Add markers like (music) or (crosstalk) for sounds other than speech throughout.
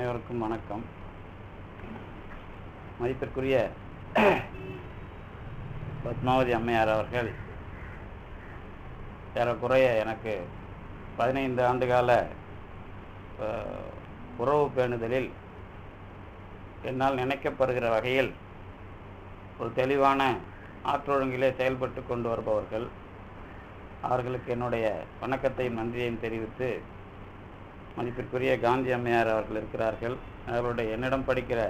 அனைவருக்கும் வணக்கம். மதிப்பிற்குரிய பத்மாவதி அம்மையார் அவர்கள் ஏறக்குறைய எனக்கு பதினைந்து ஆண்டுகால உறவு பேணுதலில் என்னால் நினைக்கப்படுகிற வகையில் ஒரு தெளிவான ஆற்றொழுங்கிலே செயல்பட்டு கொண்டு வருபவர்கள். அவர்களுக்கு என்னுடைய வணக்கத்தையும் நன்றியையும் தெரிவித்து மதிப்பிற்குரிய காந்தி அம்மையார் அவர்கள் இருக்கிறார்கள். அவர்களுடைய என்னிடம் படிக்கிற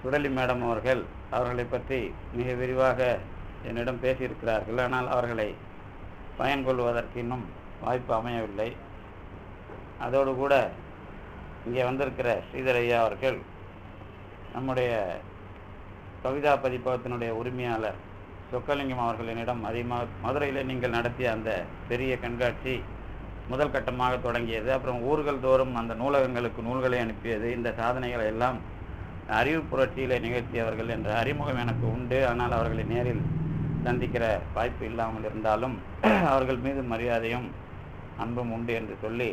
சுடலி மேடம் அவர்கள் அவர்களை பற்றி மிக விரிவாக என்னிடம் பேசியிருக்கிறார்கள். ஆனால் அவர்களை பயன்கொள்வதற்கு இன்னும் வாய்ப்பு அமையவில்லை. அதோடு கூட இங்கே வந்திருக்கிற ஸ்ரீதர் ஐயா அவர்கள் நம்முடைய கவிதா பதிப்பகத்தினுடைய உரிமையாளர் சொக்கலிங்கம் அவர்கள் என்னிடம் அதிகமாக மதுரையில் நீங்கள் நடத்திய அந்த பெரிய கண்காட்சி முதல் கட்டமாக தொடங்கியது. அப்புறம் ஊர்கள் தோறும் அந்த நூலகங்களுக்கு நூல்களை அனுப்பியது. இந்த சாதனைகளை எல்லாம் அறிவு புரட்சியில் நிகழ்த்தியவர்கள் என்ற அறிமுகம் எனக்கு உண்டு. ஆனால் அவர்களை நேரில் சந்திக்கிற வாய்ப்பு இல்லாமல் இருந்தாலும் (clears throat) அவர்கள் மீது மரியாதையும் அன்பும் உண்டு என்று சொல்லி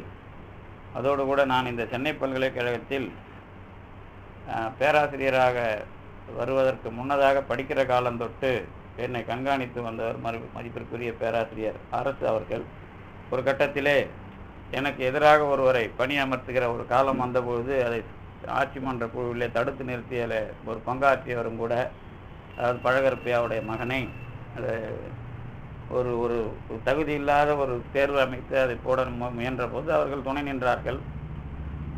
அதோடு கூட நான் இந்த சென்னை பல்கலைக்கழகத்தில் பேராசிரியராக வருவதற்கு முன்னதாக படிக்கிற காலம் தொட்டு என்னை கண்காணித்து வந்தவர் மதிப்பிற்குரிய பேராசிரியர் அரசு அவர்கள். ஒரு கட்டத்திலே எனக்கு எதிராக ஒருவரை பணி அமர்த்துகிற ஒரு காலம் வந்தபொழுது அதை ஆட்சி மன்ற குழுவிலே தடுத்து நிறுத்தியல ஒரு பங்காற்றியவரும் கூட அதாவது பழகருப்பையாவுடைய மகனை ஒரு ஒரு தகுதி இல்லாத ஒரு தேர்வு அமைத்து அதை போட மு- முயன்ற போது அவர்கள் துணை நின்றார்கள்.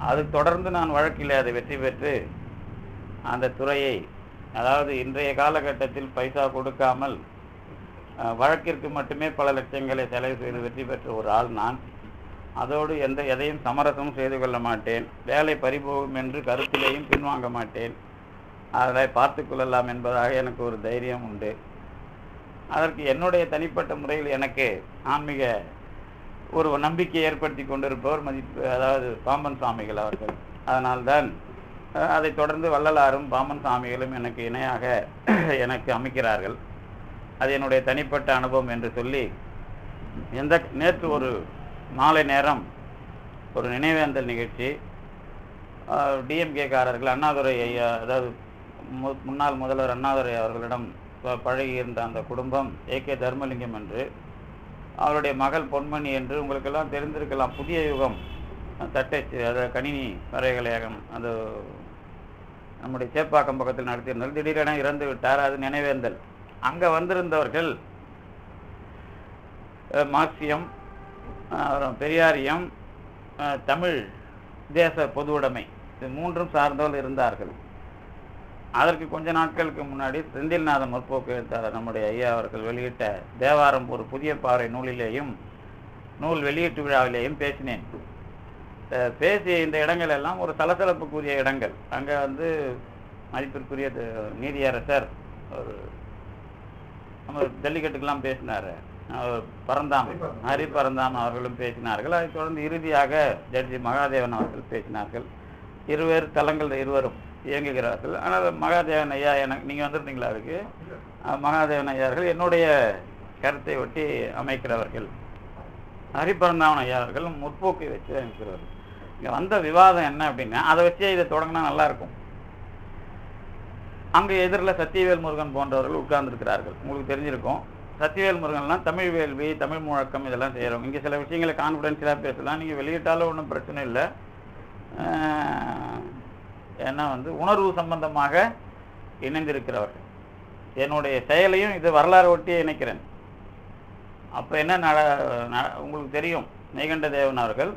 அது தொடர்ந்து நான் வழக்கில் அதை வெற்றி பெற்று அந்த துறையை அதாவது இன்றைய காலகட்டத்தில் பைசா கொடுக்காமல் வழக்கிற்கு மட்டுமே பல லட்சங்களை செலவு செய்து வெற்றி பெற்ற ஒரு ஆள் நான். அதோடு எந்த எதையும் சமரசம் செய்து கொள்ள மாட்டேன். வேலை பறிபோகும் என்று கருத்திலேயும் பின்வாங்க மாட்டேன். அதை பார்த்து கொள்ளலாம் என்பதாக எனக்கு ஒரு தைரியம் உண்டு. அதற்கு என்னுடைய தனிப்பட்ட முறையில் எனக்கு ஆன்மீக ஒரு நம்பிக்கை ஏற்படுத்தி கொண்டிருப்பவர் மதிப்பு அதாவது பாம்பன் சுவாமிகள் அவர்கள். அதனால்தான் அதை அதைத் தொடர்ந்து வள்ளலாரும் பாம்பன் சுவாமிகளும் எனக்கு இணையாக எனக்கு அமைக்கிறார்கள். அது என்னுடைய தனிப்பட்ட அனுபவம் என்று சொல்லி எந்த நேற்று ஒரு மாலை நேரம் ஒரு நினைவேந்தல் நிகழ்ச்சி டிஎம்கேக்காரர்கள் அண்ணாதுரை ஐயா அதாவது மு- முன்னாள் முதல்வர் அண்ணாதுரை அவர்களிடம் பழகியிருந்த அந்த குடும்பம் ஏ. கே. தர்மலிங்கம் என்று அவருடைய மகள் பொன்மணி என்று உங்களுக்கெல்லாம் தெரிந்திருக்கலாம் புதிய யுகம் தட்டை அதாவது கணினி வரைகலையகம் அது நம்முடைய சேப்பாக்கம் பக்கத்தில் நடத்தியிருந்தால் திடீரென இறந்து விட்டார் அது நினைவேந்தல். அங்கே வந்திருந்தவர்கள் மார்க்சியம் அப்புறம் பெரியாரியம் தமிழ் தேச பொதுவுடைமை இது மூன்றும் சார்ந்தவர்கள் இருந்தார்கள். அதற்கு கொஞ்ச நாட்களுக்கு முன்னாடி செந்தில்நாதன் முற்போக்கு எழுத்தாளர் நம்முடைய ஐயா அவர்கள் வெளியிட்ட தேவாரம் ஒரு புதிய பாறை நூலிலேயும் நூல் வெளியீட்டு விழாவிலேயும் பேசினேன். பேசிய இந்த இடங்கள் எல்லாம் ஒரு சலசலப்புக்குரிய இடங்கள். அங்கே வந்து மதிப்பிற்குரிய நீதியரசர் ஒரு நம்ம ஜல்லிக்கட்டுக்கெல்லாம் பேசினார். பரந்தாம் ஹரி பரந்தாம் அவர்களும் பேசினார்கள். அதைத் தொடர்ந்து இறுதியாக ஜட்ஜி மகாதேவன் அவர்கள் பேசினார்கள். இருவேறு தலங்கள் இருவரும் இயங்குகிறார்கள். ஆனால் மகாதேவன் ஐயா எனக்கு நீங்கள் வந்திருந்தீங்களா அதுக்கு? மகாதேவன் ஐயார்கள் என்னுடைய கருத்தை ஒட்டி அமைக்கிறவர்கள். ஹரிபரந்தாமன் ஐயா அவர்கள் முற்போக்கை வச்சு அமைக்கிறவர்கள் இங்கே வந்த விவாதம் என்ன அப்படின்னா அதை வச்சே இதை தொடங்கினா நல்லா இருக்கும். அங்கே எதிரில் சத்தியவேல் முருகன் போன்றவர்கள் உட்கார்ந்துருக்கிறார்கள். உங்களுக்கு தெரிஞ்சிருக்கும். சத்தியவேல் முருகன்லாம் தமிழ் வேள்வி தமிழ் முழக்கம் இதெல்லாம் செய்கிறோம். இங்கே சில விஷயங்களை கான்ஃபிடென்ஷியலாக பேசலாம். நீங்கள் வெளியிட்டாலும் ஒன்றும் பிரச்சனை இல்லை. ஏன்னா வந்து உணர்வு சம்பந்தமாக இணைந்திருக்கிறவர்கள். என்னுடைய செயலையும் இது வரலாறு ஒட்டியே இணைக்கிறேன். அப்போ என்ன நட ந- உங்களுக்கு தெரியும். நெய்கண்ட தேவன் அவர்கள்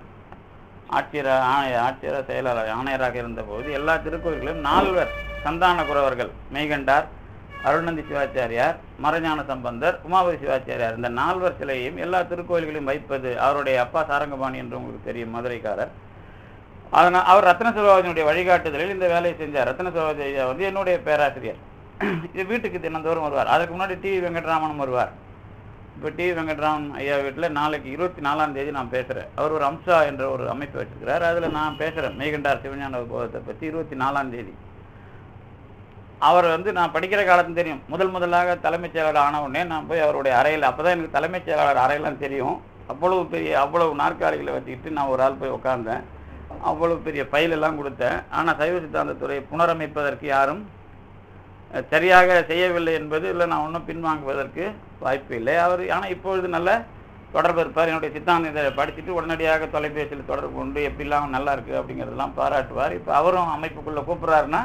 ஆட்சியர ஆணைய ஆட்சியர செயலாளர் ஆணையராக இருந்தபோது எல்லா திருக்கோயில்களையும் நால்வர் சந்தான குரவர்கள் மெய்கண்டார் அருணந்தி சிவாச்சாரியார் மரஞான சம்பந்தர் உமாபதி சிவாச்சாரியார் இந்த நால்வர் சிலையையும் எல்லா திருக்கோயில்களையும் வைப்பது அவருடைய அப்பா சாரங்கபாணி என்று உங்களுக்கு தெரியும் மதுரைக்காரர். அதனால் அவர் ரத்ன சிவாஜியுடைய வழிகாட்டுதலில் இந்த வேலையை செஞ்சார். ரத்ன சிவாஜி ஐயா வந்து என்னுடைய பேராசிரியர். இது வீட்டுக்கு தினந்தோறும் வருவார். அதுக்கு முன்னாடி டி. வெங்கட்ராமனும் வருவார். இப்போ டி. வெங்கட்ராமன் ஐயா வீட்டில் நாளைக்கு இருபத்தி நாலாம் தேதி நான் பேசுகிறேன். அவர் ஒரு அம்சா என்ற ஒரு அமைப்பு வச்சுருக்கிறார் அதில் நான் பேசுகிறேன். மெய்கண்டார் சிவஞான போதத்தை பற்றி இருபத்தி நாலாம் தேதி. அவர் வந்து நான் படிக்கிற காலத்துல தெரியும். முதல் முதலாக தலைமைச் செயலாளர் ஆன உடனே நான் போய் அவருடைய அறையில் அப்போ தான் எனக்கு தலைமைச் செயலாளர் அறையெல்லாம் தெரியும். அவ்வளவு பெரிய அவ்வளவு நாற்காலிகளை வச்சுக்கிட்டு நான் ஒரு ஆள் போய் உட்காந்தேன் அவ்வளவு பெரிய பயிலெல்லாம் கொடுத்தேன். ஆனால் சைவ சித்தாந்தத்துறையை புனரமைப்பதற்கு யாரும் சரியாக செய்யவில்லை என்பது இல்லை. நான் ஒன்றும் பின்வாங்குவதற்கு வாய்ப்பு இல்லை. அவர் ஆனால் இப்பொழுது நல்ல தொடர்பு இருப்பார். என்னுடைய சித்தாந்தத்தை படிச்சுட்டு உடனடியாக தொலைபேசியில் தொடர்பு கொண்டு எப்படிலாம் நல்லா இருக்குது அப்படிங்கிறதெல்லாம் பாராட்டுவார். இப்போ அவரும் அமைப்புக்குள்ளே கூப்பிட்றாருன்னா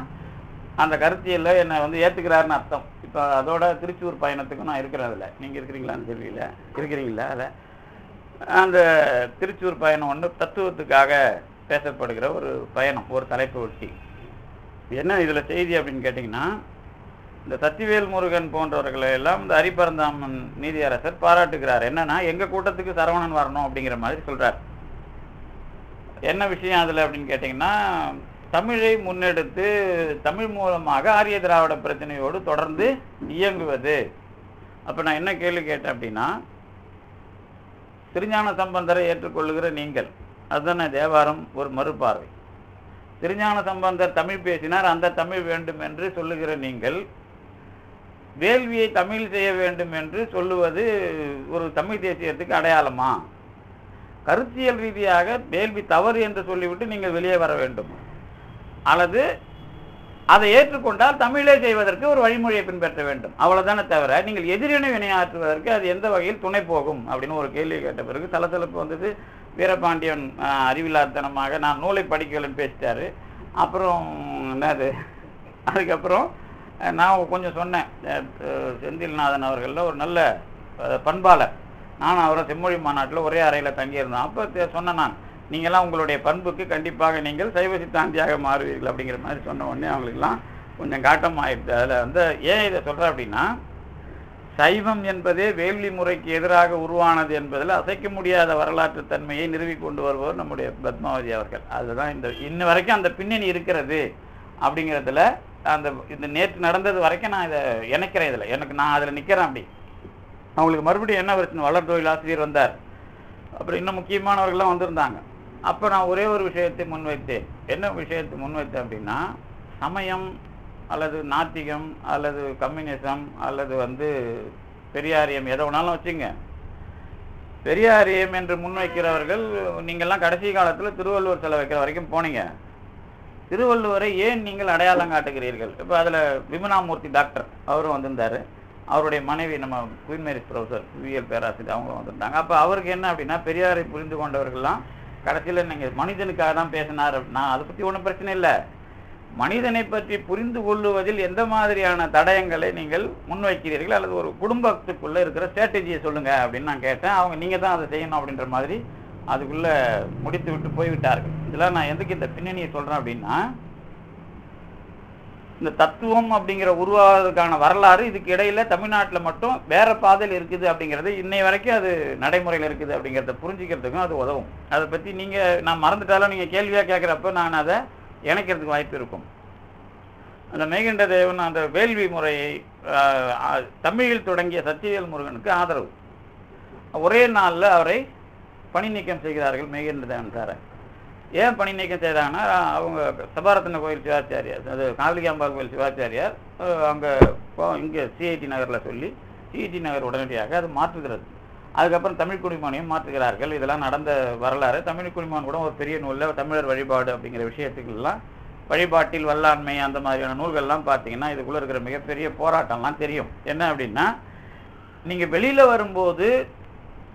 அந்த கருத்தியல்ல என்னை வந்து ஏற்றுக்கிறாருன்னு அர்த்தம். இப்போ அதோட திருச்சூர் பயணத்துக்கும் நான் இருக்கிறேன் அதில் நீங்கள் இருக்கிறீங்களான்னு தெரியல இருக்கிறீங்களா? அதில் அந்த திருச்சூர் பயணம் ஒன்று தத்துவத்துக்காக பேசப்படுகிற ஒரு பயணம் ஒரு தலைப்பு ஒட்டி. என்ன இதில் செய்தி அப்படின்னு கேட்டிங்கன்னா இந்த சத்திவேல் முருகன் போன்றவர்களை எல்லாம் இந்த ஹரிபரந்தாமன் நீதியரசர் பாராட்டுகிறார். என்னன்னா எங்க கூட்டத்துக்கு சரவணன் வரணும் அப்படிங்கிற மாதிரி சொல்றார். என்ன விஷயம் அதுல அப்படின்னு கேட்டிங்கன்னா தமிழை முன்னெடுத்து தமிழ் மூலமாக ஆரிய திராவிட பிரச்சனையோடு தொடர்ந்து இயங்குவது. அப்போ நான் என்ன கேள்வி கேட்டேன் அப்படின்னா திருஞான சம்பந்தரை ஏற்றுக்கொள்ளுகிற நீங்கள் அதுதானே தேவாரம் ஒரு மறுபார்வை. திருஞான சம்பந்தர் தமிழ் பேசினார் அந்த தமிழ் வேண்டும் என்று சொல்லுகிற நீங்கள் வேள்வியை தமிழ் செய்ய வேண்டும் என்று சொல்லுவது ஒரு தமிழ் தேசியத்துக்கு அடையாளமா? கருத்தியல் ரீதியாக வேள்வி தவறு என்று சொல்லிவிட்டு நீங்கள் வெளியே வர வேண்டும். அல்லது அதை ஏற்றுக்கொண்டால் தமிழே செய்வதற்கு ஒரு வழிமுறையை பின்பற்ற வேண்டும். அவ்வளவுதானே தவிர நீங்கள் எதிரினை வினையாற்றுவதற்கு அது எந்த வகையில் துணை போகும் அப்படின்னு ஒரு கேள்வி கேட்ட பிறகு தளத்தளப்பு வந்தது வீரபாண்டியன் அறிவில்லாதனமாக நான் நூலை படிக்கலன்னு பேசிட்டாரு. அப்புறம் என்னது? அதுக்கப்புறம் நான் கொஞ்சம் சொன்னேன். செந்தில்நாதன் அவர்களில் ஒரு நல்ல பண்பாளர். நானும் அவரை செம்மொழி மாநாட்டில் ஒரே அறையில் தங்கியிருந்தோம் அப்போ சொன்னேன் நான். நீங்களாம் உங்களுடைய பண்புக்கு கண்டிப்பாக நீங்கள் சைவ சித்தாந்தியாக மாறுவீர்கள் அப்படிங்கிற மாதிரி சொன்ன உடனே அவங்களுக்குலாம் கொஞ்சம் காட்டம் ஆயிடுச்சு அதில் வந்து ஏன் இதை சொல்கிறேன் அப்படின்னா சைவம் என்பதே வேள்வி முறைக்கு எதிராக உருவானது என்பதில் அசைக்க முடியாத வரலாற்று தன்மையை நிறுவி கொண்டு வருபவர் நம்முடைய பத்மாவதி அவர்கள். அதுதான் இந்த இன்ன வரைக்கும் அந்த பின்னணி இருக்கிறது அப்படிங்கிறதுல அந்த இந்த நேற்று நடந்தது வரைக்கும் நான் இதை இணைக்கிறேன் இதில். எனக்கு நான் அதில் நிற்கிறேன் அப்படி. அவங்களுக்கு மறுபடியும் என்ன பிரச்சனை? வளர் தொழில் ஆசிரியர் வந்தார். அப்புறம் இன்னும் முக்கியமானவர்கள்லாம் வந்திருந்தாங்க. அப்போ நான் ஒரே ஒரு விஷயத்தை முன்வைத்தேன் என்ன விஷயத்தை முன்வைத்தேன் அப்படின்னா சமயம் அல்லது நாத்திகம் அல்லது கம்யூனிசம் அல்லது வந்து பெரியாரியம் எதை வேணாலும் வச்சுங்க. பெரியாரியம் என்று முன்வைக்கிறவர்கள் நீங்கள்லாம் கடைசி காலத்தில் திருவள்ளுவர் சிலை வைக்கிற வரைக்கும் போனீங்க. திருவள்ளுவரை ஏன் நீங்கள் அடையாளம் காட்டுகிறீர்கள்? இப்போ அதில் விமனாமூர்த்தி டாக்டர் அவரும் வந்திருந்தாரு. அவருடைய மனைவி நம்ம குயின் மேரிஸ் ப்ரொஃபஸர் விஎல் பேராசிரியர் அவங்களும் வந்திருந்தாங்க. அப்போ அவருக்கு என்ன அப்படின்னா பெரியாரை புரிந்து கொண்டவர்கள்லாம் கடைசியில் நீங்கள் மனிதனுக்காக தான் பேசினார். அப்படின்னா அதை பற்றி ஒன்றும் பிரச்சனை இல்லை. மனிதனை பற்றி புரிந்து கொள்ளுவதில் எந்த மாதிரியான தடயங்களை நீங்கள் முன்வைக்கிறீர்கள்? அல்லது ஒரு குடும்பத்துக்குள்ளே இருக்கிற ஸ்ட்ராட்டஜியை சொல்லுங்கள் அப்படின்னு நான் கேட்டேன். அவங்க நீங்கள் தான் அதை செய்யணும் அப்படின்ற மாதிரி அதுக்குள்ளே முடித்து விட்டு போய்விட்டார்கள். இதெல்லாம் நான் எதுக்கு இந்த பின்னணியை சொல்கிறேன் அப்படின்னா இந்த தத்துவம் அப்படிங்கிற உருவாவதற்கான வரலாறு இதுக்கு இடையில தமிழ்நாட்டில் மட்டும் வேற பாதையில் இருக்குது அப்படிங்கிறது இன்னை வரைக்கும் அது நடைமுறையில் இருக்குது அப்படிங்கிறத புரிஞ்சுக்கிறதுக்கும் அது உதவும். அதை பற்றி நீங்கள் நான் மறந்துட்டாலும் நீங்கள் கேள்வியாக கேட்குறப்ப நான் அதை இணைக்கிறதுக்கு வாய்ப்பு இருக்கும். அந்த மேகண்ட தேவன் அந்த வேள்வி முறையை தமிழில் தொடங்கிய சத்தியவேல் முருகனுக்கு ஆதரவு. ஒரே நாளில் அவரை பணி நீக்கம் செய்கிறார்கள் மேகண்ட தேவன் சாரை. ஏன் பணி நீக்கம் செய்தாங்கன்னா அவங்க சபாரத்தின கோயில் சிவாச்சாரியார் அது காவலிகாம்பாள் கோயில் சிவாச்சாரியார் அங்கே இங்கே சிஐடி நகரில் சொல்லி சிஐடி நகர் உடனடியாக அது மாற்றுகிறது. அதுக்கப்புறம் தமிழ் குடிமானையும் மாற்றுகிறார்கள். இதெல்லாம் நடந்த வரலாறு. தமிழ் குடிமான் கூட ஒரு பெரிய நூலில் தமிழர் வழிபாடு அப்படிங்கிற விஷயத்துக்கெல்லாம் வழிபாட்டில் வல்லாண்மை அந்த மாதிரியான நூல்கள்லாம் பார்த்தீங்கன்னா இதுக்குள்ளே இருக்கிற மிகப்பெரிய போராட்டம்லாம் தெரியும். என்ன அப்படின்னா நீங்கள் வெளியில் வரும்போது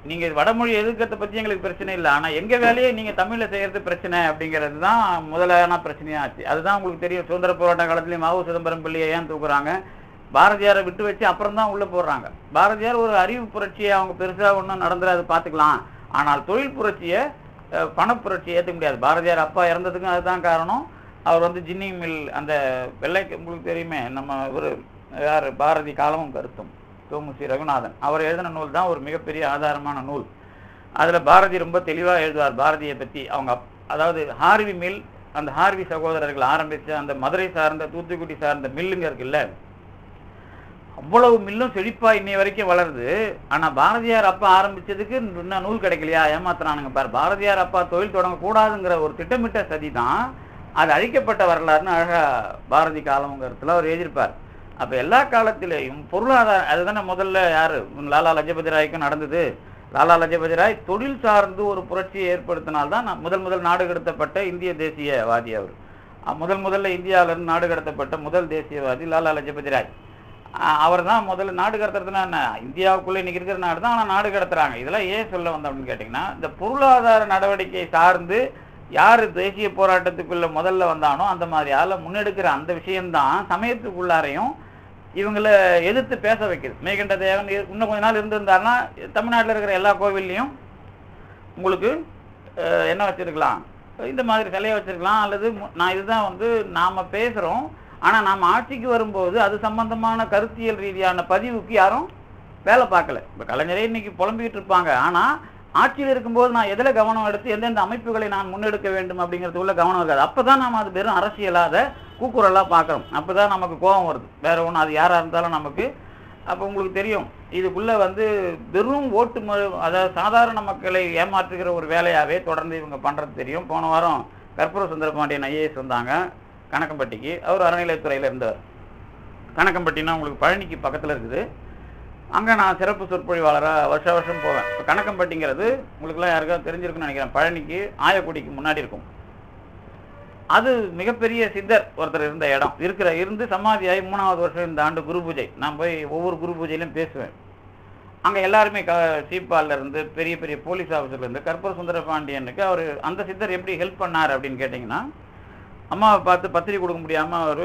நீங்க வடமொழி எதிர்க்கிறத பத்தி எங்களுக்கு பிரச்சனை இல்லை. ஆனா எங்க வேலையை நீங்க தமிழ்ல செய்யறது பிரச்சனை அப்படிங்கிறது தான் முதலான பிரச்சனையா ஆச்சு அதுதான் உங்களுக்கு தெரியும். சுதந்திர போராட்ட காலத்துலயும் மாவு சிதம்பரம் பிள்ளையை ஏன் தூக்குறாங்க? பாரதியாரை விட்டு வச்சு அப்புறம் தான் உள்ள போடுறாங்க. பாரதியார் ஒரு அறிவு புரட்சியை அவங்க பெருசா ஒன்றும் நடந்துடாது பார்த்துக்கலாம். ஆனால் தொழில் புரட்சியை பணப்புரட்சி பணப்புரட்சியை முடியாது. பாரதியார் அப்பா இறந்ததுக்கும் அதுதான் காரணம். அவர் வந்து ஜின்னிங் மில் அந்த வெள்ளை உங்களுக்கு தெரியுமே நம்ம ஒரு யார்? பாரதி காலமும் கருத்தும். தோமுசி ரகுநாதன். அவர் எழுதின நூல் தான் ஒரு மிகப்பெரிய ஆதாரமான நூல். அதுல பாரதி ரொம்ப தெளிவா எழுதுவார் பாரதியை பத்தி. அவங்க அதாவது ஹார்வி மில் அந்த ஹார்வி சகோதரர்கள் ஆரம்பிச்ச அந்த மதுரை சார்ந்த தூத்துக்குடி சார்ந்த மில்லுங்க இருக்குல்ல அவ்வளவு மில்லும் செழிப்பா இன்னை வரைக்கும் வளருது. ஆனா பாரதியார் அப்பா ஆரம்பிச்சதுக்கு இன்னும் நூல் கிடைக்கலையா? ஏமாத்துறானுங்க பாரு. பாரதியார் அப்பா தொழில் தொடங்கக்கூடாதுங்கிற ஒரு திட்டமிட்ட சதி தான். அது அழிக்கப்பட்ட வரலாறுன்னு அழகா பாரதி காலம்ங்கிறதுல அவர் எழுதியிருப்பார். அப்ப எல்லா காலத்திலேயும் பொருளாதார அதுதானே முதல்ல யாரு? லாலா லஜபதி ராய்க்கும் நடந்தது. லாலா லஜபதி ராய் தொழில் சார்ந்து ஒரு புரட்சியை ஏற்படுத்தினால்தான் நான் முதல் முதல் நாடு கடத்தப்பட்ட இந்திய தேசியவாதி அவர். முதல் முதல்ல இந்தியாவிலிருந்து நாடு கடத்தப்பட்ட முதல் தேசியவாதி லாலா லஜபதி ராய். அவர் தான் முதல்ல நாடு கடத்துறதுனா என்ன? இந்தியாவுக்குள்ளே இன்றைக்கி இருக்கிற நாடு தான் ஆனால் நாடு கடத்துறாங்க. இதெல்லாம் ஏன் சொல்ல வந்தோம் அப்படின்னு கேட்டிங்கன்னா இந்த பொருளாதார நடவடிக்கை சார்ந்து யார் தேசிய போராட்டத்துக்குள்ளே முதல்ல வந்தானோ அந்த மாதிரி ஆளை முன்னெடுக்கிற அந்த விஷயம்தான் சமயத்துக்குள்ளாரையும் இவங்களை எதிர்த்து பேச வைக்குது. மேகண்ட தேவன் இன்னும் கொஞ்ச நாள் இருந்திருந்தாருன்னா தமிழ்நாட்டில் இருக்கிற எல்லா கோவில்லையும் உங்களுக்கு என்ன வச்சுருக்கலாம்? இந்த மாதிரி சிலையை வச்சுருக்கலாம் அல்லது மு- நான் இதுதான் வந்து நாம் பேசுகிறோம் ஆனால் நாம் ஆட்சிக்கு வரும்போது அது சம்பந்தமான கருத்தியல் ரீதியான பதிவுக்கு யாரும் வேலை பார்க்கல. இப்போ கலைஞரே இன்னைக்கு புலம்பிக்கிட்டு இருப்பாங்க. ஆனால் ஆட்சியில் இருக்கும்போது நான் எதில் கவனம் எடுத்து எந்தெந்த அமைப்புகளை நான் முன்னெடுக்க வேண்டும் அப்படிங்கிறதுக்குள்ள கவனம் இருக்காது. அப்போ தான் நாம் அது வெறும் அரசியலாத கூக்குறெல்லாம் பார்க்குறோம் அப்போ தான் நமக்கு கோபம் வருது. வேறு ஒன்று அது யாராக இருந்தாலும் நமக்கு அப்போ உங்களுக்கு தெரியும். இதுக்குள்ளே வந்து வெறும் ஓட்டு மறு அதாவது சாதாரண மக்களை ஏமாற்றுகிற ஒரு வேலையாகவே தொடர்ந்து இவங்க பண்ணுறது தெரியும். போன வாரம் கற்பூர சுந்தரபாண்டியன் ஐஏஎஸ் வந்தாங்க கணக்கம்பட்டிக்கு. அவர் அறநிலையத்துறையில் இருந்தார். கணக்கம்பட்டினா உங்களுக்கு பழனிக்கு பக்கத்தில் இருக்குது. அங்கே நான் சிறப்பு சொற்பொழிவாளராக வருஷ வருஷம் போவேன். இப்போ கணக்கம்பட்டிங்கிறது உங்களுக்குலாம் யாருக்காவது தெரிஞ்சிருக்குன்னு நினைக்கிறேன். பழனிக்கு ஆயக்குடிக்கு முன்னாடி இருக்கும். அது மிகப்பெரிய சித்தர் ஒருத்தர் இருந்த இடம். இருக்கிற இருந்து சமாதியாகி மூணாவது வருஷம் இந்த ஆண்டு குரு பூஜை. நான் போய் ஒவ்வொரு குரு பூஜையிலும் பேசுவேன். அங்கே எல்லாருமே க சீப்பால்ல இருந்து பெரிய பெரிய போலீஸ் ஆஃபீஸர்லேருந்து கற்பூர சுந்தர பாண்டியனுக்கு அவர் அந்த சித்தர் எப்படி ஹெல்ப் பண்ணார் அப்படின்னு கேட்டிங்கன்னா அம்மாவை பார்த்து பத்திரிக்கை கொடுக்க முடியாமல் அவர்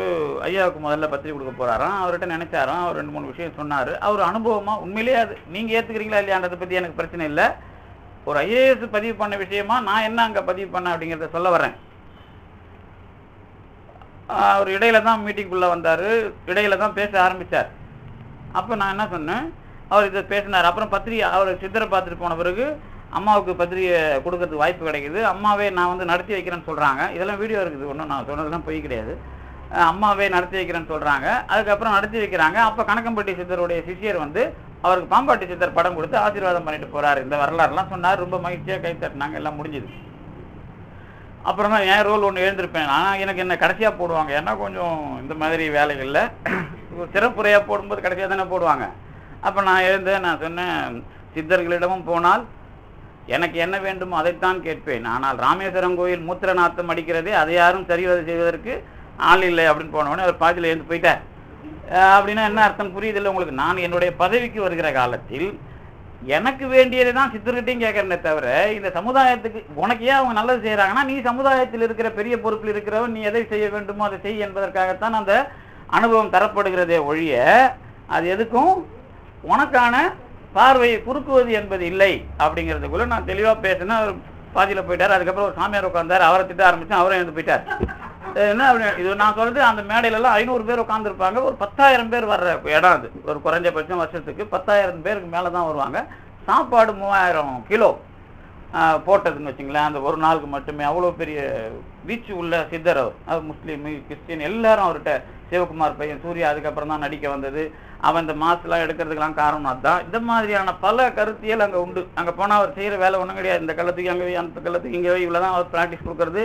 ஐயாவுக்கு முதல்ல பத்திரிக்கை கொடுக்க போகிறாராம் அவர்கிட்ட நினைச்சாராம். அவர் ரெண்டு மூணு விஷயம் சொன்னார். அவர் அனுபவமாக உண்மையிலேயே அது. நீங்கள் ஏற்றுக்கிறீங்களா இல்லையான்றதை பற்றி எனக்கு பிரச்சனை இல்லை. ஒரு ஐஏஎஸ் பதிவு பண்ண விஷயமா நான் என்ன அங்கே பதிவு பண்ணேன் அப்படிங்கிறத சொல்ல வரேன். அவர் இடையில தான் மீட்டிங்குள்ளே வந்தார். இடையில தான் பேச ஆரம்பித்தார் அப்போ நான் என்ன சொன்னேன்? அவர் இதை பேசினார். அப்புறம் பத்திரிகை அவர் சித்தரை பார்த்துட்டு போன பிறகு அம்மாவுக்கு பத்திரிகை கொடுக்கறதுக்கு வாய்ப்பு கிடைக்குது. அம்மாவே நான் வந்து நடத்தி வைக்கிறேன்னு சொல்கிறாங்க இதெல்லாம் வீடியோ இருக்குது. ஒன்றும் நான் சொன்னதெல்லாம் பொய் கிடையாது. அம்மாவே நடத்தி வைக்கிறேன்னு சொல்கிறாங்க அதுக்கப்புறம் நடத்தி வைக்கிறாங்க. அப்போ கணக்கம்பட்டி சித்தருடைய சிஷியர் வந்து அவருக்கு பாம்பாட்டி சித்தர் படம் கொடுத்து ஆசீர்வாதம் பண்ணிட்டு போகிறார் இந்த வரலாறுலாம் சொன்னார். ரொம்ப மகிழ்ச்சியாக கை தட்டினாங்க. எல்லாம் முடிஞ்சுது. அப்புறம் தான் என் ரோல் ஒன்று எழுந்திருப்பேன். ஆனால் எனக்கு என்ன கடைசியாக போடுவாங்க. ஏன்னா கொஞ்சம் இந்த மாதிரி வேலைகளில் சிறப்புரையாக போடும்போது கடைசியாக தானே போடுவாங்க. அப்போ நான் எழுந்தேன் நான் சொன்னேன் சித்தர்களிடமும் போனால் எனக்கு என்ன வேண்டுமோ அதைத்தான் கேட்பேன். ஆனால் ராமேஸ்வரம் கோயில் மூத்திர நாத்தம் அடிக்கிறதே அதை யாரும் சரிவதை செய்வதற்கு ஆள் இல்லை அப்படின்னு போனவொடனே அவர் பாதியில் எழுந்து போயிட்டார். அப்படின்னா என்ன அர்த்தம்? புரியுதில்லை உங்களுக்கு? நான் என்னுடைய பதவிக்கு வருகிற காலத்தில் எனக்கு வேண்டியதை தான் சித்தர்கிட்டையும் கேட்கறனே தவிர இந்த சமுதாயத்துக்கு உனக்கு ஏன் அவங்க நல்லது செய்யறாங்கன்னா நீ சமுதாயத்தில் இருக்கிற பெரிய பொறுப்பில் இருக்கிறவன் நீ எதை செய்ய வேண்டுமோ அதை செய் என்பதற்காகத்தான் அந்த அனுபவம் தரப்படுகிறதே ஒழிய அது எதுக்கும்? உனக்கான பார்வையை குறுக்குவது என்பது இல்லை அப்படிங்கிறதுக்குள்ள நான் தெளிவாக பேசினேன். அவர் பாதியில் போயிட்டார். அதுக்கப்புறம் ஒரு சாமியார் உட்கார்ந்தார். அவரை திட்ட ஆரம்பிச்சு அவரும் எழுந்து போயிட்டார். என்ன அப்படி இது நான் சொல்றது அந்த மேடையில எல்லாம் ஐநூறு பேர் உட்காந்துருப்பாங்க ஒரு பத்தாயிரம் பேர் வர்ற இடம் அது. ஒரு குறைஞ்சபட்சம் வருஷத்துக்கு பத்தாயிரம் பேருக்கு மேலே தான் வருவாங்க. சாப்பாடு மூவாயிரம் கிலோ போட்டதுன்னு வச்சுங்களேன். அந்த ஒரு நாளுக்கு மட்டுமே. அவ்வளோ பெரிய வீச்சு உள்ள சித்தர் அவர். முஸ்லீம் கிறிஸ்டின் எல்லாரும் அவர்கிட்ட சிவகுமார் பையன் சூர்யா அதுக்கப்புறம் தான் நடிக்க வந்தது. அவன் இந்த மாசுலாம் எடுக்கிறதுக்கெல்லாம் காரணம் அதுதான் இந்த மாதிரியான பல கருத்தியல் அங்கே உண்டு. அங்கே போனால் அவர் செய்கிற வேலை ஒன்றும் கிடையாது. இந்த கள்ளத்துக்கு அங்கே அந்த கள்ளத்துக்கு இங்கே இவ்வளோ தான் அவர் ப்ராக்டிஸ் கொடுக்கறது.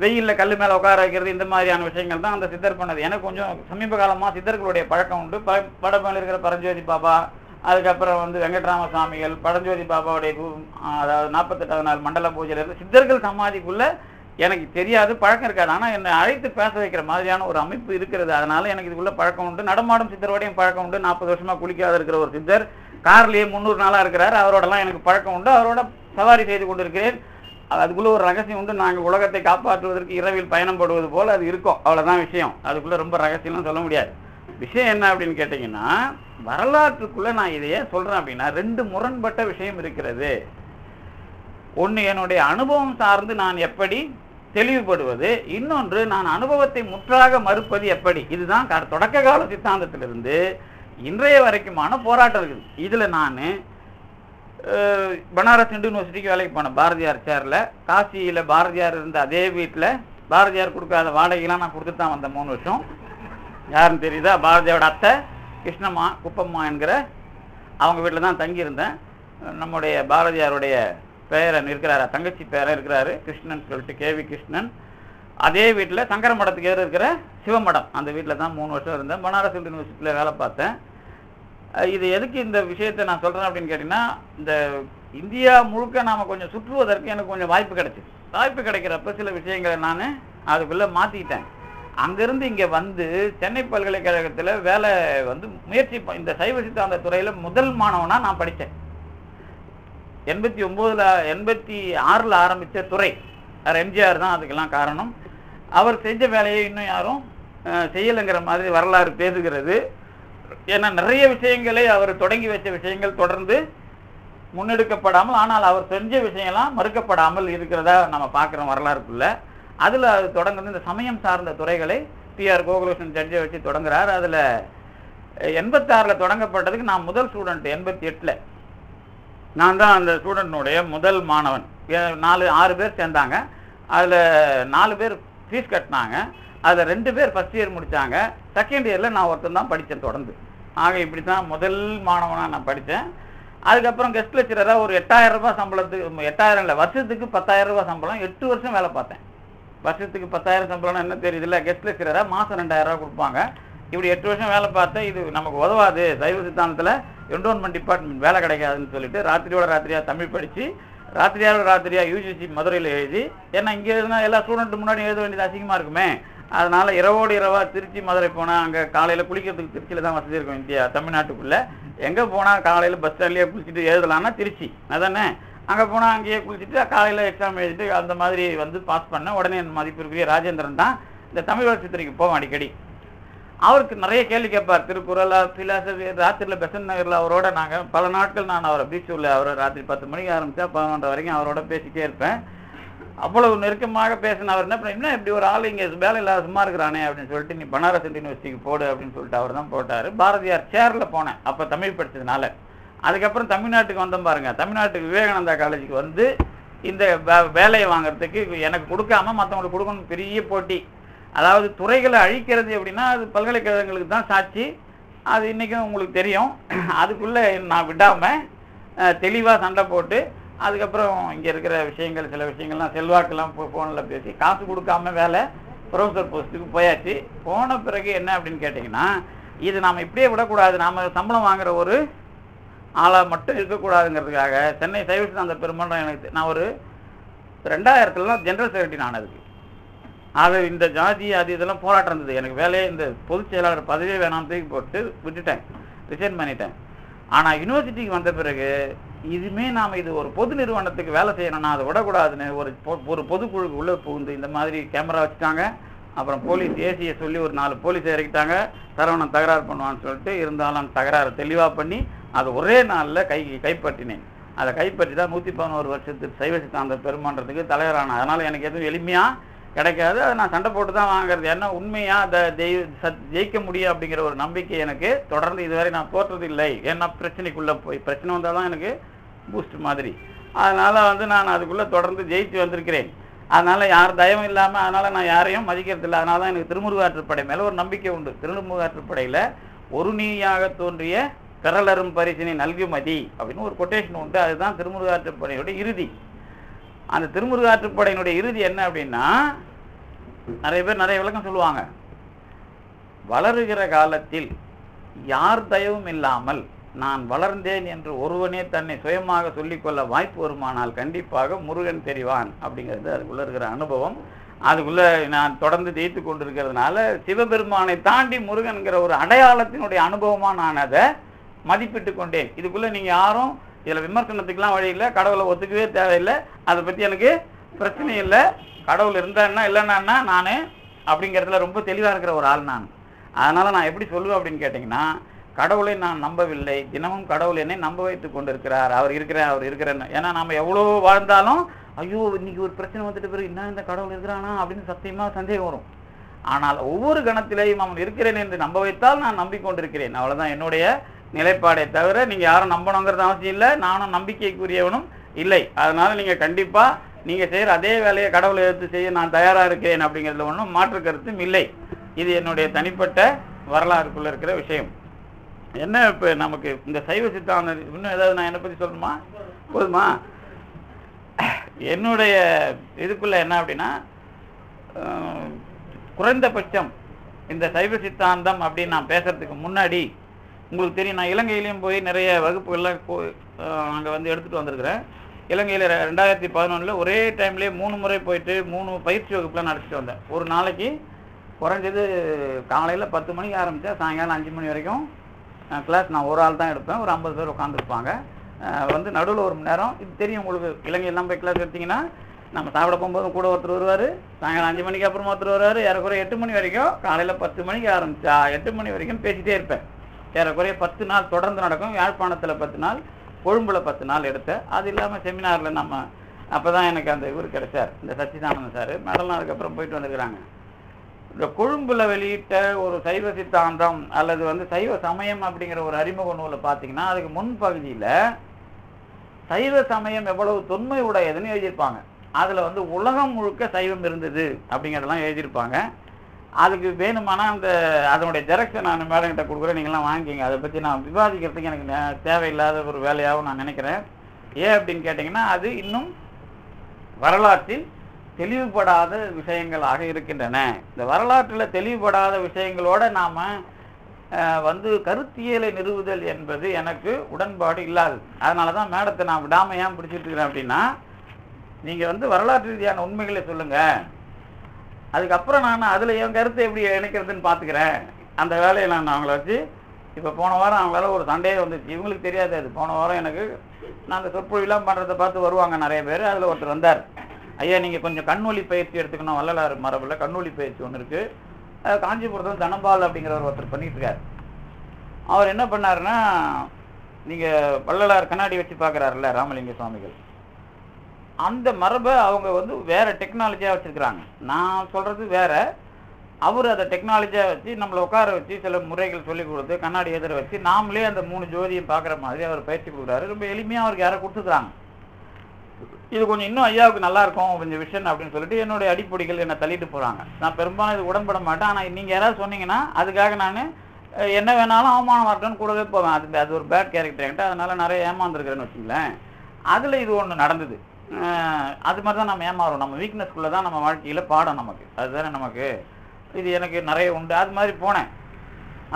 வெயில்ல கல் மேலே உட்கார வைக்கிறது இந்த மாதிரியான விஷயங்கள் தான் அந்த சித்தர் பண்ணது. எனக்கு கொஞ்சம் சமீப காலமாக சித்தர்களுடைய பழக்கம் உண்டு. ப- வடபழனியில் இருக்கிற பரஞ்சோதி பாபா அதுக்கப்புறம் வந்து வெங்கட்ராம சுவாமிகள் பரஞ்சோதி பாபாவுடைய அதாவது நாற்பத்தெட்டாவது நாள் மண்டல பூஜையில் இருந்து சித்தர்கள் சமாதிக்குள்ள எனக்கு தெரியாது பழக்கம் இருக்காது. ஆனால் என்னை அழைத்து பேச வைக்கிற மாதிரியான ஒரு அமைப்பு இருக்கிறது. அதனால எனக்கு இதுக்குள்ள பழக்கம் உண்டு. நடமாடும் சித்தரோடையும் பழக்கம் உண்டு. நாற்பது வருஷமா குளிக்காத இருக்கிற ஒரு சித்தர் கார்லேயே முந்நூறு நாளாக இருக்கிறார். அவரோடலாம் எனக்கு பழக்கம் உண்டு. அவரோட சவாரி செய்து கொண்டிருக்கிறேன். அதுக்குள்ளே ஒரு ரகசியம் உண்டு. நாங்கள் உலகத்தை காப்பாற்றுவதற்கு இரவில் பயணம் படுவது அது இருக்கும். அவ்வளோதான் விஷயம். அதுக்குள்ளே ரொம்ப ரகசியம்லாம் சொல்ல முடியாது. விஷயம் என்ன அப்படின்னு கேட்டிங்கன்னா வரலாற்றுக்குள்ளே நான் இதையே சொல்கிறேன் அப்படின்னா ரெண்டு முரண்பட்ட விஷயம் இருக்கிறது. ஒன்று என்னுடைய அனுபவம் சார்ந்து நான் எப்படி தெளிவுபடுவது. இன்னொன்று நான் அனுபவத்தை முற்றாக மறுப்பது எப்படி? இதுதான் க- தொடக்க கால சித்தாந்தத்திலிருந்து இன்றைய வரைக்குமான போராட்டம் இருக்குது. இதில் நான் பனாரஸ் இந்து யூனிவர்சிட்டிக்கு வேலைக்கு போனேன் பாரதியார் சேரில். காசியில் பாரதியார் இருந்த அதே வீட்டில் பாரதியார் கொடுக்காத வாடகைலாம் நான் கொடுத்துட்டு தான் வந்தேன் மூணு வருஷம். யாருன்னு தெரியுதா? பாரதியாரோட அத்தை கிருஷ்ணம்மா குப்பம்மா என்கிற அவங்க வீட்டில் தான் தங்கியிருந்தேன். நம்முடைய பாரதியாருடைய பேரன் இருக்கிறாரு தங்கச்சி பேரன் இருக்கிறாரு கிருஷ்ணன் சொல்லிட்டு கேவி கிருஷ்ணன். அதே வீட்டில் சங்கர மடத்துக்கு எதிர இருக்கிற சிவமடம் அந்த வீட்டில் தான் மூணு வருஷம் இருந்தேன். பனாரஸ் யூனிவர்சிட்டியில் வேலை பார்த்தேன். இது எதுக்கு இந்த விஷயத்தை நான் சொல்கிறேன் அப்படின்னு கேட்டிங்கன்னா இந்த இந்தியா முழுக்க நாம் கொஞ்சம் சுற்றுவதற்கு எனக்கு கொஞ்சம் வாய்ப்பு கிடச்சிது வாய்ப்பு கிடைக்கிறப்ப சில விஷயங்களை நான் அதுக்குள்ளே மாற்றிக்கிட்டேன் அங்கேருந்து இங்கே வந்து சென்னை பல்கலைக்கழகத்தில் வேலை வந்து முயற்சி இந்த சைவ சித்தாந்த துறையில் முதல் மாணவனாக நான் படித்தேன் எண்பத்தி ஒம்போதில் எண்பத்தி ஆறில் ஆரம்பித்த துறை. அவர் எம்ஜிஆர் தான் அதுக்கெல்லாம் காரணம். அவர் செஞ்ச வேலையை இன்னும் யாரும் செய்யலைங்கிற மாதிரி வரலாறு பேசுகிறது. ஏன்னா நிறைய விஷயங்களை அவர் தொடங்கி வச்ச விஷயங்கள் தொடர்ந்து முன்னெடுக்கப்படாமல் ஆனால் அவர் செஞ்ச விஷயம்லாம் மறுக்கப்படாமல் இருக்கிறதா நம்ம பார்க்குறோம் வரலாறுக்குள்ள. அதில் அது தொடங்குறது இந்த சமயம் சார்ந்த துறைகளை பிஆர் கோகுலகிருஷ்ணன் செஞ்சை வச்சு தொடங்குறார். அதில் எண்பத்தாறில் தொடங்கப்பட்டதுக்கு நான் முதல் ஸ்டூடெண்ட் எண்பத்தி எட்டில் நான் தான் அந்த ஸ்டூடெண்ட்னுடைய முதல் மாணவன். ஏ- நாலு ஆறு பேர் சேர்ந்தாங்க. அதில் நாலு பேர் ஃபீஸ் கட்டினாங்க. அதில் ரெண்டு பேர் ஃபஸ்ட் இயர் முடித்தாங்க செகண்ட் இயரில் நான் ஒருத்தன் தான் படித்தேன் தொடர்ந்து. ஆக இப்படி தான் முதல் மாணவனாக நான் படித்தேன். அதுக்கப்புறம் கெஸ்ட் லெக்சரராக ஒரு எட்டாயிரம் ரூபாய் சம்பளத்துக்கு எட்டாயிரம் இல்லை வருஷத்துக்கு பத்தாயிரம் ரூபாய் சம்பளம் எட்டு வருஷம் வேலை பார்த்தேன். வருஷத்துக்கு பத்தாயிரம் சம்பளம்னா என்ன தெரியுதுல்ல கெஸ்ட் லெக்சராக மாதம் ரெண்டாயிரம் ரூபா கொடுப்பாங்க. இப்படி எட்டு வருஷம் வேலை பார்த்தேன் இது நமக்கு உதவாது. சைவ சித்தாந்தத்தில் என்டோன்மெண்ட் டிபார்ட்மெண்ட் வேலை கிடைக்காதுன்னு சொல்லிட்டு ராத்திரியோட ராத்திரியாக தமிழ் படித்து ராத்திரியோட ராத்திரியாக யூஜிசி மதுரையில் எழுதி ஏன்னா இங்கே இருந்தால் எல்லா ஸ்டூடெண்ட் முன்னாடி எழுத வேண்டியது அசிங்கமாக இருக்குமே. அதனால இரவோடு இரவா திருச்சி மதுரை போனால் அங்கே காலையில் குளிக்கிறதுக்கு திருச்சியில் தான் வசதி இருக்கும் இந்தியா தமிழ்நாட்டுக்குள்ள. எங்கே போனால் காலையில் பஸ் ஸ்டாண்ட்லேயே குளிச்சுட்டு எழுதலாம்னா திருச்சி. அதானே? அங்கே போனால் அங்கேயே குளிச்சுட்டு காலையில் எக்ஸாம் எழுதிட்டு அந்த மாதிரி வந்து பாஸ் பண்ண உடனே என் மதிப்பிற்குரிய ராஜேந்திரன் தான் இந்த தமிழ் வளர்ச்சித்துறைக்கு போவோம் அடிக்கடி. அவருக்கு நிறைய கேள்வி கேட்பார். திருக்குறள் பிலாசபி ராத்திரியில் பெசன் நகரில் அவரோட நாங்கள் பல நாட்கள் நான் அவரை பீச்சூரில் அவரை ராத்திரி பத்து மணிக்கு ஆரம்பித்தா பதினொன்றரை வரைக்கும் அவரோட பேசிக்கிட்டே இருப்பேன். அவ்வளவு நெருக்கமாக பேசின அவர் என்ன பண்ண இப்படி ஒரு ஆள் இங்கே வேலை இல்லாத சும்மா இருக்கிறானே அப்படின்னு சொல்லிட்டு நீ பனாரஸ் யூனிவர்சிட்டிக்கு போடு அப்படின்னு சொல்லிட்டு அவர் தான் போட்டார். பாரதியார் சேரில் போனேன். அப்போ தமிழ் படித்ததுனால அதுக்கப்புறம் தமிழ்நாட்டுக்கு வந்தோம் பாருங்க. தமிழ்நாட்டுக்கு விவேகானந்தா காலேஜுக்கு வந்து இந்த வே- வேலையை வாங்குறதுக்கு எனக்கு கொடுக்காம மற்றவங்களுக்கு கொடுக்கணும் பெரிய போட்டி. அதாவது துறைகளை அழிக்கிறது அப்படின்னா அது பல்கலைக்கழகங்களுக்கு தான் சாட்சி. அது இன்றைக்கும் உங்களுக்கு தெரியும். அதுக்குள்ளே நான் விடாமல் தெளிவாக சண்டை போட்டு அதுக்கப்புறம் இங்கே இருக்கிற விஷயங்கள் சில விஷயங்கள்லாம் செல்வாக்கெல்லாம் ஃபோனில் பேசி காசு கொடுக்காம வேலை ப்ரொஃபஸர் போஸ்ட்டுக்கு போயாச்சு. போன பிறகு என்ன அப்படின்னு கேட்டிங்கன்னா இது நாம் இப்படியே விடக்கூடாது. நாம் சம்பளம் வாங்குற ஒரு ஆளாக மட்டும் இருக்கக்கூடாதுங்கிறதுக்காக சென்னை சைவ அந்த பெருமன்றம் எனக்கு நான் ஒரு ரெண்டாயிரத்துலலாம் ஜென்ரல் செக்ரட்டரி நான் அதுக்கு. அது இந்த ஜாதி அது இதெல்லாம் போராட்டம் இருந்தது. எனக்கு வேலையே இந்த பொதுச் செயலாளர் பதவியே வேணாம் தூக்கி போட்டு விட்டுட்டேன். ரிசைன் பண்ணிட்டேன். ஆனால் யூனிவர்சிட்டிக்கு வந்த பிறகு இதுமே நாம் இது ஒரு பொது நிறுவனத்துக்கு வேலை செய்யணும்னா அதை விடக்கூடாதுன்னு ஒரு பொ- ஒரு பொதுக்குழுக்கு உள்ளே புகுந்து இந்த மாதிரி கேமரா வச்சுட்டாங்க. அப்புறம் போலீஸ் ஏசியை சொல்லி ஒரு நாலு போலீஸ் இறக்கிட்டாங்க. சரவணன் தகராறு பண்ணுவான்னு சொல்லிட்டு இருந்தாலும் தகராறு தெளிவாக பண்ணி அது ஒரே நாளில் கை கைப்பற்றினேன். அதை கைப்பற்றி தான் நூற்றி பதினோரு வருஷத்துக்கு சைவ சித்தாந்த பெருமான்றதுக்கு தலைவரான அதனால் எனக்கு எதுவும் எளிமையாக கிடைக்காது. அதை நான் சண்டை போட்டு தான் வாங்குறது. ஏன்னா உண்மையாக அதை ஜெய் சத்- ஜெயிக்க முடியும் அப்படிங்கிற ஒரு நம்பிக்கை எனக்கு. தொடர்ந்து இதுவரை நான் தோற்றது இல்லை ஏன்னா பிரச்சனைக்குள்ளே போய் பிரச்சனை வந்தால் தான் எனக்கு பூஸ்ட் மாதிரி. அதனால் வந்து நான் அதுக்குள்ளே தொடர்ந்து ஜெயிச்சு வந்திருக்கிறேன். அதனால் யார் தயவும் இல்லாமல் அதனால் நான் யாரையும் மதிக்கிறது இல்லை. அதனால தான் எனக்கு திருமுருகாற்றுப்படை மேலே ஒரு நம்பிக்கை உண்டு. திருமுருகாற்றுப்படையில் ஒரு நீயாக தோன்றிய பெறலரும் பரிசினை நல்குமதி அப்படின்னு ஒரு கொட்டேஷன் உண்டு. அதுதான் திருமுருகாற்றுப்படையோட இறுதி. அந்த திருமுருகாற்றுப்படையினுடைய இறுதி என்ன அப்படின்னா நிறைய பேர் நிறைய விளக்கம் சொல்லுவாங்க. வளருகிற காலத்தில் யார் தயவும் இல்லாமல் நான் வளர்ந்தேன் என்று ஒருவனே தன்னை சுயமாக சொல்லிக்கொள்ள வாய்ப்பு வருமானால் கண்டிப்பாக முருகன் தெரிவான் அப்படிங்கிறது அதுக்குள்ளே இருக்கிற அனுபவம். அதுக்குள்ளே நான் தொடர்ந்து ஜெயித்து கொண்டிருக்கிறதுனால சிவபெருமானை தாண்டி முருகன்கிற ஒரு அடையாளத்தினுடைய அனுபவமாக நான் அதை மதிப்பிட்டு கொண்டேன். இதுக்குள்ளே நீங்கள் யாரும் இதில் விமர்சனத்துக்கெலாம் வழி இல்லை கடவுளை ஒத்துக்கவே தேவையில்லை. அதை பற்றி எனக்கு பிரச்சனை இல்லை. கடவுள் இருந்தான்னா இல்லைன்னா நான் அப்படிங்கிறதுல ரொம்ப தெளிவாக இருக்கிற ஒரு ஆள் நான். அதனால் நான் எப்படி சொல்லுவேன் அப்படின்னு கேட்டிங்கன்னா கடவுளை நான் நம்பவில்லை. தினமும் கடவுள் என்னை நம்ப வைத்துக் கொண்டிருக்கிறார். அவர் இருக்கிறார் அவர் இருக்கிறேன்னு ஏன்னா நம்ம எவ்வளோ வாழ்ந்தாலும் ஐயோ இன்னைக்கு ஒரு பிரச்சனை வந்துட்டு பிறகு என்ன இந்த கடவுள் இருக்கிறானா அப்படின்னு சத்தியமாக சந்தேகம் வரும். ஆனால் ஒவ்வொரு கணத்திலேயும் அவன் இருக்கிறேன் என்று நம்ப வைத்தால் நான் நம்பிக்கொண்டிருக்கிறேன். அவ்வளோதான் என்னுடைய நிலைப்பாடே தவிர நீங்கள் யாரும் நம்பணுங்கிறது அவசியம் இல்லை. நானும் நம்பிக்கைக்குரியவனும் இல்லை. அதனால நீங்கள் கண்டிப்பாக நீங்கள் செய்கிற அதே வேலையை கடவுளை எடுத்து செய்ய நான் தயாராக இருக்கிறேன் அப்படிங்கிறதுல ஒன்றும் மாற்று கருத்தும் இல்லை. இது என்னுடைய தனிப்பட்ட வரலாறுக்குள்ளே இருக்கிற விஷயம். என்ன இப்ப நமக்கு இந்த சைவ சித்தாந்தம் இன்னும் ஏதாவது நான் என்னை பத்தி சொல்லணுமா? போதுமா? என்னுடைய இதுக்குள்ள என்ன அப்படின்னா குறைந்தபட்சம் இந்த சைவ சித்தாந்தம் அப்படின்னு நான் பேசுறதுக்கு முன்னாடி உங்களுக்கு தெரியும் நான் இலங்கையிலையும் போய் நிறைய வகுப்புகள்லாம் போய் அங்கே வந்து எடுத்துகிட்டு வந்திருக்கிறேன். இலங்கையில் ரெண்டாயிரத்தி பதினொன்றில் ஒரே டைம்லேயே மூணு முறை போயிட்டு மூணு பயிற்சி வகுப்புலாம் நடத்திட்டு வந்தேன். ஒரு நாளைக்கு குறைஞ்சது காலையில் பத்து மணிக்கு ஆரம்பித்தா சாயங்காலம் அஞ்சு மணி வரைக்கும் கிளாஸ் நான் ஒரு ஆள் தான் எடுப்பேன். ஒரு ஐம்பது பேர் உட்காந்துருப்பாங்க வந்து நடுவில் ஒரு மணி நேரம். இது தெரியும் உங்களுக்கு. இலங்கையெல்லாம் போய் கிளாஸ் எடுத்தீங்கன்னா நம்ம சாப்பிட போகும்போதும் கூட ஒருத்தர் வருவார். சாயங்காலம் அஞ்சு மணிக்கு அப்புறமா ஒருத்தர் வருவார். ஏறக்குறைய எட்டு மணி வரைக்கும் காலையில் பத்து மணிக்கு ஆரம்பிச்சா எட்டு மணி வரைக்கும் பேசிகிட்டே இருப்பேன். ஏறக்குறைய பத்து நாள் தொடர்ந்து நடக்கும். யாழ்ப்பாணத்தில் பத்து நாள் கொழும்புல பத்து நாள் எடுத்தேன். அது இல்லாமல் செமினாரில் நம்ம அப்போ தான் எனக்கு அந்த இவர் கிடைச்சார். இந்த சச்சிதானந்த சார். மேடலாம் அதுக்கப்புறம் போயிட்டு வந்துருக்குறாங்க. இந்த கொழும்புல வெளியிட்ட ஒரு சைவ சித்தாந்தம் அல்லது வந்து சைவ சமயம் அப்படிங்கிற ஒரு அறிமுக நூலை பார்த்தீங்கன்னா அதுக்கு முன்பகுதியில் சைவ சமயம் எவ்வளவு தொன்மை உடையதுன்னு எழுதியிருப்பாங்க. அதில் வந்து உலகம் முழுக்க சைவம் இருந்தது அப்படிங்கிறதெல்லாம் எழுதியிருப்பாங்க. அதுக்கு வேணுமானா அந்த அதனுடைய ஜெரக்ஸை நான் மேடங்கிட்ட கொடுக்குறேன். நீங்களாம் வாங்கிக்கிங்க. அதை பற்றி நான் விவாதிக்கிறதுக்கு எனக்கு தேவையில்லாத ஒரு வேலையாகவும் நான் நினைக்கிறேன். ஏன் அப்படின்னு கேட்டிங்கன்னா அது இன்னும் வரலாற்றில் தெளிவுபடாத விஷயங்களாக இருக்கின்றன. இந்த வரலாற்றில் தெளிவுபடாத விஷயங்களோட நாம் வந்து கருத்தியலை நிறுவுதல் என்பது எனக்கு உடன்பாடு இல்லாது. அதனால தான் மேடத்தை நான் விடாம ஏன் பிடிச்சிட்டு இருக்கிறேன் அப்படின்னா நீங்கள் வந்து வரலாற்று ரீதியான உண்மைகளை சொல்லுங்கள் அதுக்கப்புறம் நான் அதில் என் கருத்தை எப்படி இணைக்கிறதுன்னு பார்த்துக்கிறேன் அந்த வேலையை நான் அவங்கள வச்சு இப்போ போன வாரம் அவங்களால ஒரு சண்டையே வந்துச்சு. இவங்களுக்கு தெரியாது அது. போன வாரம் எனக்கு நான் அந்த சொற்பொழிலாம் பண்ணுறதை பார்த்து வருவாங்க நிறைய பேர். அதில் ஒருத்தர் வந்தார். ஐயா நீங்கள் கொஞ்சம் கண்ணொலி பயிற்சி எடுத்துக்கணும் வள்ளலார் மரபில் கண்ணொலி பயிற்சி ஒன்று இருக்குது காஞ்சிபுரத்தில் தனபால் அப்படிங்கிறவர் ஒருத்தர் பண்ணிட்டுருக்கார். அவர் என்ன பண்ணாருன்னா நீங்கள் வள்ளலார் கண்ணாடி வச்சு பார்க்குறாருல்ல ராமலிங்க சுவாமிகள். அந்த மரபை அவங்க வந்து வேறு டெக்னாலஜியாக வச்சுருக்கிறாங்க. நான் சொல்கிறது வேற. அவர் அதை டெக்னாலஜியாக வச்சு நம்மளை உட்கார வச்சு சில முறைகள் சொல்லிக் கொடுத்து கண்ணாடி எதிர வச்சு நாமளே அந்த மூணு ஜோதியும் பார்க்குற மாதிரி அவர் பயிற்சி கொடுக்குறாரு. ரொம்ப எளிமையாக அவருக்கு யாரை கொடுத்துக்கிறாங்க. இது கொஞ்சம் இன்னும் ஐயாவுக்கு நல்லா இருக்கும் கொஞ்சம் விஷன் அப்படின்னு சொல்லிட்டு என்னுடைய அடிப்பொடிகள் என்னை தள்ளிட்டு போகிறாங்க நான் பெரும்பாலும் இது உடன்பட மாட்டேன். ஆனால் நீங்கள் யாராவது சொன்னீங்கன்னா அதுக்காக நான் என்ன வேணாலும் அவமானம் வரட்டும்னு கூடவே போவேன். அது அது ஒரு பேட் கேரக்டர் என்கிட்ட. அதனால நிறைய ஏமாந்துருக்கிறேன்னு வச்சுங்களேன் அதில் இது ஒன்று நடந்தது. அது மாதிரி தான் நம்ம ஏமாறும் நம்ம வீக்னஸ்குள்ளே தான் நம்ம வாழ்க்கையில் பாடம் நமக்கு. அதுதானே நமக்கு. இது எனக்கு நிறைய உண்டு. அது மாதிரி போனேன்.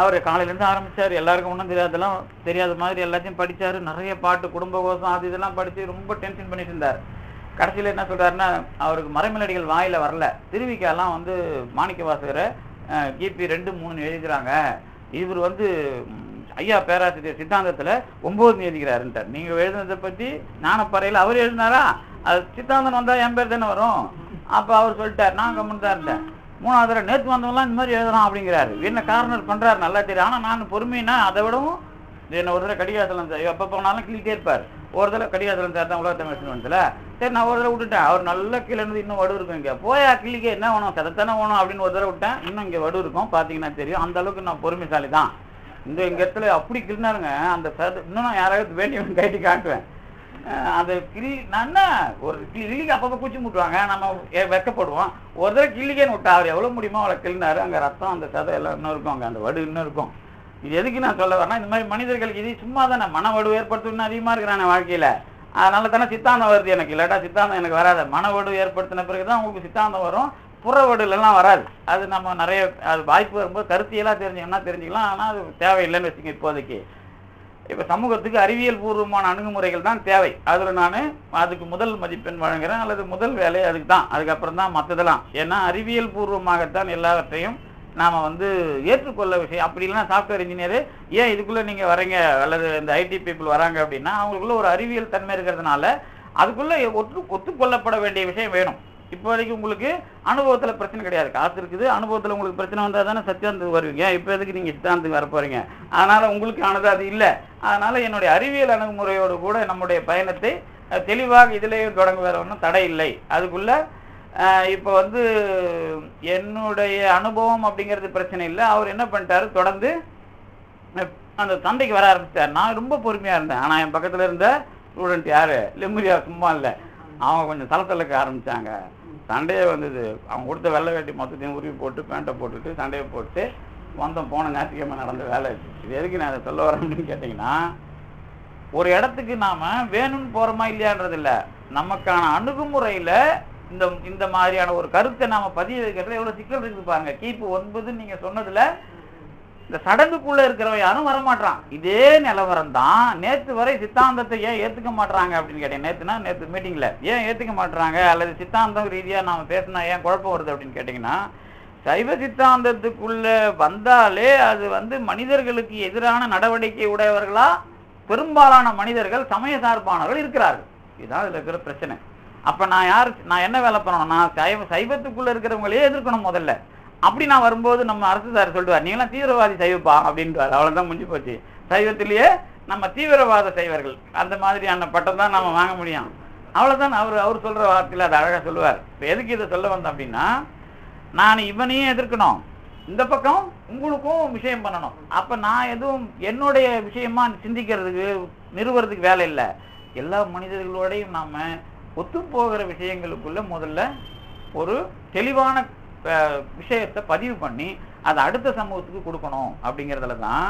அவர் காலையிலேருந்து ஆரம்பித்தார் எல்லாருக்கும் ஒன்றும் தெரியாதெல்லாம் தெரியாத மாதிரி எல்லாத்தையும் படிச்சார். நிறைய பாட்டு குடும்ப கோஷம் அது இதெல்லாம் படித்து ரொம்ப டென்ஷன் பண்ணிட்டு இருந்தார். கடைசியில் என்ன சொல்கிறாருன்னா அவருக்கு மறைமலடிகள் வாயில் வரல. திருவிக்காலாம் வந்து மாணிக்க வாசகரை கிபி ரெண்டு மூணு எழுதுகிறாங்க இவர் வந்து ஐயா பேராசிரியர் சித்தாந்தத்தில் ஒம்பது எழுதிக்கிறாருன்ட்டார். நீங்கள் எழுதுனதை பற்றி ஞானப்பறையில் அவர் எழுதினாரா? அது சித்தாந்தம் வந்தால் என் பேர் தானே வரும். அப்போ அவர் சொல்லிட்டார். நான் கம்முன்னு தான் இருந்தேன். மூணாவது தடவை நேற்று வந்தவங்களாம் இந்த மாதிரி எழுதுறான் அப்படிங்கிறாரு. என்ன காரணர் பண்ணுறாரு நல்லா தெரியும் ஆனால் நான் பொறுமைனா அதை விடவும் என்ன ஒரு தடவை கடிகாசலம் சார் எப்போ போனாலும் கிள்ளிட்டே இருப்பார். ஒரு தடவை கடிகாசலம் சார் தான் உலக தமிழ் வந்துல சரி நான் ஒரு தடவை விட்டுட்டேன். அவர் நல்ல கீழே இருந்து இன்னும் வடு இருக்கும் இங்கே. போயா கிளிக்கே என்ன வேணும்? சதத்தானே வேணும் அப்படின்னு ஒரு தடவை விட்டேன். இன்னும் இங்கே வடு இருக்கும். பார்த்தீங்கன்னா தெரியும். அந்த அளவுக்கு நான் பொறுமைசாலி தான் இந்த எங்கள் இடத்துல அப்படி கிளினாருங்க. அந்த சத இன்னும் நான் யாராவது வேண்டி கைட்டி காட்டுவேன். அந்த கிளி நான் என்ன ஒரு கிளி கிளிக்கு அப்பப்போ குச்சி முட்டுவாங்க. நம்ம வெக்கப்படுவோம் ஒரு தடவை கிள்ளிக்கேன்னு விட்டா அவர் எவ்வளோ முடியுமோ அவளை கிள்ளினாரு. அங்கே ரத்தம் அந்த சதை எல்லாம் இன்னும் இருக்கும். அங்கே அந்த வடு இன்னும் இருக்கும். இது எதுக்கு நான் சொல்ல வரேன்னா இந்த மாதிரி மனிதர்களுக்கு இது சும்மா தானே மன வடு ஏற்படுத்தணும்னு அதிகமாக இருக்கிறானே வாழ்க்கையில். அதனால தானே சித்தாந்தம் வருது எனக்கு. இல்லாட்டா சித்தாந்தம் எனக்கு வராது. மன வடு ஏற்படுத்தின பிறகுதான் உங்களுக்கு சித்தாந்தம் வரும். புறவடுலாம் வராது. அது நம்ம நிறைய அது வாய்ப்பு வரும்போது கருத்தியெல்லாம் தெரிஞ்சுக்கணும்னா தெரிஞ்சுக்கலாம். ஆனால் அது தேவையில்லைன்னு வச்சுங்க இப்போதைக்கு. இப்போ சமூகத்துக்கு அறிவியல் பூர்வமான அணுகுமுறைகள் தான் தேவை. அதில் நான் அதுக்கு முதல் மதிப்பெண் வழங்குறேன் அல்லது முதல் வேலை அதுக்கு தான். அதுக்கப்புறம் தான் மற்றதெல்லாம் ஏன்னா அறிவியல் பூர்வமாகத்தான் எல்லாவற்றையும் நாம் வந்து ஏற்றுக்கொள்ள விஷயம். அப்படி இல்லைன்னா சாஃப்ட்வேர் இன்ஜினியர் ஏன் இதுக்குள்ளே நீங்கள் வரீங்க அல்லது இந்த ஐடி பீப்புள் வராங்க அப்படின்னா அவங்களுக்குள்ள ஒரு அறிவியல் தன்மை இருக்கிறதுனால அதுக்குள்ளே ஒத்து ஒத்துக்கொள்ளப்பட வேண்டிய விஷயம் வேணும். இப்போதைக்கு உங்களுக்கு அனுபவத்தில் பிரச்சனை கிடையாது. காசு இருக்குது அனுபவத்தில் உங்களுக்கு பிரச்சனை வந்தால் தானே சத்தியாந்தத்துக்கு வருவீங்க. இப்போ எதுக்கு நீங்கள் சித்தாந்தத்துக்கு வர போகிறீங்க அதனால் உங்களுக்கு ஆனது அது இல்லை. அதனால் என்னுடைய அறிவியல் அணுகுமுறையோடு கூட நம்முடைய பயணத்தை தெளிவாக இதிலேயே தொடங்க வேற ஒன்றும் தடை இல்லை. அதுக்குள்ளே இப்போ வந்து என்னுடைய அனுபவம் அப்படிங்கிறது பிரச்சனை இல்லை. அவர் என்ன பண்ணிட்டாரு? தொடர்ந்து அந்த சண்டைக்கு வர ஆரம்பித்தார் நான் ரொம்ப பொறுமையாக இருந்தேன். ஆனால் என் பக்கத்தில் இருந்த ஸ்டூடெண்ட் யாரு? லெமுரியா சும்மா இல்லை. அவங்க கொஞ்சம் தளத்தலுக்கு ஆரம்பித்தாங்க சண்டையே வந்தது. அவங்க கொடுத்த வெள்ளை வேட்டி மொத்தத்தையும் உருவி போட்டு பேண்ட்டை போட்டுட்டு சண்டையை போட்டு வந்தோம். போன ஞாயிற்றுக்கிழமை நடந்த வேலை இது. எதுக்கு நான் அதை சொல்ல வரேன் அப்படின்னு கேட்டிங்கன்னா ஒரு இடத்துக்கு நாம் வேணும்னு போகிறோமா இல்லையான்றதில்ல நமக்கான அணுகுமுறையில் இந்த இந்த மாதிரியான ஒரு கருத்தை நாம் பதிய வைக்கிறது எவ்வளோ சிக்கல் இருக்குது பாருங்கள் கிபி ஒன்பதுன்னு நீங்கள் சொன்னதில் இந்த சடங்குக்குள்ள இருக்கிறவன் யாரும் வரமாட்டான் இதே நிலவரம் தான் நேத்து வரை சித்தாந்தத்தை ஏன் ஏத்துக்க மாட்டாங்க அப்படின்னு கேட்டேன். நேத்துனா நேத்து மீட்டிங்ல ஏன் ஏத்துக்க மாட்டாங்க அல்லது சித்தாந்தம் ரீதியா நாம பேசினா ஏன் குழப்பம் வருது அப்படின்னு கேட்டீங்கன்னா சைவ சித்தாந்தத்துக்குள்ள வந்தாலே அது வந்து மனிதர்களுக்கு எதிரான நடவடிக்கை உடையவர்களா? பெரும்பாலான மனிதர்கள் சமய சார்பானவர்கள் இருக்கிறார்கள். இதுதான் இதுல இருக்கிற பிரச்சனை. அப்ப நான் யார் நான் என்ன வேலை பண்ணணும்னா சைவ சைவத்துக்குள்ள இருக்கிறவங்களே எதிர்க்கணும் முதல்ல. அப்படி நான் வரும்போது நம்ம அரசு சார் சொல்லுவார் நீங்களாம் தீவிரவாதி சைவப்பா அப்படின்றார். அவ்வளோதான் முடிஞ்சு போச்சு. சைவத்திலேயே நம்ம தீவிரவாத சைவர்கள் அந்த மாதிரியான பட்டம் தான் நம்ம வாங்க முடியும். அவ்வளோதான் அவர் அவர் சொல்கிற வார்த்தையில் அதை அழகாக சொல்லுவார். இப்போ எதுக்கு இதை சொல்ல வந்தேன் அப்படின்னா நான் இவனையும் எதிர்க்கணும். இந்த பக்கம் உங்களுக்கும் விஷயம் பண்ணணும். அப்போ நான் எதுவும் என்னுடைய விஷயமா சிந்திக்கிறதுக்கு நிறுவறதுக்கு வேலை இல்லை. எல்லா மனிதர்களோடையும் நாம் ஒத்து போகிற விஷயங்களுக்குள்ள முதல்ல ஒரு தெளிவான விஷயத்தை பதிவு பண்ணி அதை அடுத்த சமூகத்துக்கு கொடுக்கணும் அப்படிங்கிறதுல தான்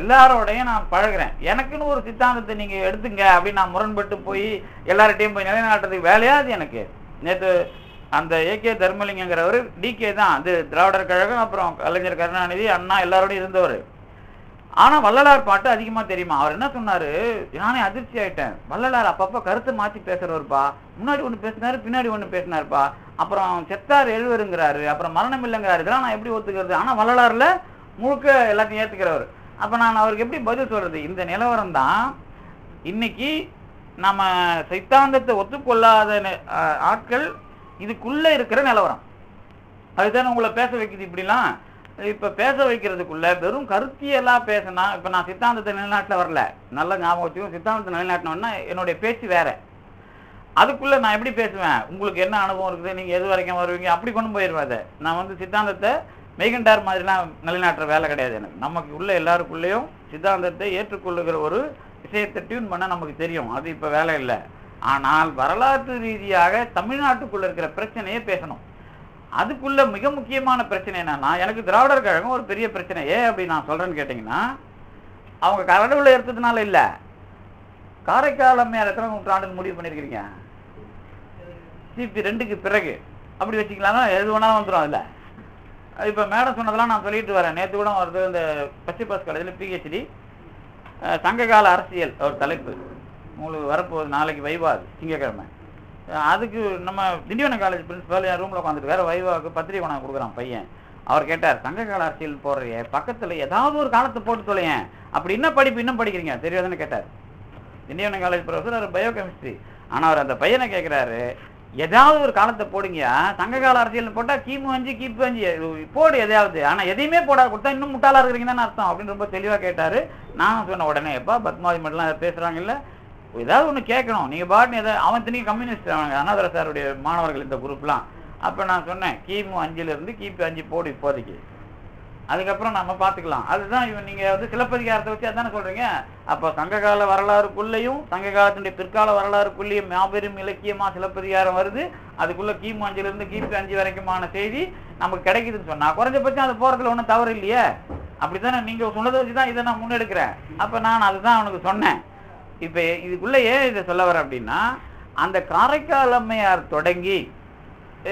எல்லாரோடையும் நான் பழகுறேன். எனக்குன்னு ஒரு சித்தாந்தத்தை நீங்கள் எடுத்துங்க அப்படின்னு நான் முரண்பட்டு போய் எல்லார்ட்டையும் போய் நிலைநாட்டுறதுக்கு வேலையாது எனக்கு? நேற்று அந்த ஏகே தர்மலிங்கங்கிறவர் டிகே தான் அது திராவிடர் கழகம் அப்புறம் கலைஞர் கருணாநிதி அண்ணா எல்லாரோடையும் இருந்தவர். ஆனா வள்ளலார் பாட்டு அதிகமா தெரியுமா? அவர் என்ன சொன்னாரு? நானே அதிர்ச்சி ஆயிட்டேன். வள்ளலார் அப்பப்ப கருத்தை மாத்தி பேசுறவருப்பா. முன்னாடி ஒண்ணு பேசினாரு பின்னாடி ஒண்ணு பேசினாருப்பா. அப்புறம் செத்தார் எழுவருங்கிறாரு. அப்புறம் மரணம் இல்லைங்கிறாரு. இதெல்லாம் நான் எப்படி ஒத்துக்கிறது? ஆனா வள்ளலாறுல முழுக்க எல்லாத்தையும் ஏத்துக்கிறவர். அப்ப நான் அவருக்கு எப்படி பதில் சொல்றது? இந்த நிலவரம் தான் இன்னைக்கு நம்ம சித்தாந்தத்தை ஒத்துக்கொள்ளாத நெ- ஆட்கள் இதுக்குள்ள இருக்கிற நிலவரம். அதுதான் உங்களை பேச வைக்குது இப்படிலாம்? இப்ப பேச வைக்கிறதுக்குள்ள வெறும் கருத்தியெல்லாம் பேசினா இப்ப நான் சித்தாந்தத்தை நிலைநாட்டில் வரல. நல்ல ஞாபகம் வச்சுக்கோ சித்தாந்தத்தை நிலைநாட்டினோன்னா என்னுடைய பேச்சு வேற. அதுக்குள்ள நான் எப்படி பேசுவேன்? உங்களுக்கு என்ன அனுபவம் இருக்குது? நீங்க எது வரைக்கும் வருவீங்க? அப்படி கொண்டு போயிடுவேன் அதை. நான் வந்து சித்தாந்தத்தை மெய்கண்டார் மாதிரிலாம் நிலைநாட்டுற வேலை கிடையாது எனக்கு. நமக்கு உள்ள எல்லாருக்குள்ளேயும் சித்தாந்தத்தை ஏற்றுக்கொள்ளுகிற ஒரு விஷயத்தை டியூன் பண்ண நமக்கு தெரியும். அது இப்ப வேலை இல்லை. ஆனால் வரலாற்று ரீதியாக தமிழ்நாட்டுக்குள்ள இருக்கிற பிரச்சனையே பேசணும். அதுக்குள்ள மிக முக்கியமான பிரச்சனை என்னன்னா எனக்கு திராவிடர் கழகம் ஒரு பெரிய பிரச்சனை. ஏன் அப்படி நான் சொல்றேன்னு கேட்டீங்கன்னா அவங்க கடவுளை எடுத்ததுனால இல்ல. காரைக்கால் அம்மையார் எத்தனை நூற்றாண்டுன்னு முடிவு பண்ணிருக்கிறீங்க? சிபி ரெண்டுக்கு பிறகு. அப்படி வச்சுக்கலாம் எது வேணாலும் வந்துடும் அதுல. இப்ப மேடம் சொன்னதெல்லாம் நான் சொல்லிட்டு வரேன். நேத்து கூட வருது இந்த பச்சைபாஸ் காலேஜில் பிஹெச்டி சங்ககால அரசியல் ஒரு தலைப்பு. உங்களுக்கு வரப்போகுது நாளைக்கு வைவாது திங்கக்கிழமை. அதுக்கு நம்ம திண்டிவனம் காலேஜ் பிரின்சிபால் என் ரூமில் உட்காந்துட்டு வேறு வைவாவுக்கு பத்திரிகை கொண்டாந்து கொடுக்குறான் பையன். அவர் கேட்டார் சங்ககால அரசியல் போடுறிய பக்கத்தில் ஏதாவது ஒரு காலத்தை போட்டு தொலையன். அப்படி என்ன படிப்பு இன்னும் படிக்கிறீங்க? தெரியாதுன்னு கேட்டார். திண்டிவனம் காலேஜ் ப்ரொஃபஸர் அவர் பயோகெமிஸ்ட்ரி ஆனால் அவர் அந்த பையனை கேட்குறாரு ஏதாவது ஒரு காலத்தை போடுங்க சங்ககால அரசியல் போட்டால் கிமு அஞ்சு கிபு அஞ்சு. போடு எதையாவது. ஆனால் எதையுமே போடா கொடுத்தா இன்னும் முட்டாளா இருக்கிறீங்கன்னு அர்த்தம். அப்படின்னு ரொம்ப தெளிவாக கேட்டார். நான் சொன்ன உடனே எப்பா பத்மாவதி மட்டும் பேசுறாங்க ஏதாவது ஒன்று கேட்கணும். நீங்கள் பாட்டு ஏதாவது அவன் தனி கம்யூனிஸ்ட் அவங்க அனாதர சாருடைய மாணவர்கள் இந்த குரூப்லாம் அப்போ நான் சொன்னேன் கிமு அஞ்சிலிருந்து கிபி அஞ்சு போடு இப்போதைக்கு. அதுக்கப்புறம் நம்ம பார்த்துக்கலாம் அதுதான் இவன் நீங்கள் வந்து சிலப்பதிகாரத்தை வச்சு அதானே சொல்கிறீங்க அப்போ சங்ககால வரலாறுக்குள்ளேயும் சங்க காலத்தினுடைய பிற்கால வரலாறுக்குள்ளேயும் மாபெரும் இலக்கியமாக சிலப்பதிகாரம் வருது. அதுக்குள்ளே கிமு அஞ்சிலிருந்து கிபி அஞ்சு வரைக்குமான செய்தி நமக்கு கிடைக்குதுன்னு சொன்னால் குறைஞ்சபட்சம் அது போகிறதுல ஒன்றும் தவறு இல்லையே. அப்படித்தானே? நீங்கள் சொன்னதை வச்சு தான் இதை நான் முன்னெடுக்கிறேன். அப்போ நான் அதுதான் அவனுக்கு சொன்னேன். இப்போ இதுக்குள்ளே ஏன் இதை சொல்ல வரேன் அப்படின்னா அந்த காரைக்கால் அம்மையார் தொடங்கி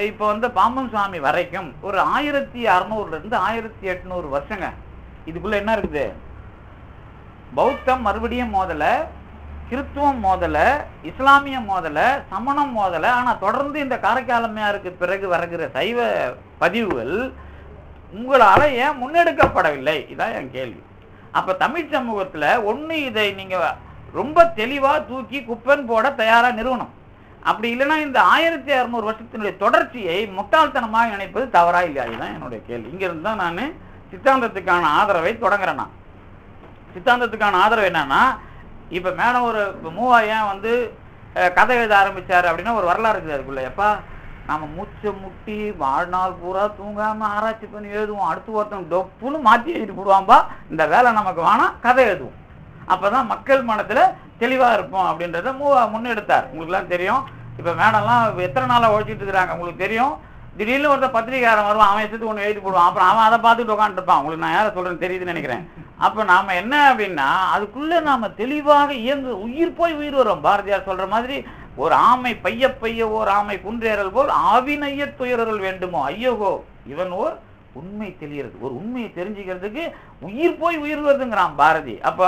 இப்போ வந்து பாம்பன் சுவாமி வரைக்கும் ஒரு ஆயிரத்தி அறநூறுலேருந்து ஆயிரத்தி எட்நூறு வருஷங்க. இதுக்குள்ளே என்ன இருக்குது? பௌத்தம் மறுபடியும் மோதலை கிறித்துவம் மோதலை இஸ்லாமிய மோதலை சமணம் மோதலை ஆனால் தொடர்ந்து இந்த காரைக்காலமையாருக்கு பிறகு வருகிற சைவ பதிவுகள் உங்களால் ஏன் முன்னெடுக்கப்படவில்லை? இதான் என் கேள்வி. அப்போ தமிழ் சமூகத்தில் ஒன்று இதை நீங்கள் ரொம்ப தெளிவா தூக்கி குப்பன் போட தயாரா நிறுவனம். அப்படி இல்லைன்னா இந்த ஆயிரத்தி அறுநூறு வருஷத்தினுடைய தொடர்ச்சியை முட்டாள்தனமாக நினைப்பது தவறா இல்லையா? இதுதான் என்னுடைய கேள்வி. இங்கிருந்து தான் நான் சித்தாந்தத்துக்கான ஆதரவை தொடங்குறேன் நான். சித்தாந்தத்துக்கான ஆதரவு என்னன்னா இப்ப மேடம் ஒரு இப்ப மூவா ஏன் வந்து கதை எழுத ஆரம்பிச்சாரு அப்படின்னா ஒரு வரலாறு இருக்குது அதுக்குள்ள. எப்பா நம்ம மூச்சை முட்டி வாழ்நாள் பூரா தூங்காம ஆராய்ச்சி பண்ணி எழுதுவோம். அடுத்து ஒருத்தன் டொப்புன்னு மாற்றி எழுதிட்டு போடுவான்பா. இந்த வேலை நமக்கு வேணாம் கதை எழுதுவோம். அப்பதான் மக்கள் மனத்துல தெளிவா இருப்போம் அப்படின்றத மூ முன்னெடுத்தார். உங்களுக்குலாம் தெரியும். இப்ப மேடம்லாம் எத்தனை நாளா உழைச்சிட்டு இருக்கிறாங்க? உங்களுக்கு தெரியும். திடீர்னு ஒருத்தர் பத்திரிகையாரன் வருவான். அவன் எடுத்து ஒன்று எழுதி போடுவான். அப்புறம் அவன் அதை பார்த்துட்டு உட்காந்துருப்பான் உங்களுக்கு நான் யாரை சொல்றேன்னு தெரியுதுன்னு நினைக்கிறேன். அப்ப நாம என்ன அப்படின்னா அதுக்குள்ள நாம தெளிவாக இயங்கு உயிர் போய் உயிர் வரும். பாரதியார் சொல்ற மாதிரி ஒரு ஆமை பைய பைய ஓர் ஆமை குன்றேறல் போல் ஆவினைய துயரல் வேண்டுமோ? ஐயோகோ இவன் ஓர் உண்மை தெளிகிறது ஒரு உண்மையை தெரிஞ்சுக்கிறதுக்கு உயிர் போய் உயிர் வருதுங்கிறான் பாரதி. அப்போ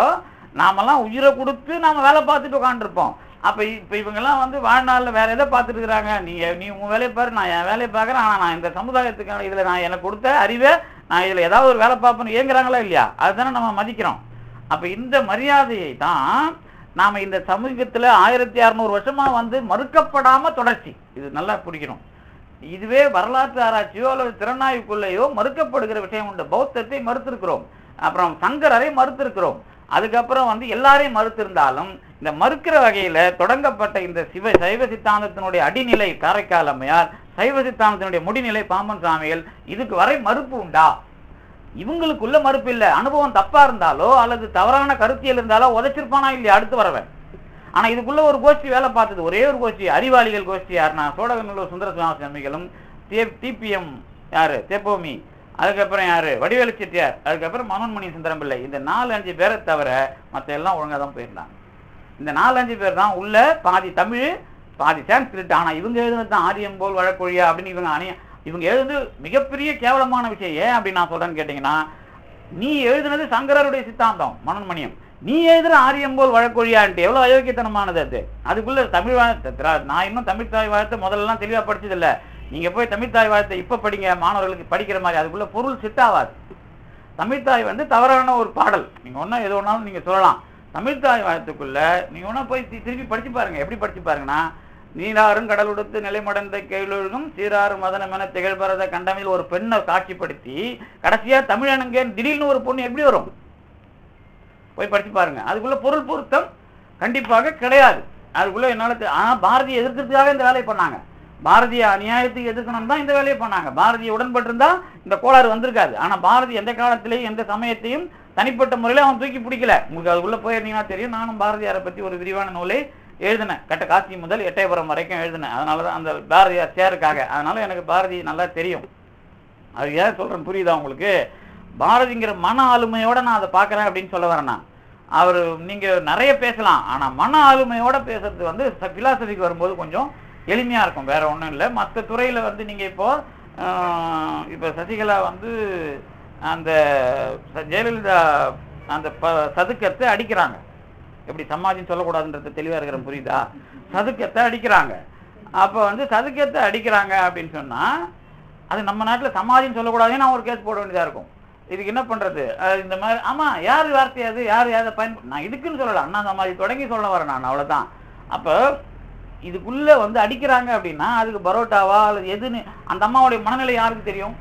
நாமெல்லாம் உயிரை கொடுத்து நாம் வேலை பார்த்துட்டு உட்காந்துருப்போம் அப்போ இப்போ இவங்கெல்லாம் வந்து வாழ்நாளில் வேற எதை பார்த்துட்டு இருக்கிறாங்க நீ நீ உன் வேலையை பாரு நான் என் வேலையை பார்க்குறேன் ஆனால் நான் இந்த சமுதாயத்துக்கான இதில் நான் எனக்கு கொடுத்த அறிவை நான் இதில் ஏதாவது ஒரு வேலை பார்ப்பேன்னு ஏங்குறாங்களா இல்லையா? அதுதானே நம்ம மதிக்கிறோம். அப்போ இந்த மரியாதையை தான் நாம் இந்த சமூகத்தில் ஆயிரத்தி அறநூறு வருஷமாக வந்து மறுக்கப்படாமல் தொடர்ச்சி. இது நல்லா பிடிக்கணும் இதுவே வரலாற்று ஆராய்ச்சியோ அல்லது திறனாய்வுக்குள்ளேயோ மறுக்கப்படுகிற விஷயம் உண்டு. பௌத்தத்தை மறுத்திருக்கிறோம். அப்புறம் சங்கரரை மறுத்திருக்கிறோம். அதுக்கப்புறம் வந்து எல்லாரையும் மறுத்திருந்தாலும் இந்த மறுக்கிற வகையில தொடங்கப்பட்ட இந்த சிவ சைவ சித்தாந்தத்தினுடைய அடிநிலை காரைக்கால் அம்மையார் சைவ சித்தாந்தத்தினுடைய முடிநிலை பாம்பன் சாமிகள் இதுக்கு வரை மறுப்பு உண்டா? இவங்களுக்குள்ள மறுப்பு இல்லை. அனுபவம் தப்பா இருந்தாலோ அல்லது தவறான கருத்தியல் இருந்தாலோ உதைச்சிருப்பானா இல்லையா அடுத்து வரவன்? ஆனா இதுக்குள்ள ஒரு கோஷ்டி வேலை பார்த்தது. ஒரே ஒரு கோஷ்டி அறிவாளிகள் கோஷ்டி யாருன்னா சோழகநல்லூர் சுந்தர சுவாமிகளும் டிபிஎம் யாரு? தெப்போமி. அதுக்கப்புறம் யாரு? வடிவேலு செட்டியார் அதுக்கப்புறம் மனோன்மணி சுந்தரம் பிள்ளை இந்த நாலு அஞ்சு பேரை தவிர மற்ற எல்லாம் ஒழுங்காக தான் போயிருந்தாங்க. இந்த நாலு அஞ்சு பேர் தான் உள்ள பாதி தமிழ் பாதி சான்ஸ்கிரிட். ஆனால் இவங்க எழுதுனது தான் ஆரியம் போல் வழக்கொழியா அப்படின்னு இவங்க அணிய இவங்க எழுதுனது மிகப்பெரிய கேவலமான விஷயம். ஏன் அப்படின்னு நான் சொல்றேன்னு கேட்டீங்கன்னா நீ எழுதுனது சங்கரருடைய சித்தாந்தம் மனோன்மணியம். நீ எழுதுற ஆரியம் போல் வழக்கொழியான்ட்டு எவ்வளோ அயோக்கியத்தனமானது அது? அதுக்குள்ள தமிழ் வாழ்த்து நான் இன்னும் தமிழ் தாய் வாழ்த்து முதல்லலாம் தெளிவாக படிச்சதில்லை. நீங்கள் போய் தமிழ்த்தாய் தாய் வாழ்த்தை படிங்க மாணவர்களுக்கு படிக்கிற மாதிரி அதுக்குள்ள பொருள் சிட்டாவாது தமிழ்த்தாய் வந்து தவறான ஒரு பாடல். நீங்கள் ஒன்றா எது ஒன்றாலும் நீங்கள் சொல்லலாம். தமிழ்த்தாய் வாழ்த்துக்குள்ள நீங்கள் ஒன்றா போய் தி- திருப்பி படித்து பாருங்க. எப்படி படித்து பாருங்கன்னா நீராறும் கடல் உடுத்து நிலைமடந்த கேளொழுகும் சீராறு மதனம் என திகழ்பரத கண்டமையில் ஒரு பெண்ணை காட்சிப்படுத்தி கடைசியாக தமிழனுங்க திடீர்னு ஒரு பொண்ணு எப்படி வரும்? போய் படித்து பாருங்க. அதுக்குள்ள பொருள் பொருத்தம் கண்டிப்பாக கிடையாது. அதுக்குள்ள என்னால் ஆனால் பாரதியை எதிர்க்கிறதுக்காக இந்த வேலையை பண்ணாங்க. பாரதிய அநியாயத்துக்கு எதிர்க்கணும் தான் இந்த வேலையை பண்ணாங்க. பாரதிய உடன்பட்டிருந்தா இந்த கோளாறு வந்திருக்காது. ஆனா பாரதி எந்த காலத்திலையும் எந்த சமயத்தையும் தனிப்பட்ட முறையில அவன் தூக்கி பிடிக்கல. உங்களுக்கு அதுக்குள்ள போயிருந்தீங்கன்னா தெரியும். நானும் பாரதியாரை பத்தி ஒரு விரிவான நூலை எழுதினேன். கட்ட காசி முதல் எட்டயபுரம் வரைக்கும் எழுதினேன். அதனாலதான் அந்த பாரதியார் சேருக்காக அதனால எனக்கு பாரதி நல்லா தெரியும். அது ஏன் சொல்றேன் புரியுதா உங்களுக்கு? பாரதிங்கிற மன ஆளுமையோட நான் அதை பார்க்குறேன் அப்படின்னு சொல்ல வரேன் நான். அவர் நீங்க நிறைய பேசலாம். ஆனா மன ஆளுமையோட பேசுறது வந்து பிலாசபிக்கு வரும்போது கொஞ்சம் எளிமையா இருக்கும் வேற ஒன்றும் இல்லை. மற்ற துறையில வந்து நீங்க இப்போ இப்போ சசிகலா வந்து அந்த ச- ஜெயலலிதா அந்த ப- சதுக்கத்தை அடிக்கிறாங்க. எப்படி சமாஜம் சொல்லக்கூடாதுன்றது தெளிவாக இருக்கிற புரியுதா? சதுக்கத்தை அடிக்கிறாங்க. அப்போ வந்து சதுக்கத்தை அடிக்கிறாங்க அப்படின்னு சொன்னால் அது நம்ம நாட்டில் சமாஜம் சொல்லக்கூடாதுன்னு நான் ஒரு கேஸ் போட வேண்டியதாக இருக்கும். இதுக்கு என்ன பண்ணுறது இந்த மாதிரி ஆமாம் யார் வார்த்தை அது? யார் யாரை பயன் நான் இதுக்குன்னு சொல்லலை. அண்ணா சமாஜி தொடங்கி சொல்ல வரேன் நான் அவ்வளோதான் அப்போ இதுக்குள்ள வந்து அடிக்கிறாங்க அப்படின்னா அதுக்கு பரோட்டாவா அல்லது எதுன்னு அந்த அம்மாவுடைய மனநிலை யாருக்கு தெரியும்?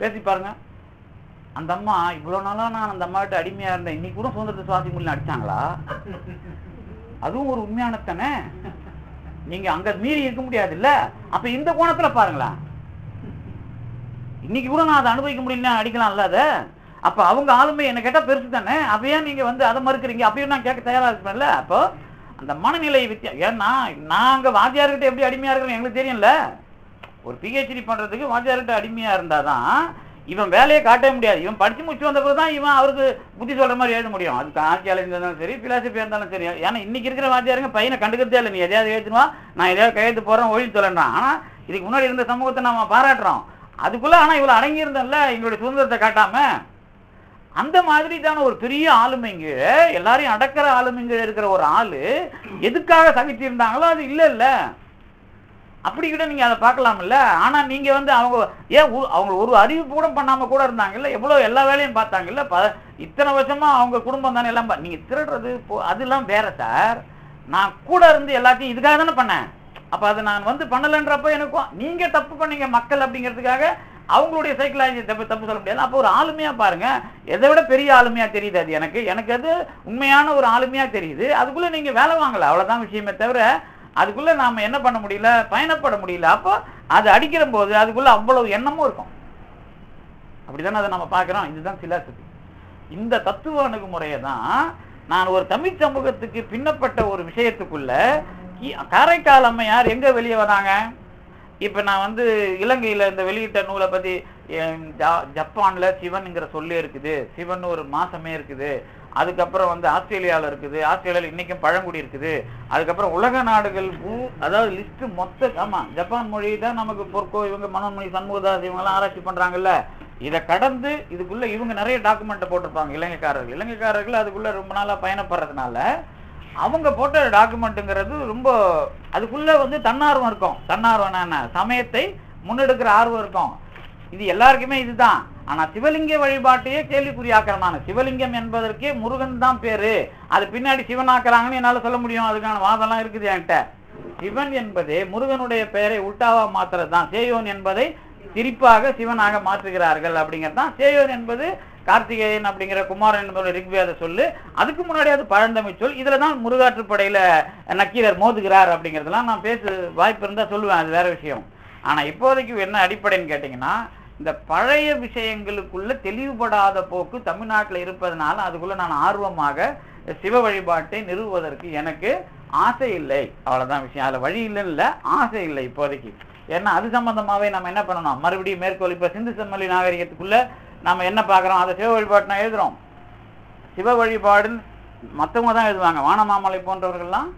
பேசி பாருங்க. அந்த அம்மா இவ்வளவு நாளாக நான் அந்த அம்மாவிட்ட அடிமையா இருந்தேன். இன்னைக்கு கூட சுதந்திரத்தை சுவாசி முடியல அடிச்சாங்களா? அதுவும் ஒரு உண்மையானத்தானே நீங்க அங்கே மீறி இருக்க முடியாது இல்ல அப்போ இந்த கோணத்துல பாருங்களேன். இன்னைக்கு கூட நான் அதை அனுபவிக்க முடியல அடிக்கலாம்ல அதை? அப்ப அவங்க ஆளுமை என்ன கேட்டால் பெருசு தானே? அப்ப ஏன் நீங்க வந்து அதை மறுக்கிறீங்க? அப்பயும் நான் கேட்க தயாராக இருப்பேன்ல? அப்போ அந்த மனநிலை வித்தியா ஏன்னா நாங்க வாத்தியார்கிட்ட எப்படி அடிமையா இருக்கிறோம் எங்களுக்கு தெரியும்ல? ஒரு பிஹெச்டி பண்றதுக்கு வாத்தியார்கிட்ட அடிமையா இருந்தாதான் இவன் வேலையை காட்டவே முடியாது. இவன் படிச்சு முடிச்சு வந்த பிறகு தான் இவன் அவருக்கு புத்தி சொல்ற மாதிரி எழுத முடியும். அது ஆட்சியாளர் இருந்தாலும் சரி பிலாசபி இருந்தாலும் சரி. ஏன்னா இன்னைக்கு இருக்கிற வாத்தியாருங்க பையனை கண்டுக்கிறதே இல்லை. நீ எதையாவது எழுதுனுவா நான் எதையாவது கையெழுத்து போறேன் ஒழி சொல்லலாம் ஆனா இதுக்கு முன்னாடி இருந்த சமூகத்தை நம்ம பாராட்டுறோம். அதுக்குள்ள ஆனா இவ்வளவு அடங்கி எங்களுடைய சுதந்திரத்தை காட்டாம? அந்த மாதிரி தான ஒரு பெரிய ஆளுமைங்க எல்லாரையும் அடக்கிற ஆளுமைங்க இருக்கிற ஒரு ஆளு எதுக்காக சகிச்சிருந்தாங்களோ அது இல்லை இல்லை அப்படி கூட நீங்க அதை பார்க்கலாம்ல. ஆனால் நீங்கள் வந்து அவங்க ஏன் அவங்க ஒரு அறிவிப்பு கூட பண்ணாமல் கூட இருந்தாங்கல்ல? எவ்வளோ எல்லா வேலையும் பார்த்தாங்கல்ல? ப- இத்தனை வருஷமா அவங்க குடும்பம் தானே எல்லாம் பா- நீங்கள் திருடுறது போ- அதெல்லாம் வேற சார். நான் கூட இருந்து எல்லாத்தையும் இதுக்காக தானே பண்ணேன். அப்போ அதை நான் வந்து பண்ணலைன்றப்போ எனக்கும் நீங்கள் தப்பு பண்ணீங்க மக்கள் அப்படிங்கிறதுக்காக அவங்களுடைய சைக்கலாஜி தப்பு தப்பு சொல்ல முடியாது. அப்போ ஒரு ஆளுமையா பாருங்க. எதை விட பெரிய ஆளுமையா தெரியுது அது எனக்கு. எனக்கு அது உண்மையான ஒரு ஆளுமையா தெரியுது. அதுக்குள்ள நீங்க வேலை வாங்கல. அவ்வளவுதான் விஷயமே தவிர அதுக்குள்ள நாம என்ன பண்ண முடியல? பயணப்பட முடியல. அப்போ அது அடிக்கிற போது அதுக்குள்ள அவ்வளவு எண்ணமும் இருக்கும். அப்படிதானே அதை நம்ம பார்க்கிறோம். இதுதான் சிலாசதி இந்த தத்துவ அணுகுமுறையை தான் நான் ஒரு தமிழ் சமூகத்துக்கு பின்னப்பட்ட ஒரு விஷயத்துக்குள்ள காரைக்கால் அம்மையார் எங்க வெளியே வராங்க? இப்ப நான் வந்து இலங்கையில இந்த வெளியிட்ட நூலை பத்தி ஜா- ஜப்பான்ல சிவன்ங்கிற சொல்லே இருக்குது. சிவன் ஒரு மாசமே இருக்குது. அதுக்கப்புறம் வந்து ஆஸ்திரேலியாவில் இருக்குது. ஆஸ்திரேலியாவில் இன்னைக்கும் பழங்குடி இருக்குது. அதுக்கப்புறம் உலக நாடுகள் பூ- அதாவது லிஸ்ட்டு மொத்த ஆமாம் ஜப்பான் மொழி தான் நமக்கு பொற்கோ இவங்க மனோன்மொழி சண்முகதாஸ் இவங்கெல்லாம் ஆராய்ச்சி பண்ணுறாங்கல்ல இதை கடந்து இதுக்குள்ளே இவங்க நிறைய டாக்குமெண்ட்டை போட்டிருப்பாங்க இலங்கைக்காரர்கள். இலங்கைக்காரர்கள் அதுக்குள்ளே ரொம்ப நாளாக பயணப்படுறதுனால அவங்க போட்ட டாக்குமெண்ட்டுங்கிறது ரொம்ப அதுக்குள்ள வந்து தன்னார்வம் இருக்கும். தன்னார்வம் என்ன? சமயத்தை முன்னெடுக்கிற ஆர்வம் இருக்கும். இது எல்லாருக்குமே இதுதான். ஆனா சிவலிங்க வழிபாட்டையே கேள்விக்குறியாக்கிறமான சிவலிங்கம் என்பதற்கே முருகன் தான் பேரு. அது பின்னாடி சிவனாக்குறாங்கன்னு என்னால சொல்ல முடியும். அதுக்கான வாதம்லாம் இருக்குது என்கிட்ட. சிவன் என்பதே முருகனுடைய பெயரை உல்டாவா மாத்துறது தான் சேயோன் என்பதை சிரிப்பாக சிவனாக மாற்றுகிறார்கள் அப்படிங்கிறது தான் சேயோன் என்பது கார்த்திகேயன் அப்படிங்கிற குமாரன் என்பது ரிக்வேத சொல்லு. அதுக்கு முன்னாடி அது பழந்தமிழ் சொல். இதுல தான் முருகாற்றுப்படையில நக்கீரர் மோதுகிறார் அப்படிங்கிறதுலாம் நான் பேச வாய்ப்பு இருந்தா சொல்லுவேன். அது வேற விஷயம். ஆனா இப்போதைக்கு என்ன அடிப்படைன்னு கேட்டீங்கன்னா இந்த பழைய விஷயங்களுக்குள்ள தெளிவுபடாத போக்கு தமிழ்நாட்டில் இருப்பதனால அதுக்குள்ள நான் ஆர்வமாக சிவ வழிபாட்டை நிறுவுவதற்கு எனக்கு ஆசை இல்லை. அவ்வளவுதான் விஷயம். அதுல வழி இல்லைன்னு இல்லை ஆசை இல்லை இப்போதைக்கு. ஏன்னா அது சம்பந்தமாவே நம்ம என்ன பண்ணணும்? மறுபடியும் மேற்கோள் இப்ப சிந்து செம்மொழி நாகரிகத்துக்குள்ள நம்ம என்ன பார்க்குறோம்? அதை சிவ வழிபாட்டுனா எழுதுகிறோம் சிவ வழிபாடுன்னு மற்றவங்க தான் எழுதுவாங்க. வானமாமலை போன்றவர்கள்லாம்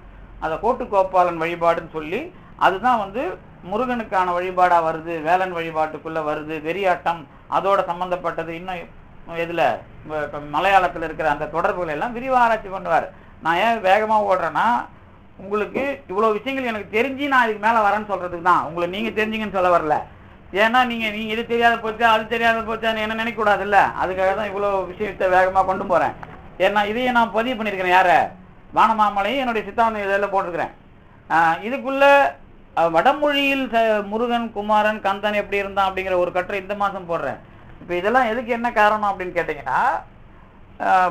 அதை கோட்டுக்கோப்பாளன் வழிபாடுன்னு சொல்லி அதுதான் வந்து முருகனுக்கான வழிபாடாக வருது வேலன் வழிபாட்டுக்குள்ளே வருது வெறியாட்டம் அதோட சம்மந்தப்பட்டது இன்னும் எதில்? மலையாளத்தில் இருக்கிற அந்த தொடர்புகளை எல்லாம் விரிவாக ஆராய்ச்சி பண்ணுவார். நான் ஏன் வேகமாக ஓடுறேன்னா உங்களுக்கு இவ்வளோ விஷயங்கள் எனக்கு தெரிஞ்சு நான் இதுக்கு மேலே வரேன்னு சொல்கிறதுக்கு தான். உங்களை நீங்கள் தெரிஞ்சிங்கன்னு சொல்ல வரல. ஏன்னா நீங்க நீங்க இது தெரியாத போச்சா அது தெரியாத போச்சான்னு என்ன நினைக்கக்கூடாதுல்ல? அதுக்காக தான் இவ்வளவு விஷயத்தை வேகமா கொண்டு போறேன். ஏன்னா இதையும் நான் பதிவு பண்ணியிருக்கிறேன். யார? வானமாமலையும் என்னுடைய சித்தாந்த இதில் போட்டிருக்கிறேன். இதுக்குள்ளே இதுக்குள்ள வடமொழியில் முருகன் குமாரன் கந்தன் எப்படி இருந்தான் அப்படிங்கிற ஒரு கட்டுரை இந்த மாதம் போடுறேன். இப்போ இதெல்லாம் எதுக்கு என்ன காரணம் அப்படின்னு கேட்டிங்கன்னா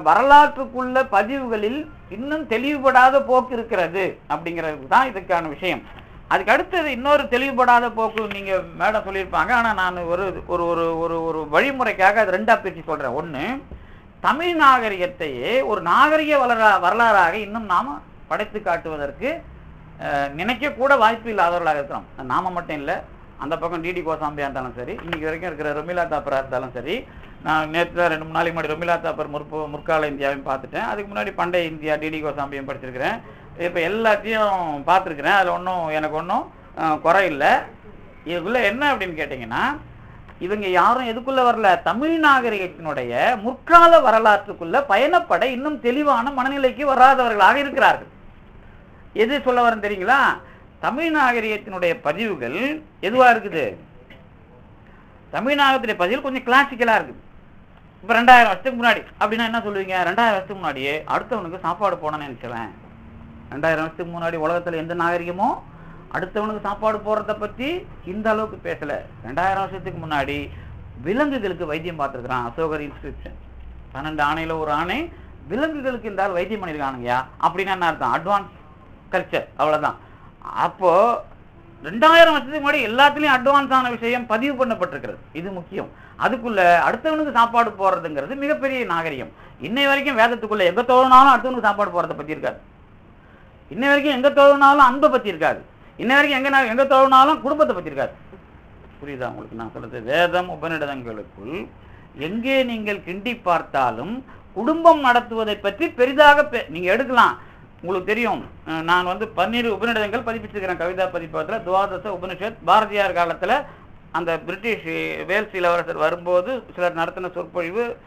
வரலாற்றுக்குள்ள பதிவுகளில் இன்னும் தெளிவுபடாத போக்கு இருக்கிறது அப்படிங்கிறது தான் இதுக்கான விஷயம். அதுக்கு அடுத்தது இன்னொரு தெளிவுபடாத போக்கு நீங்க மேடம் சொல்லியிருப்பாங்க. ஆனால் நான் ஒரு ஒரு ஒரு ஒரு ஒரு வழிமுறைக்காக அது ரெண்டா பிரிச்சு சொல்றேன். ஒன்று தமிழ் நாகரிகத்தையே ஒரு நாகரிக வளரா வரலாறாக இன்னும் நாம் படைத்து காட்டுவதற்கு நினைக்கக்கூட நினைக்க கூட வாய்ப்பு இல்லாதவர்களாக இருக்கிறோம். நாம மட்டும் இல்லை அந்த பக்கம் டிடி கோசாம்பியா இருந்தாலும் சரி இன்னைக்கு வரைக்கும் இருக்கிற ரொமிலா தாப்பரா இருந்தாலும் சரி நான் நேற்று தான் ரெண்டு மூணு நாளைக்கு முன்னாடி ரொமிலா தாப்பர் முற்பு முற்கால இந்தியாவையும் பார்த்துட்டேன். அதுக்கு முன்னாடி பண்டைய இந்தியா டிடி கோசாம்பியும் படிச்சிருக்கிறேன். இப்போ எல்லாத்தையும் பார்த்துருக்குறேன். அதில் ஒன்றும் எனக்கு ஒன்றும் குறை இல்லை என்ன அப்படின்னு கேட்டிங்கன்னா இவங்க யாரும் எதுக்குள்ளே வரல? தமிழ் நாகரிகத்தினுடைய முற்கால வரலாற்றுக்குள்ள பயணப்பட இன்னும் தெளிவான மனநிலைக்கு வராதவர்களாக இருக்கிறார்கள். எது சொல்ல வரேன் தெரியுங்களா? தமிழ் நாகரிகத்தினுடைய பதிவுகள் எதுவாக இருக்குது? தமிழ் நாகரிகத்துடைய பதிவுகள் கொஞ்சம் கிளாசிக்கலாக இருக்குது. இப்போ ரெண்டாயிரம் வருஷத்துக்கு முன்னாடி அப்படின்னா என்ன சொல்லுவீங்க? ரெண்டாயிரம் வருஷத்துக்கு முன்னாடியே அடுத்தவனுக்கு சாப்பாடு போடணும்னு நினைச்சவன். ரெண்டாயிரம் வருஷத்துக்கு முன்னாடி உலகத்துல எந்த நாகரிகமோ அடுத்தவனுக்கு சாப்பாடு போடுறத பற்றி இந்த அளவுக்கு பேசல. ரெண்டாயிரம் வருஷத்துக்கு முன்னாடி விலங்குகளுக்கு வைத்தியம் பார்த்துருக்குறான் அசோகர் இன்ஸ்கிரிப்ஷன் பன்னெண்டு ஆணையில ஒரு ஆணை விலங்குகளுக்கு இந்த ஆள் வைத்தியம் பண்ணியிருக்கானுங்கயா அப்படின்னா என்ன அர்த்தம்? அட்வான்ஸ் கல்ச்சர் அவ்வளோதான் அப்போ ரெண்டாயிரம் வருஷத்துக்கு முன்னாடி எல்லாத்துலயும் அட்வான்ஸான விஷயம் பதிவு பண்ணப்பட்டிருக்கிறது. இது முக்கியம். அதுக்குள்ள அடுத்தவனுக்கு சாப்பாடு போடுறதுங்கிறது மிகப்பெரிய நாகரிகம். இன்னை வரைக்கும் வேதத்துக்குள்ள எங்கே தோணுனாலும் அடுத்தவனுக்கு சாப்பாடு போடுறத பற்றி இருக்காது. இன்ன வரைக்கும் எங்க தோணுனாலும் அன்பை பத்தி இருக்காது. இன்ன வரைக்கும் எங்க நா- எங்க தோணுனாலும் குடும்பத்தை பத்தி இருக்காது. புரியுதா உங்களுக்கு நான் சொல்றது? வேதம் உபநிடதங்களுக்குள் எங்கே நீங்கள் கிண்டி பார்த்தாலும் குடும்பம் நடத்துவதை பற்றி பெரிதாக பே- நீங்க எடுக்கலாம். உங்களுக்கு தெரியும் நான் வந்து பன்னிரு உபநிடதங்கள் பதிப்பிச்சிருக்கிறேன். கவிதா பதிப்பகத்தில் துவாதச உபனிஷத் பாரதியார் காலத்துல அந்த பிரிட்டிஷ் வேல்ஸ் இளவரசர் வரும்போது சிலர் நடத்தின சொற்பொழிவு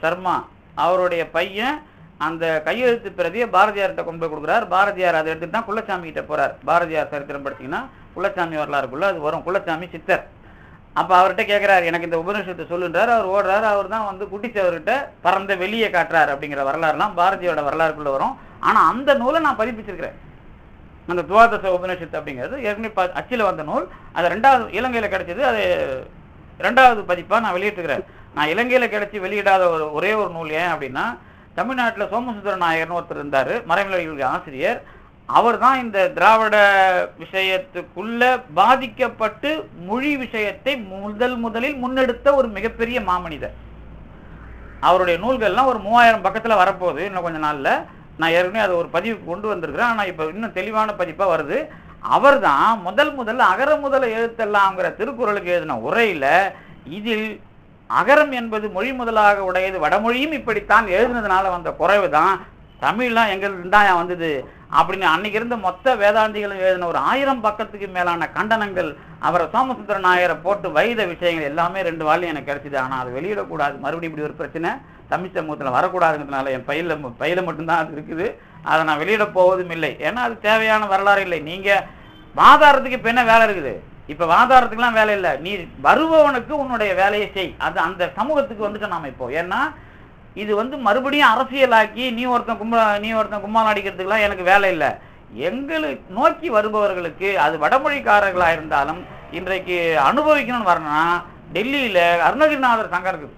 சர்மா அவருடைய பையன் அந்த கையெழுத்து பிரதியை பாரதியார்கிட்ட கொண்டு போய் கொடுக்குறாரு. பாரதியார் அதை எடுத்துட்டு தான் குள்ளச்சாமி கிட்ட போறார். பாரதியார் சரித்திரம் படிச்சீங்கன்னா குள்ளச்சாமி வரலாறுக்குள்ள அது வரும். குள்ளச்சாமி சித்தர். அப்போ அவர்கிட்ட கேட்குறாரு எனக்கு இந்த உபநிஷத்தை சொல்லுன்றார். அவர் ஓடுறாரு. அவர் தான் வந்து குட்டிச்சவர்கிட்ட பறந்த வெளியே காட்டுறாரு அப்படிங்கிற வரலாறுலாம் பாரதியோட வரலாறுக்குள்ள வரும். ஆனால் அந்த நூலை நான் பதிப்பிச்சிருக்கிறேன். அந்த துவாதச உபநிஷத்து அப்படிங்கிறது ஏற்கனவே ப- அச்சில வந்த நூல். அது ரெண்டாவது இலங்கையில் கிடைச்சது. அது ரெண்டாவது பதிப்பாக நான் வெளியிட்டிருக்கிறேன். நான் இலங்கையில் கிடைச்சி வெளியிடாத ஒரு ஒரே ஒரு நூல் ஏன் அப்படின்னா தமிழ்நாட்டில் சோமசுந்தர நாயகர்னு ஒருத்தர் இருந்தார் மறைமலைகளுடைய ஆசிரியர். அவர் தான் இந்த திராவிட விஷயத்துக்குள்ள பாதிக்கப்பட்டு மொழி விஷயத்தை முதல் முதலில் முன்னெடுத்த ஒரு மிகப்பெரிய மாமனிதர். அவருடைய நூல்கள்லாம் ஒரு மூவாயிரம் பக்கத்தில் வரப்போகுது இன்னும் கொஞ்ச நாளில். நான் ஏற்கனவே அதை ஒரு பதிவு கொண்டு வந்திருக்கிறேன் ஆனால் இப்போ இன்னும் தெளிவான பதிப்பாக வருது. அவர்தான் முதல் முதல்ல அகர முதல எழுத்தெல்லாம்ங்கிற திருக்குறளுக்கு எழுதின உரையில் இதில் அகரம் என்பது மொழி முதலாக உடையது. வடமொழியும் இப்படித்தான் எழுதுனதுனால வந்த குறைவு தான் தமிழ்லாம் எங்களுக்கு தான் வந்தது? அப்படின்னு அன்னைக்கு இருந்த மொத்த வேதாந்திகளும் எழுதின ஒரு ஆயிரம் பக்கத்துக்கு மேலான கண்டனங்கள் அவரை சோமசுந்தர நாயரை போட்டு வைத விஷயங்கள் எல்லாமே ரெண்டு வாழையும் எனக்கு கிடைச்சிது. ஆனால் அது வெளியிடக்கூடாது. மறுபடியும் இப்படி ஒரு பிரச்சனை தமிழ் சமூகத்தில் வரக்கூடாதுங்கிறதுனால என் பையில பையில மட்டும்தான் அது இருக்குது. அதை நான் வெளியிட போவதும் இல்லை. ஏன்னா அது தேவையான வரலாறு இல்லை. நீங்கள் வாதாரத்துக்கு இப்போ என்ன வேலை இருக்குது? இப்ப வாதாரத்துக்குலாம் வேலை இல்லை. நீ வருபவனுக்கு உன்னுடைய வேலையை செய். அது அந்த சமூகத்துக்கு வந்துட்டு நாம இப்போ. ஏன்னா இது வந்து மறுபடியும் அரசியலாக்கி நீ ஒருத்தன் கும்ப நீ ஒருத்தன் கும்பலம் அடிக்கிறதுக்குலாம் எனக்கு வேலை இல்லை. எங்களுக்கு நோக்கி வருபவர்களுக்கு அது வடமொழிக்காரர்களாக இருந்தாலும் இன்றைக்கு அனுபவிக்கணும்னு வரணும்னா டெல்லியில அருணகிரிநாதர் சங்கம் இருக்குது.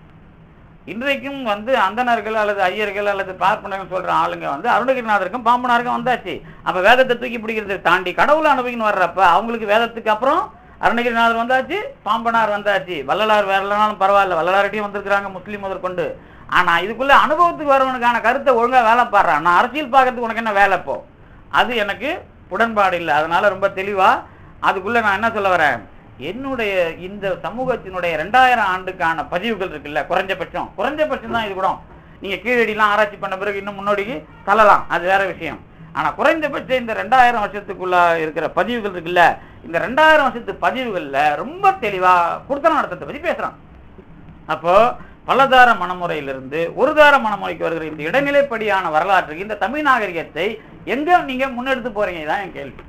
இன்றைக்கும் வந்து அந்தணர்கள் அல்லது ஐயர்கள் அல்லது பார்ப்பனர்கள் சொல்ற ஆளுங்க வந்து அருணகிரிநாதருக்கும் பாம்பனாருக்கும் வந்தாச்சு. அப்ப வேதத்தை தூக்கி பிடிக்கிறதை தாண்டி கடவுளை அனுபவிக்கணும் வர்றப்ப அவங்களுக்கு வேதத்துக்கு அப்புறம் அருணகிரிநாதர் வந்தாச்சு பாம்பனார் வந்தாச்சு. வள்ளலார் வேறலனாலும் பரவாயில்ல வள்ளலார்கிட்டையும் வந்திருக்கிறாங்க முஸ்லீம் முதற்கொண்டு ஆனால் இதுக்குள்ளே அனுபவத்துக்கு வரவனுக்கான கருத்தை ஒழுங்காக வேலை பாடுறான் நான் அரசியல் பார்க்கறதுக்கு உனக்கு என்ன வேலை இப்போ? அது எனக்கு உடன்பாடு இல்லை. அதனால் ரொம்ப தெளிவாக அதுக்குள்ளே நான் என்ன சொல்ல வரேன்? என்னுடைய இந்த சமூகத்தினுடைய ரெண்டாயிரம் ஆண்டுக்கான பதிவுகள் இருக்குல்ல குறைஞ்சபட்சம். குறைஞ்சபட்சம் தான் இது கூட. நீங்கள் கீழடிலாம் ஆராய்ச்சி பண்ண பிறகு இன்னும் முன்னோடிக்கு தள்ளலாம். அது வேற விஷயம். ஆனால் குறைந்தபட்சம் இந்த ரெண்டாயிரம் வருஷத்துக்குள்ளே இருக்கிற பதிவுகள் இருக்குல்ல இந்த ரெண்டாயிரம் வருஷத்து பதிவுகள்ல ரொம்ப தெளிவா குடுத்தன நடத்தத்தை பத்தி பேசுறான். அப்போ பலதார மனமுறையிலிருந்து ஒரு தார மனமுறைக்கு வருகிற இந்த இடைநிலைப்படியான வரலாற்றுக்கு இந்த தமிழ் நாகரிகத்தை எங்க நீங்க முன்னெடுத்து போறீங்க? தான் என் கேள்வி.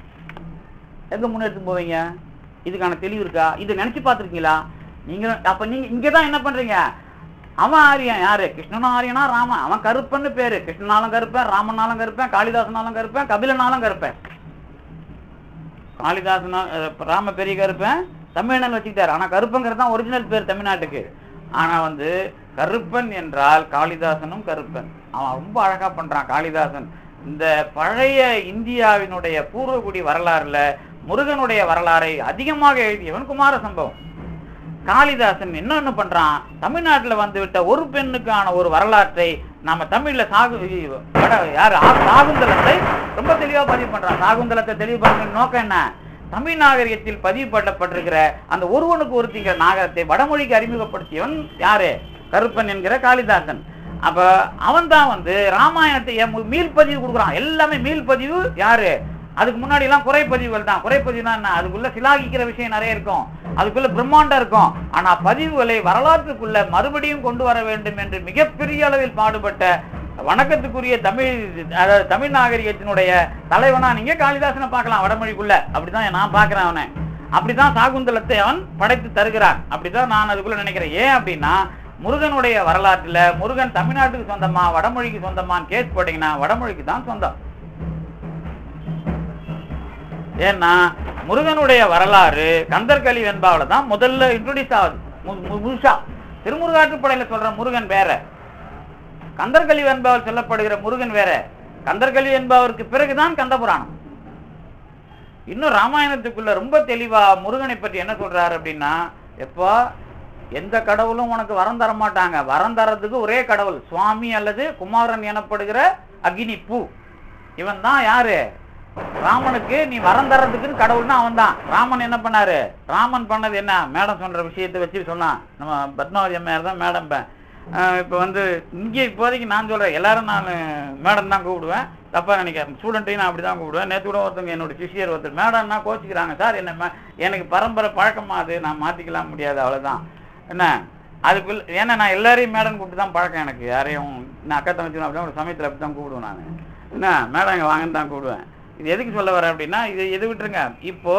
எங்க முன்னெடுத்து போவீங்க? இதுக்கான தெளிவு இருக்கா? இது நினைச்சு பார்த்திருக்கீங்களா? நீங்க அப்ப நீங்க இங்கதான் என்ன பண்றீங்க? அவன் ஆரியன் யாரு? கிருஷ்ணனும் ஆரியனா ராமன்? அவன் கருப்பன்னு பேரு. கிருஷ்ணனாலும் கருப்பேன் ராமனாலும் கருப்பேன் காளிதாசனாலும் கருப்பேன் கபிலனாலும் கருப்பேன். காளிதாசனா ராம பெரிய கருப்பன் தமிழன் வச்சுக்கிட்டார். ஆனால் கருப்பங்கிறது தான் ஒரிஜினல் பேர் தமிழ்நாட்டுக்கு. ஆனால் வந்து கருப்பன் என்றால் காளிதாசனும் கருப்பன். அவன் ரொம்ப அழகாக பண்ணுறான் காளிதாசன். இந்த பழைய இந்தியாவினுடைய பூர்வகுடி வரலாறுல முருகனுடைய வரலாறை அதிகமாக எழுதியவன் குமார சம்பவம் காளிதாசன் என்னன்னு பண்றான்? தமிழ்நாட்டுல வந்துவிட்ட ஒரு பெண்ணுக்கான ஒரு வரலாற்றை நாம தமிழ்ல சாகு வட- யாரு? ஆ- சாகுந்தலத்தை ரொம்ப தெளிவா பதிவு பண்றான். சாகுந்தலத்தை தெளிவு பண்ற நோக்கம் என்ன? தமிழ் நாகரிகத்தில் பதிவுபடப்பட்டிருக்கிற அந்த ஒருவனுக்கு ஒருத்திங்கிற நாகரத்தை வடமொழிக்கு அறிமுகப்படுத்தியவன் யாரு? கருப்பன் என்கிற காளிதாசன். அப்ப அவன் தான் வந்து ராமாயணத்தை மீள்பதிவு கொடுக்குறான். எல்லாமே மீள்பதிவு யாரு? அதுக்கு முன்னாடி எல்லாம் குறைப்பதிவுகள் தான். குறைப்பதிவுனா என்ன? அதுக்குள்ள சிலாகிக்கிற விஷயம் நிறைய இருக்கும். அதுக்குள்ள பிரம்மாண்டம் இருக்கும். ஆனா பதிவுகளை வரலாற்றுக்குள்ள மறுபடியும் கொண்டு வர வேண்டும் என்று மிகப்பெரிய அளவில் பாடுபட்ட வணக்கத்துக்குரிய தமிழ் அதாவது தமிழ் நாகரிகத்தினுடைய தலைவனா நீங்க காளிதாசனை பார்க்கலாம் வடமொழிக்குள்ள. அப்படிதான் நான் பாக்குறேன் அவனை. அப்படிதான் சாகுந்தலத்தை அவன் படைத்து தருகிறான். அப்படிதான் நான் அதுக்குள்ள நினைக்கிறேன். ஏன் அப்படின்னா முருகனுடைய வரலாற்றுல முருகன் தமிழ்நாட்டுக்கு சொந்தமா வடமொழிக்கு சொந்தமான்னு கேஸ் போட்டீங்கன்னா வடமொழிக்கு தான் சொந்தம். ஏன்னா முருகனுடைய வரலாறு கந்தர்கலி வெண்பாவில தான் முதல்ல இன்ட்ரோடியூஸ் ஆகுது. மு- மு- முழுசா. திருமுருகாற்றுப்படையில சொல்ற முருகன் வேற. கந்தர்கலி வெண்பாவில் சொல்லப்படுகிற முருகன் வேற. கந்தர்கலி என்பவருக்கு பிறகுதான் கந்தபுராணம். இன்னும் ராமாயணத்துக்குள்ள ரொம்ப தெளிவா முருகனை பற்றி என்ன சொல்றாரு அப்படின்னா எப்போ எந்த கடவுளும் உனக்கு வரம் தர மாட்டாங்க. வரம் தரதுக்கு ஒரே கடவுள். சுவாமி அல்லது குமாரன் எனப்படுகிற அக்னி பூ இவன் தான் யாரு? ராமனுக்கு நீ வரம் தர்றதுக்குன்னு கடவுள்னா அவன் தான் ராமன் என்ன பண்ணாரு? ராமன் பண்ணது என்ன? மேடம் சொல்ற விஷயத்தை வச்சு சொன்னான். நம்ம பத்மாவதி அம்மையார் தான் மேடம் இப்போ வந்து இங்கே இப்போதைக்கு நான் சொல்றேன். எல்லாரும் நான் மேடம் தான் கூப்பிடுவேன். தப்பா நினைக்கிறேன் ஸ்டூடெண்ட்டையும் நான் அப்படி தான் கூப்பிடுவேன். நேற்று கூட ஒருத்தவங்க என்னோட சிஷியர் ஒருத்தர் மேடம்னா கோச்சிக்கிறாங்க. சார் என்ன எனக்கு பரம்பரை பழக்கமா அது. நான் மாத்திக்கலாம் முடியாது. அவ்வளவுதான். என்ன? அதுக்குள்ள ஏன்னா நான் எல்லாரையும் மேடம் கூப்பிட்டு தான் பழக்கம் எனக்கு. யாரையும் நான் அக்கா தங்கச்சி அப்படின்னா ஒரு சமயத்தில் அப்படி தான் கூப்பிடுவேன் நான். என்ன? மேடம் இங்கே வாங்கன்னு தான் கூப்பிடுவேன். இது எதுக்கு சொல்ல வரேன் அப்படின்னா இது எது விட்டுருங்க. இப்போ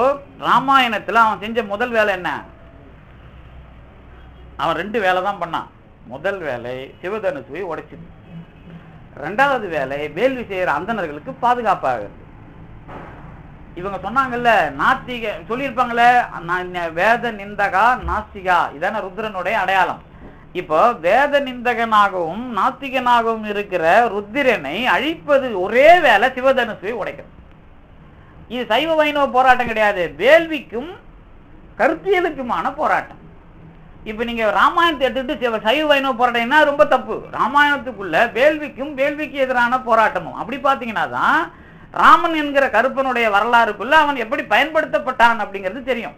ராமாயணத்துல அவன் செஞ்ச முதல் வேலை என்ன? அவன் ரெண்டு வேலை தான் பண்ணான். முதல் வேலை சிவதனுசுவை உடைச்சிது. ரெண்டாவது வேலை வேள்வி செய்யற அந்தணர்களுக்கு பாதுகாப்பாக. இவங்க சொன்னாங்கல்ல நாத்திக சொல்லியிருப்பாங்களே நான் வேத நிந்தகா நாஸ்திகா. இதான ருத்ரனுடைய அடையாளம். இப்போ வேத நிந்தகனாகவும் நாத்திகனாகவும் இருக்கிற ருத்திரனை அழிப்பது ஒரே வேலை சிவதனுசுவை உடைக்கிறது. இது சைவ வைணவ போராட்டம் கிடையாது. வேள்விக்கும் கருத்தியலுக்குமான போராட்டம். இப்போ நீங்கள் ராமாயணத்தை எடுத்துட்டு சைவ வைணவ போராட்டம்னா ரொம்ப தப்பு. ராமாயணத்துக்குள்ள வேள்விக்கும் வேள்விக்கு எதிரான போராட்டமும். அப்படி பார்த்தீங்கன்னா தான் ராமன் என்கிற கருப்பனுடைய வரலாறுக்குள்ள அவன் எப்படி பயன்படுத்தப்பட்டான் அப்படிங்கிறது தெரியும்.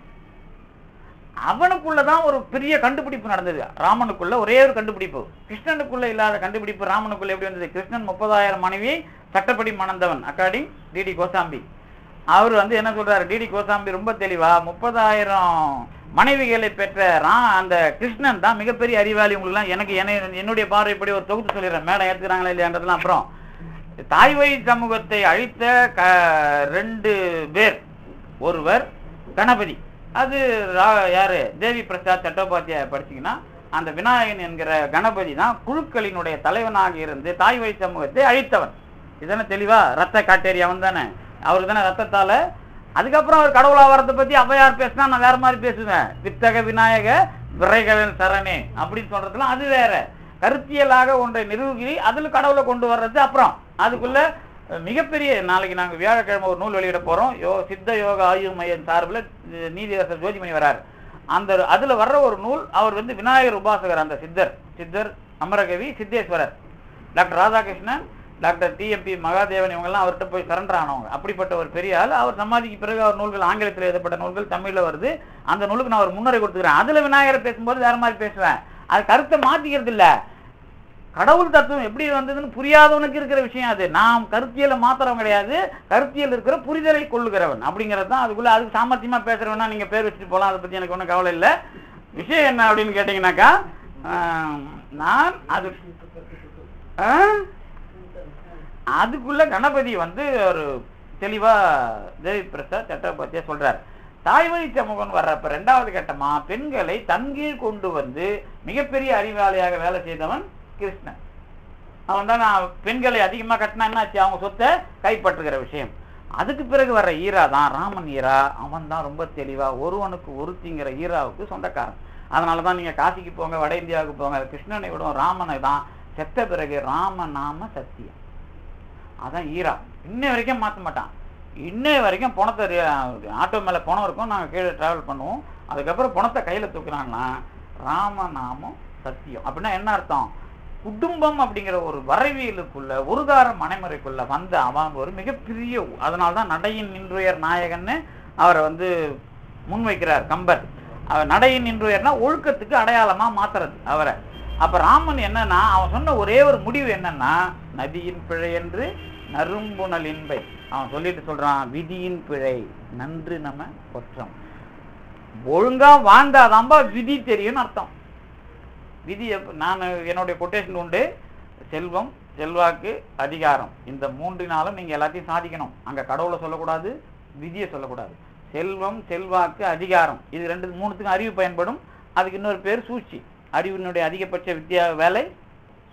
அவனுக்குள்ள தான் ஒரு பெரிய கண்டுபிடிப்பு நடந்தது. ராமனுக்குள்ள ஒரே ஒரு கண்டுபிடிப்பு. கிருஷ்ணனுக்குள்ள இல்லாத கண்டுபிடிப்பு ராமனுக்குள்ள எப்படி வந்தது? கிருஷ்ணன் முப்பதாயிரம் மனைவி சட்டப்படி மணந்தவன் அக்கார்டிங் டிடி கோசாம்பி அவர் வந்து என்ன சொல்றாரு? டிடி கோசாம்பி ரொம்ப தெளிவா முப்பதாயிரம் மனைவிகளை பெற்ற ராம் அந்த கிருஷ்ணன் தான் மிகப்பெரிய அறிவாளி உங்களுக்கு எனக்கு என்ன- என்னுடைய பார்வைப்படி ஒரு தொகுத்து சொல்லிடுறேன். மேடம் ஏத்துக்கிறாங்களா இல்லையான்றதுலாம். அப்புறம் தாய் வழி சமூகத்தை அழித்த க ரெண்டு பேர். ஒருவர் கணபதி. அது ரா- யாரு? தேவி பிரசாத் சட்டோபாத்தியா படிச்சீங்கன்னா அந்த விநாயகன் என்கிற கணபதி தான் குழுக்களினுடைய தலைவனாக இருந்து தாய் வழி சமூகத்தை அழித்தவன். இதுதானே தெளிவா? ரத்த காட்டேரி அவன் தானே. அவருக்கு தானே ரத்தத்தால்? அதுக்கப்புறம் அவர் கடவுளா வரதை பற்றி அவ்வையார் பேசினா நான் வேறு மாதிரி பேசுவேன். வித்தக விநாயக விரைகவன் சரணே அப்படின்னு சொல்கிறதுலாம் அது வேறு. கருத்தியலாக ஒன்றை நிரூபி அதில் கடவுளை கொண்டு வர்றது அப்புறம். அதுக்குள்ளே மிகப்பெரிய நாளைக்கு நாங்கள் வியாழக்கிழமை ஒரு நூல் வெளியிட போகிறோம் யோ சித்த யோக ஆய்வு மையம் சார்பில் அஹ், நீதியரசர் ஜோதிமணி வரார். அந்த அதில் வர்ற ஒரு நூல் அவர் வந்து விநாயகர் உபாசகர் அந்த சித்தர். சித்தர் Amarakavi Siddheswarar. Doctor Radhakrishnan doctor TMP Mahadevan இவங்கெல்லாம் அவர்கிட்ட போய் சரண்டர் ஆனவங்க. அப்படிப்பட்ட ஒரு பெரிய ஆள் அவர் சமாதிக்கு பிறகு அவர் நூல்கள் ஆங்கிலத்தில் எழுதப்பட்ட நூல்கள் தமிழில் வருது. அந்த நூலுக்கு நான் ஒரு முன்னுரை கொடுத்துக்கிறேன். அதில் விநாயகரை பேசும்போது வேறு மாதிரி பேசுவேன். அது கருத்தை மாற்றிக்கிறது இல்லை. கடவுள் தத்துவம் எப்படி வந்ததுன்னு புரியாதவனுக்கு இருக்கிற விஷயம் அது. நாம் கருத்தியலை மாத்திரம் கிடையாது. கருத்தியல் இருக்கிற புரிதலை கொள்ளுகிறவன். அப்படிங்கிறது தான் அதுக்குள்ளே அதுக்கு சாமர்த்தியமாக பேசுகிறவனா நீங்கள் பேர் வச்சுட்டு போகலாம் அதை பற்றி எனக்கு ஒன்றும் கவலை இல்லை. விஷயம் என்ன அப்படின்னு கேட்டிங்கனாக்கா நான் அது ஆ? அதுக்குள்ள கணபதி வந்து ஒரு தெளிவா தேவி பிரசாத் சட்டோபாத்தியா சொல்றார். தாய்மொழி சமூகம் வர்றப்ப ரெண்டாவது கட்டமா பெண்களை தன்கீழ் கொண்டு வந்து மிகப்பெரிய அறிவாளியாக வேலை செய்தவன் கிருஷ்ணன். அவன் தான் நான் பெண்களை அதிகமாக கட்டினா என்னாச்சு அவங்க சொத்தை கைப்பற்றுகிற விஷயம். அதுக்கு பிறகு வர்ற ஈரா தான் ராமன் ஈரா. அவன் தான் ரொம்ப தெளிவா ஒருவனுக்கு ஒருத்திங்கிற ஈராவுக்கு சொந்தக்காரன். அதனால தான் நீங்க காசிக்கு போங்க வட இந்தியாவுக்கு போங்க கிருஷ்ணனை விடும் ராமனை தான். செத்த பிறகு ராம நாம சத்தியம். அதான் ஈரா. இன்ன வரைக்கும் மாற்ற மாட்டான். இன்ன வரைக்கும் பணத்தை ஆட்டோ மேலே பணம் இருக்கும் நாங்கள் கீழே ட்ராவல் பண்ணுவோம். அதுக்கப்புறம் பணத்தை கையில் தூக்குறான்னா ராமநாமம் சத்தியம். அப்படின்னா என்ன அர்த்தம்? குடும்பம் அப்படிங்கிற ஒரு வரைவியலுக்குள்ள ஒருதார மனைமுறைக்குள்ள வந்த அவன் ஒரு மிகப்பெரிய அதனால தான் நடையின் நின்றுயர் நாயகன்னு அவரை வந்து முன்வைக்கிறார் கம்பர். அவர் நடையின் நின்றுயர்னா ஒழுக்கத்துக்கு அடையாளமாக மாத்துறது அவரை. அப்போ ராமன் என்னன்னா அவன் சொன்ன ஒரே ஒரு முடிவு என்னன்னா நதியின் பிழை என்று நறும்புணல் இன்பை. அவன் சொல்லிட்டு சொல்றான் விதியின் பிழை நன்று நம்ம குற்றம். ஒழுங்கா வாழ்ந்தாதான்பா விதி தெரியும்னு அர்த்தம். விதி நான் என்னுடைய கொட்டேஷன் உண்டு செல்வம் செல்வாக்கு அதிகாரம். இந்த மூன்றினாலும் நீங்க எல்லாத்தையும் சாதிக்கணும். அங்க கடவுளை சொல்லக்கூடாது விதியை சொல்லக்கூடாது. செல்வம் செல்வாக்கு அதிகாரம். இது ரெண்டு மூணுத்துக்கும் அறிவு பயன்படும். அதுக்கு இன்னொரு பேர் சூழ்ச்சி. அறிவினுடைய அதிகபட்ச வித்தியா வேலை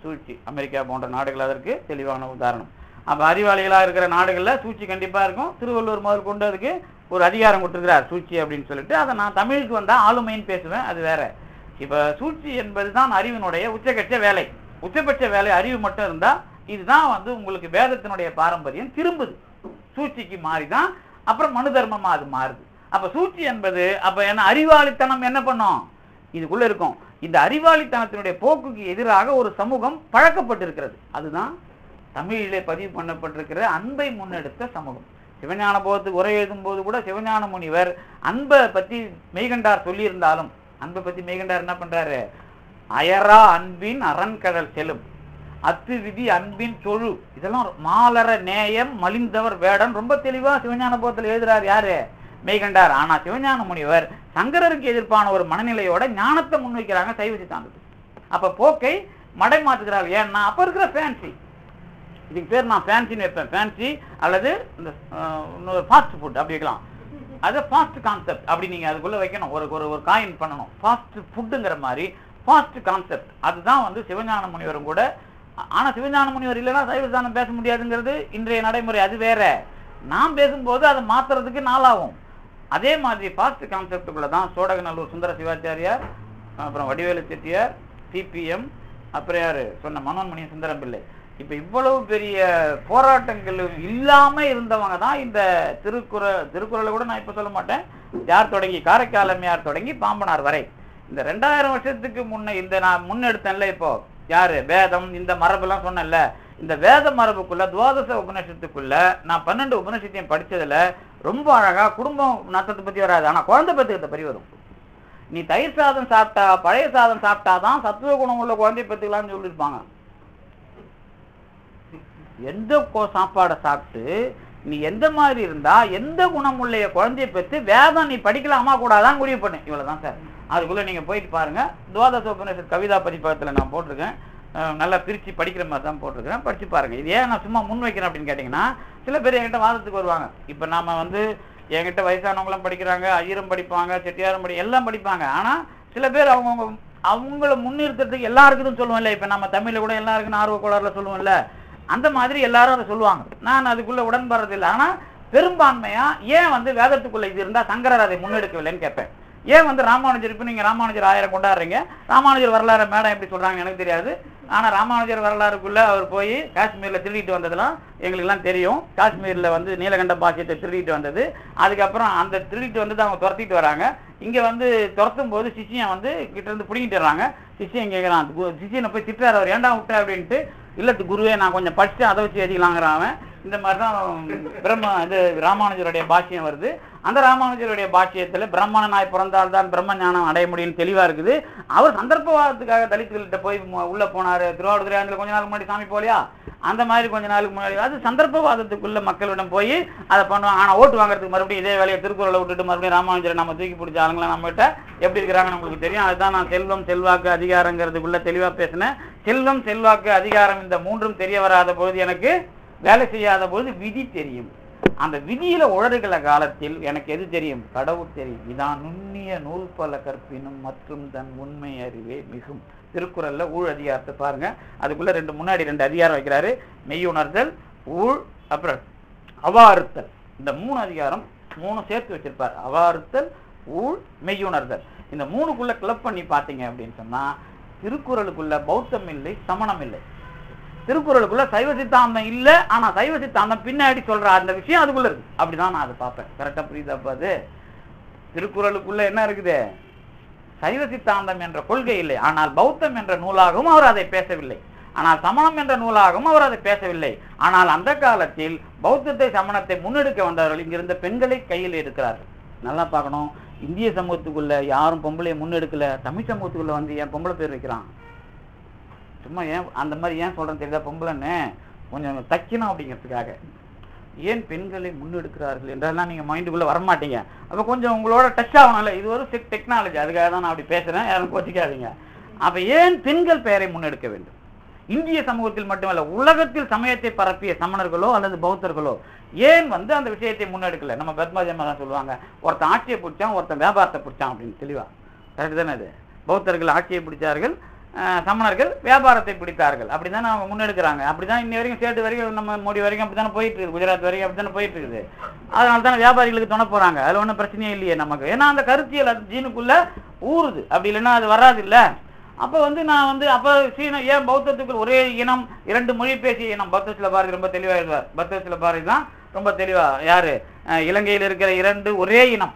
சூழ்ச்சி. அமெரிக்கா போன்ற நாடுகள் அதற்கு தெளிவான உதாரணம். அப்போ அறிவாளிகளாக இருக்கிற நாடுகளில் சூழ்ச்சி கண்டிப்பாக இருக்கும். திருவள்ளுவர் முதல் கொண்டு அதுக்கு ஒரு அதிகாரம் கொடுத்துருக்கிறார் சூழ்ச்சி அப்படின்னு சொல்லிட்டு. அதை நான் தமிழுக்கு வந்தால் ஆளுமைன்னு பேசுவேன் அது வேற. இப்போ சூழ்ச்சி என்பது தான் அறிவினுடைய உச்சகட்ச வேலை. உச்சபட்ச வேலை அறிவு மட்டும் இருந்தால் இதுதான் வந்து உங்களுக்கு வேதத்தினுடைய பாரம்பரியம் திரும்புது. சூழ்ச்சிக்கு மாறி தான் அப்புறம் மனு தர்மமாக அது மாறுது. அப்போ சூழ்ச்சி என்பது அப்போ என்ன அறிவாளித்தனம் என்ன பண்ணும்? இதுக்குள்ளே இருக்கும். இந்த அறிவாளித்தனத்தினுடைய போக்குக்கு எதிராக ஒரு சமூகம் பழக்கப்பட்டிருக்கிறது. அதுதான் தமிழிலே பதிவு பண்ணப்பட்டிருக்கிற அன்பை முன்னெடுத்த சமூகம். சிவஞான போகத்துக்கு உரை எழுதும் போது கூட சிவஞான முனிவர் அன்பை பத்தி மெய்கண்டார் சொல்லியிருந்தாலும் அன்பை பத்தி மெய்கண்டார் என்ன பண்றாரு? அயரா அன்பின் அரண்கடல் செல்லும் அத்து விதி அன்பின் தொழு. இதெல்லாம் மாலர நேயம் மலிந்தவர் வேடன். ரொம்ப தெளிவா சிவஞான போகத்தில் எழுதுறாரு யாரு? மெய்கண்டார் ஆனா சிவஞான முனிவர் சங்கரருக்கு எதிர்ப்பான ஒரு மனநிலையோட ஞானத்தை முன்வைக்கிறாங்க சைவ சித்தாந்தத்துக்கு அப்ப போக்கை மடை மாற்றுகிறார். ஏன்னா அப்ப இருக்கிற ஃபேன்சி இதுக்கு பேர் நான் ஃபேன்சின்னு வைப்பேன். ஃபேன்சி அல்லது இந்த இன்னொரு ஃபாஸ்ட் ஃபுட் அப்படி வைக்கலாம். அது ஃபாஸ்ட் கான்செப்ட் அப்படி நீங்க அதுக்குள்ள வைக்கணும். ஒரு ஒரு ஒரு காயின் பண்ணணும். ஃபாஸ்ட் ஃபுட்டுங்கிற மாதிரி ஃபாஸ்ட் கான்செப்ட் அதுதான் வந்து சிவஞான முனிவரும் கூட ஆனால் ஆனா சிவஞான முனிவர் இல்லைன்னா சைவ பேச முடியாதுங்கிறது இன்றைய நடைமுறை. அது வேற. நாம் பேசும்போது அதை மாத்துறதுக்கு நாளாகும். அதே மாதிரி ஃபாஸ்ட் கான்செப்டுக்குள்ள தான் சோடகநல்லூர் சுந்தர சிவாச்சாரியார் அப்புறம் வடிவேலு செட்டியார் சிபிஎம் அப்புறம் யார்? சொன்ன மனோன்மணி சுந்தரம் பிள்ளை. இப்போ இவ்வளவு பெரிய போராட்டங்கள் இல்லாமல் இருந்தவங்க தான் இந்த திருக்குறள் திருக்குறளை கூட நான் இப்போ சொல்ல மாட்டேன். யார் தொடங்கி? காரைக்காலமையார் தொடங்கி பாம்பனார் வரை. இந்த ரெண்டாயிரம் வருஷத்துக்கு முன்ன இந்த நான் முன்னெடுத்தேன்ல இப்போ. யாரு? வேதம் இந்த மரபெல்லாம் சொன்னேன்ல. இந்த வேத மரபுக்குள்ள துவாதச உபநிஷத்துக்குள்ள நான் பன்னெண்டு உபநிஷத்தையும் படிச்சதுல ரொம்ப அழகா குடும்பம் நத்தத்தை பத்தி வராது. ஆனா குழந்தை பெற்றுக்கிறத பற்றி வரும் நீ தயிர் சாதம் சாப்பிட்டா பழைய சாதம் சாப்பிட்டா தான் சத்துவ குணம் உள்ள குழந்தைய பெற்றுக்கலாம்னு சொல்லியிருப்பாங்க. எந்த சாப்பாடை சாப்பிட்டு நீ எந்த மாதிரி இருந்தா எந்த குணமுள்ளைய குழந்தையை பெற்று வேதம் நீ படிக்கலாமா கூடாதான் முடிவு பண்ணு. இவ்வளவுதான் சார். அதுக்குள்ள நீங்க போயிட்டு பாருங்க. துவாதச உபநிஷத் கவிதா பதிப்பகத்துல நான் போட்டிருக்கேன். நல்லா பிரித்து படிக்கிற மாதிரி தான் போட்டிருக்கேன் படித்து பாருங்கள் இது ஏன் நான் சும்மா முன் வைக்கிறேன் அப்படின்னு கேட்டிங்கன்னா சில பேர் என்கிட்ட வாதத்துக்கு வருவாங்க. இப்போ நாம் வந்து என்கிட்ட வயசானவங்களும் படிக்கிறாங்க ஐயரும் படிப்பாங்க செட்டியாரும் படி எல்லாம் படிப்பாங்க. ஆனால் சில பேர் அவங்கவுங்க அவங்கள முன்னிறுத்துறதுக்கு எல்லாருக்கும் சொல்லுவோம்ல. இப்போ நம்ம தமிழில் கூட எல்லாருக்குன்னு ஆர்வ கோளாறுல சொல்லுவோம்ல. அந்த மாதிரி எல்லாரும் அதை சொல்லுவாங்க. நான் அதுக்குள்ள உடன்படுறதில்லை ஆனால் பெரும்பான்மையாக ஏன் வந்து வேதத்துக்குள்ளே இது இருந்தால் சங்கரர் அதை முன்னெடுக்கவில்லைன்னு கேட்பேன். ஏன் வந்து ராமானுஜர் இப்போ நீங்கள் ராமானுஜர் ஆயிரம் கொண்டாடுறீங்க? ராமானுஜர் வரலாறு மேடம் எப்படி சொல்கிறாங்க எனக்கு தெரியாது. ஆனால் ராமானுஜர் வரலாறுக்குள்ளே அவர் போய் காஷ்மீரில் திருடிட்டு வந்ததெல்லாம் எங்களுக்கு எல்லாம் தெரியும். காஷ்மீரில் வந்து நீலகண்ட பாக்கியத்தை திருடிட்டு வந்தது. அதுக்கப்புறம் அந்த திருடிட்டு வந்தது அவங்க துரத்திட்டு வராங்க. இங்கே வந்து துரத்தும் போது சிஷியன் வந்து கிட்டேருந்து பிடிங்கிட்டு வர்றாங்க சிஷியன் கேட்குறான் கு- சிஷியனை போய் திட்டுறாரு அவர். ஏன்டா விட்ட? அப்படின்ட்டு இல்லத்து குருவே நான் கொஞ்சம் படிச்சுட்டு அதை வச்சு எழுதிக்கலாங்கிறான் அவன். இந்த மாதிரி தான் பிரம்ம இது ராமானுஜருடைய பாஷ்யம் வருது. அந்த ராமானுஜருடைய பாஷ்யத்துல பிரம்மணனாய் பிறந்தால் தான் பிரம்ம ஞானம் அடைய முடியும்னு தெளிவாக இருக்குது. அவர் சந்தர்ப்பவாதத்துக்காக தலித்துகள்கிட்ட போய் உள்ளே போனார். திருவாவூர் கொஞ்ச நாளுக்கு முன்னாடி சாமி போலியா அந்த மாதிரி கொஞ்ச நாளுக்கு முன்னாடி அது சந்தர்ப்பவாதத்துக்குள்ள மக்களிடம் போய் அதை பண்ணுவாங்க. ஆனால் ஓட்டு வாங்குறதுக்கு மறுபடியும் இதே வேலையை திருக்குறளை விட்டுட்டு மறுபடியும் ராமானுஜரை நம்ம தூக்கி பிடிச்ச ஆளுங்களை நம்மகிட்ட எப்படி இருக்கிறாங்கன்னு உங்களுக்கு தெரியும். அதுதான் நான் செல்வம் செல்வாக்கு அதிகாரங்கிறதுக்குள்ள தெளிவாக பேசினேன். செல்வம் செல்வாக்கு அதிகாரம் இந்த மூன்றும் தெரிய வராத பொழுது எனக்கு வேலை செய்யாத பொழுது விதி தெரியும். அந்த விதியில உழறுகிற காலத்தில் எனக்கு எது தெரியும்? கடவுள் தெரியும். இதான் நுண்ணிய நூல் பல கற்பினும் மற்றும் தன் உண்மை அறிவே மிகும். திருக்குறள்ல ஊழ் அதிகாரத்தை பாருங்க. அதுக்குள்ள ரெண்டு முன்னாடி ரெண்டு அதிகாரம் வைக்கிறாரு. மெய்யுணர்தல் ஊழ் அப்புறம் அவாறுத்தல். இந்த மூணு அதிகாரம் மூணு சேர்த்து வச்சிருப்பார். அவாறுத்தல் ஊழ் மெய்யுணர்தல். இந்த மூணுக்குள்ள கிளப் பண்ணி பார்த்தீங்க அப்படின்னு சொன்னா திருக்குறளுக்குள்ள பௌத்தம் இல்லை சமணம் இல்லை. திருக்குறளுக்குள்ள சைவ சித்தாந்தம் இல்ல ஆனா சைவ சித்தாந்தம் பின்னாடி சொல்ற அந்த விஷயம் அதுக்குள்ள இருக்கு. அப்படிதான் நான் அதை பார்ப்பேன். கரெக்டா புரியுதா அப்ப அது? திருக்குறளுக்குள்ள என்ன இருக்குது? சைவ சித்தாந்தம் என்ற கொள்கை இல்லை. ஆனால் பௌத்தம் என்ற நூலாகவும் அவர் அதை பேசவில்லை. ஆனால் சமணம் என்ற நூலாகவும் அவர் அதை பேசவில்லை. ஆனால் அந்த காலத்தில் பௌத்தத்தை சமணத்தை முன்னெடுக்க வந்தவர்கள் இங்கிருந்த பெண்களை கையில் எடுக்கிறார்கள். நல்லா பார்க்கணும். இந்திய சமூகத்துக்குள்ள யாரும் பொம்பளையை முன்னெடுக்கல. தமிழ் சமூகத்துக்குள்ள வந்து ஏன் பொம்பளை பேர் வைக்கிறான்? சும்மா ஏன் அந்த மாதிரி ஏன் சொல்கிறேன்னு தெரியுதா பொம்பளைன்னு? கொஞ்சம் தைக்கணும் அப்படிங்கிறதுக்காக. ஏன் பெண்களை முன்னெடுக்கிறார்கள் என்றெல்லாம் நீங்கள் மைண்டுக்குள்ளே வரமாட்டீங்க. அப்போ கொஞ்சம் உங்களோட டச் ஆகணும்ல. இது ஒரு டெக்னாலஜி அதுக்காக தான் நான் அப்படி பேசுகிறேன் யாரும் கோச்சிக்காதீங்க. அப்போ ஏன் பெண்கள் பெயரை முன்னெடுக்க வேண்டும்? இந்திய சமூகத்தில் மட்டுமல்ல உலகத்தில் சமயத்தை பரப்பிய சமணர்களோ அல்லது பௌத்தர்களோ ஏன் வந்து அந்த விஷயத்தை முன்னெடுக்கல? நம்ம பத்மாஜம்மா சொல்லுவாங்க ஒருத்தன் ஆட்சியை பிடிச்சான் ஒருத்தன் வியாபாரத்தை பிடிச்சான் அப்படின்னு. தெளிவா. கரெக்ட் தானே அது? பௌத்தர்கள் ஆட்சியை பிடிச்சார்கள் சமணர்கள் வியாபாரத்தை பிடித்தார்கள். அப்படிதானே அவங்க முன்னெடுக்கிறாங்க. அப்படிதான் இன்னி வரைக்கும் ஸ்டேட் வரைக்கும் நம்ம மோடி வரைக்கும் அப்படித்தானே போயிட்டு இருக்குது குஜராத் வரைக்கும் அப்படித்தானே போயிட்டு இருக்குது அதனால தானே வியாபாரிகளுக்கு துணை போகிறாங்க அதில் ஒன்றும் பிரச்சனையே இல்லையே நமக்கு. ஏன்னா அந்த கருத்தியல் அது ஜீனுக்குள்ளே ஊறுது. அப்படி இல்லைன்னா அது வராது இல்லை அப்போ வந்து நான் வந்து அப்போ சீன ஏன் பௌத்தத்துக்கு ஒரே இனம் இரண்டு மொழி பேசிய இனம்? பௌத்தத்துல பாரதி ரொம்ப தெளிவாக எழுதுவார். பௌத்தத்துல பாரதி தான் ரொம்ப தெளிவாக யார்? இலங்கையில் இருக்கிற இரண்டு ஒரே இனம்.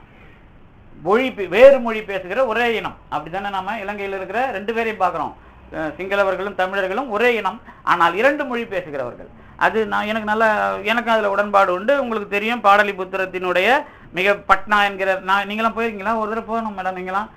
மொழி பே- வேறு மொழி பேசுகிற ஒரே இனம். அப்படித்தானே நம்ம இலங்கையில் இருக்கிற ரெண்டு பேரையும் பார்க்குறோம். சிங்களவர்களும் தமிழர்களும் ஒரே இனம். ஆனால் இரண்டு மொழி பேசுகிறவர்கள். அது நான் எனக்கு நல்ல எனக்கு அதில் உடன்பாடு உண்டு. உங்களுக்கு தெரியும் பாடலிபுத்திரத்தினுடைய மிக பட்னா என்கிற நான் நீங்களாம் போயிருக்கீங்களா? ஒரு தடவை போகணும் மேடம் நீங்களாம்.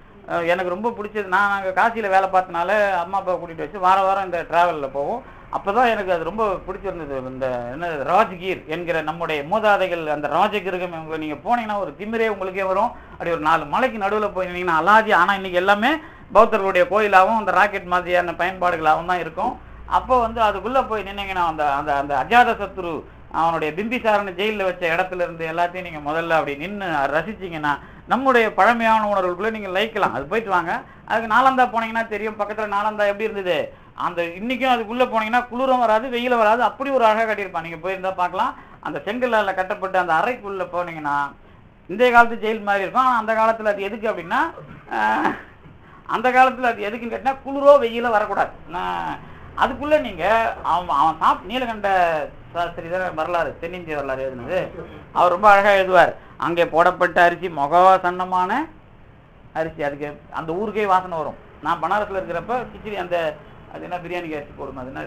எனக்கு ரொம்ப பிடிச்சது. நான் நாங்கள் காசியில் வேலை பார்த்தனால அம்மா அப்பா கூட்டிகிட்டு வச்சு வார வாரம் இந்த ட்ராவலில் போவோம். அப்போதான் எனக்கு அது ரொம்ப பிடிச்சிருந்தது. இந்த என்ன ராஜ்கீர் என்கிற நம்முடைய மூதாதைகள் அந்த ராஜகிருகம் இவங்க நீங்கள் போனீங்கன்னா ஒரு திமிரே உங்களுக்கே வரும். அப்படி ஒரு நாலு மலைக்கு நடுவில் போய் அலாதி. ஆனால் இன்னைக்கு எல்லாமே பௌத்தர்களுடைய கோயிலாகவும் அந்த ராக்கெட் மாதிரியான பயன்பாடுகளாகவும் தான் இருக்கும். அப்போ வந்து அதுக்குள்ளே போய் நின்னீங்கன்னா அந்த அந்த அந்த அஜாத சத்ரு அவனுடைய பிம்பிசாரனை ஜெயிலில் வச்ச இடத்துல இருந்து எல்லாத்தையும் நீங்கள் முதல்ல அப்படி நின்று ரசிச்சிங்கன்னா நம்முடைய பழமையான உணர்வுக்குள்ளே நீங்கள் லைக்கலாம் அது போயிட்டு வாங்க. அதுக்கு நாலந்தா போனீங்கன்னா தெரியும். பக்கத்தில் நாலந்தா எப்படி இருந்தது? அந்த இன்னைக்கும் அதுக்குள்ள போனீங்கன்னா குளிரும் வராது வெயிலும் வராது. அப்படி ஒரு அழகா கட்டியிருப்பான். நீங்க போயிருந்தா பார்க்கலாம். அந்த செங்கல்லால கட்டப்பட்டு அந்த அறைக்குள்ள போனீங்கன்னா இந்த காலத்து ஜெயில் மாதிரி இருக்கும். ஆனா அந்த காலத்துல அது எதுக்கு அப்படின்னா அந்த காலத்துல அது எதுக்குன்னு கேட்டினா குளிரோ வெயிலோ வரக்கூடாது. அதுக்குள்ளே அதுக்குள்ள நீங்க அவன் அவன் சாப் நீலகண்ட சாஸ்திரி தான் வரலாறு தென்னிந்திய வரலாறு எழுதுனது. அவர் ரொம்ப அழகா எழுதுவார். அங்கே போடப்பட்ட அரிசி முகவாசன்னமான அரிசி. அதுக்கு அந்த ஊருக்கே வாசனை வரும். நான் பனாரஸ்ல இருக்கிறப்ப கிச்சடி அந்த அது என்ன பிரியாணிக்கு அரிசி போடும் அது என்ன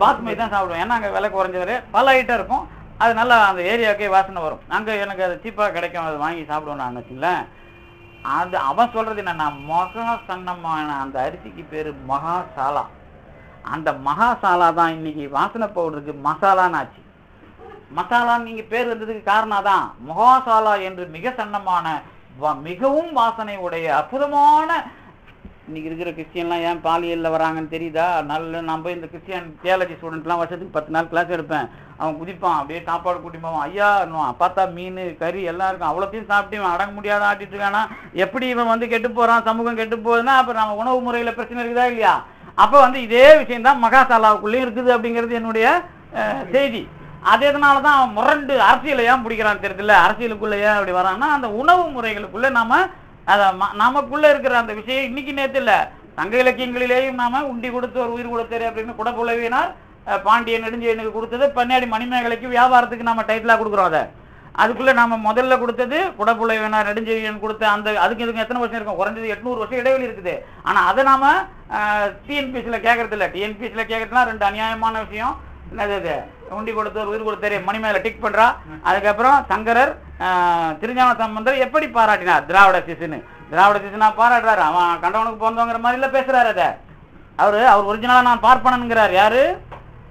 பாஸ்மதி தான் சாப்பிடுவேன் ஏன்னா அங்கே விலை குறைஞ்சது. பல ஐட்டம் இருக்கும். அது நல்லா அந்த ஏரியாவுக்கே வாசனை வரும். அங்கே எனக்கு அது சீப்பாக கிடைக்கும். அதை வாங்கி சாப்பிடுவோம் நான் அது அவன் சொல்றது என்னன்னா மகா சன்னமான அந்த அரிசிக்கு பேர் மகாசாலா. அந்த மகாசாலா தான் இன்னைக்கு வாசனை பவுடருக்கு மசாலான்னு ஆச்சு. மசாலான்னு நீங்க பேர் வந்ததுக்கு காரணம் தான் மகாசாலா என்று மிக சன்னமான வ- மிகவும் வாசனை உடைய அற்புதமான இன்னைக்கு இருக்கிற கிறிஸ்டியன்லாம் ஏன் பாலியலில் வராங்கன்னு தெரியுதா? நல்ல நம்ம இந்த கிறிஸ்டியன் தியாலஜி ஸ்டூடெண்ட்லாம் வருஷத்துக்கு பத்து நாள் கிளாஸ் எடுப்பேன். அவன் குதிப்பான் அப்படியே சாப்பாடு கூட்டி போவான். ஐயா பார்த்தா மீன் கறி எல்லாம் இருக்கும். அவ்வளோத்தையும் சாப்பிட்டு இவன் அடங்க முடியாத ஆட்டிட்டு இருக்கானா? எப்படி இவன் வந்து கெட்டு போகிறான் சமூகம் கெட்டு போகுதுன்னா அப்போ நம்ம உணவு முறையில் பிரச்சனை இருக்குதா இல்லையா? அப்போ வந்து இதே விஷயம் தான் மகாசாலாவுக்குள்ளேயும் இருக்குது அப்படிங்கிறது என்னுடைய செய்தி. அது எதனால தான் அவன் முரண்டு அரசியலை ஏன் பிடிக்கிறான்னு தெரியல அரசியலுக்குள்ளே ஏன் அப்படி வரான்னா அந்த உணவு முறைகளுக்குள்ளே நாம் அத ம- நமக்குள்ள இருக்கிற அந்த விஷயம் இன்னைக்கு நேத்து இல்ல. சங்க இலக்கியங்களிலேயும் நாம உண்டி கொடுத்து ஒரு உயிர் கொடுத்தாரு அப்படின்னு குடப்புலவினார் அஹ், பாண்டியன் நெடுஞ்செயனுக்கு கொடுத்தது பன்னாடி மணிமேகலைக்கு வியாபாரத்துக்கு நாம டைட்டிலா கொடுக்குறோம் அதை. அதுக்குள்ள நாம முதல்ல கொடுத்தது குடப்புலவினார் நெடுஞ்செழியன் கொடுத்த அந்த அதுக்கு இதுக்கு எத்தனை வருஷம் இருக்கும்? குறைஞ்சது எட்நூறு வருஷம் இடைவெளி இருக்குது. ஆனா அதை நாம டிஎன்பிஎஸ்சில கேட்கறது இல்ல டிஎன்பிஎஸ்சில கேட்கறதுலாம் ரெண்டு அநியாயமான விஷயம். என்னது உண்டி கொடுத்தவர் உயிர் கொடுத்தாரு மணிமேல டிக் பண்றா. அதுக்கப்புறம் சங்கரர் திருஞான சம்பந்தர் எப்படி பாராட்டினார்? திராவிட சிசுன்னு. திராவிட சிசுனா பாராட்டுறாரு. அவன் கண்டவனுக்கு பிறந்தவங்கிற மாதிரி இல்ல பேசுறாரு அதை. அவரு அவர் ஒரிஜினலா நான் பார்ப்பனனுங்கிறார். யாரு?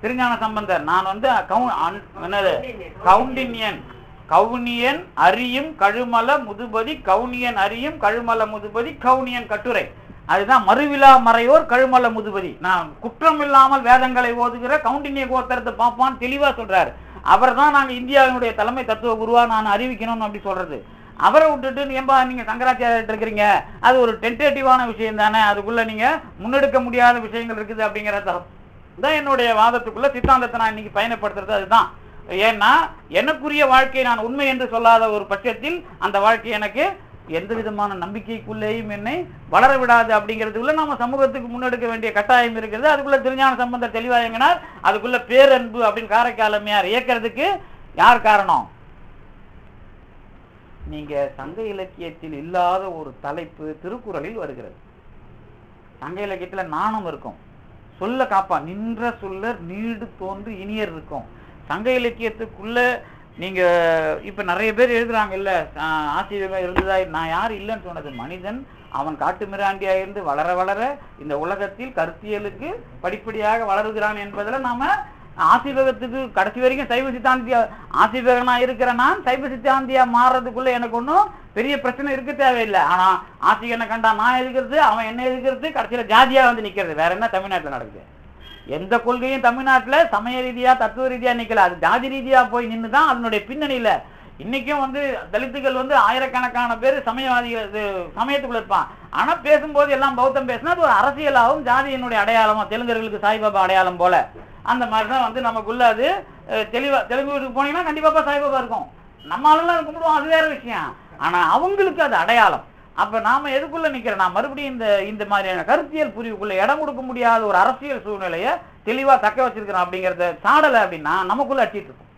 திருஞான சம்பந்தர். நான் வந்து கவு- அன்- என்னது? கவுண்டினியன். கவுனியன் அறியும் கழுமல முதுபதி கவுனியன் அறியும் கழுமல முதுபதி கவுனியன் கட்டுரை. அதுதான் மறுவிழா மறையோர் கழுமல முதுபதி. நான் குற்றம் இல்லாமல் வேதங்களை ஓதுகிற கவுண்டினிய கோத்தரத்தை பார்ப்பான் தெளிவா சொல்றாரு. அவர் தான் நாங்கள் இந்தியாவினுடைய தலைமை தத்துவ குருவாக நான் அறிவிக்கணும்னு அப்படி சொல்கிறது அவரை விட்டுட்டு ஏன்பா நீங்கள் சங்கராச்சாரியர்கிட்ட இருக்கிறீங்க அது ஒரு டென்டேட்டிவான விஷயம் தானே. அதுக்குள்ளே நீங்கள் முன்னெடுக்க முடியாத விஷயங்கள் இருக்குது அப்படிங்கறத தான் என்னுடைய வாதத்துக்குள்ளே சித்தாந்தத்தை நான் இன்னைக்கு பயணப்படுத்துறது அதுதான். ஏன்னா எனக்குரிய வாழ்க்கையை நான் உண்மை என்று சொல்லாத ஒரு பட்சத்தில் அந்த வாழ்க்கை எனக்கு எந்த விதமான நம்பிக்கைக்குள்ளேயும் என்னை வளர விடாது அப்படிங்கிறதுக்குள்ள நம்ம சமூகத்துக்கு முன்னெடுக்க வேண்டிய கட்டாயம் இருக்கிறது. அதுக்குள்ள திருஞான சம்பந்த தெளிவாயங்கினார் அதுக்குள்ள பேரன்பு அப்படின்னு காரைக்காலமையார் இயக்கிறதுக்கு யார் காரணம்? நீங்க சங்க இலக்கியத்தில் இல்லாத ஒரு தலைப்பு திருக்குறளில் வருகிறது. சங்க இலக்கியத்துல நாணம் இருக்கும். சொல்ல காப்பா நின்ற சொல்லர் நீடு தோன்று இனியர் இருக்கும். சங்க இலக்கியத்துக்குள்ள நீங்க இப்ப நிறைய பேர் எழுதுகிறாங்கல்ல ஆஹ் ஆசிரியர்கள் இருந்ததா நான் யார் இல்லைன்னு சொன்னது மனிதன் அவன் காட்டு மிராண்டியா இருந்து வளர வளர இந்த உலகத்தில் கருத்தியலுக்கு படிப்படியாக வளருகிறான் என்பதில் நாம ஆசீர்வாதத்துக்கு கடைசி வரைக்கும் சைவ சித்தாந்தியா ஆசீர்வாதனா இருக்கிற நான் சைவ சித்தாந்தியா மாறுறதுக்குள்ள எனக்கு ஒன்றும் பெரிய பிரச்சனை இருக்க தேவையில்லை. ஆனா ஆசிரியனை கண்டா நான் எதுக்கிறது அவன் என்ன எதுக்கிறது கடைசியில ஜாதியா வந்து நிக்கிறது. வேற என்ன தமிழ்நாட்டில் நடக்குது? எந்த கொள்கையும் தமிழ்நாட்டில் சமய ரீதியா தத்துவ ரீதியா நிக்கல. அது ஜாதி ரீதியா போய் நின்று தான் அதனுடைய பின்னணியில. இன்னைக்கும் வந்து தலித்துகள் வந்து ஆயிரக்கணக்கான பேர் சமயவாதிகள் சமயத்துக்குள்ள இருப்பான். ஆனா பேசும்போது எல்லாம் பௌத்தம் பேசினா அது ஒரு அரசியலாகவும் ஜாதியினுடைய அடையாளமா தெலுங்கர்களுக்கு சாய்பாபா அடையாளம் போல. அந்த மாதிரி தான் வந்து நமக்குள்ள அது தெளிவாக தெளிவா தெலுங்கு வீட்டுக்கு போனீங்கன்னா கண்டிப்பாக சாய்பாபா இருக்கும். நம்ம ஆளுலாம் கும்பிடுவோம். அது வேற விஷயம். ஆனா அவங்களுக்கு அது அடையாளம். அப்ப நாம எதுக்குள்ள நிக்கிறோம்? நான் மறுபடியும் இந்த இந்த மாதிரியான கருத்தியல் புரிவுக்குள்ள இடம் கொடுக்க முடியாத ஒரு அரசியல் சூழ்நிலையை தெளிவா தக்க வச்சிருக்கிறோம் அப்படிங்கறத சாடலை அப்படின்னா நமக்குள்ள அடிச்சிட்டு இருக்கும்.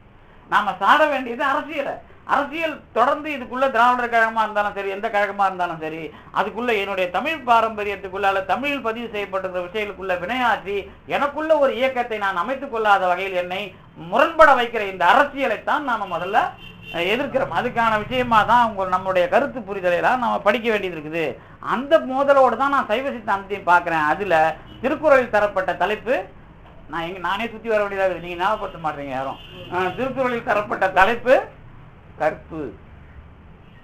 நாம சாட வேண்டியது அரசியலை. அரசியல் தொடர்ந்து இதுக்குள்ள திராவிடர் கழகமா இருந்தாலும் சரி எந்த கழகமா இருந்தாலும் சரி அதுக்குள்ள என்னுடைய தமிழ் பாரம்பரியத்துக்குள்ள தமிழில் பதிவு செய்யப்பட்டிருந்த விஷயங்களுக்குள்ள வினையாற்றி எனக்குள்ள ஒரு இயக்கத்தை நான் அமைத்துக் கொள்ளாத வகையில் என்னை முரண்பட வைக்கிற இந்த அரசியலைத்தான் நாம முதல்ல எதிர்க்கிறோம். அதுக்கான விஷயமா தான் அவங்க நம்முடைய கருத்து புரிதலையெல்லாம் நம்ம படிக்க வேண்டியது இருக்குது. அந்த மோதலோடு தான் நான் சைவ சித்தாந்தத்தையும் பார்க்குறேன். அதில் திருக்குறளில் தரப்பட்ட தலைப்பு நான் எங்கே நானே சுற்றி வர வேண்டியதாக இருக்குது. நீங்கள் ஞாபகப்படுத்த மாட்டீங்க யாரும். திருக்குறளில் தரப்பட்ட தலைப்பு கற்பு.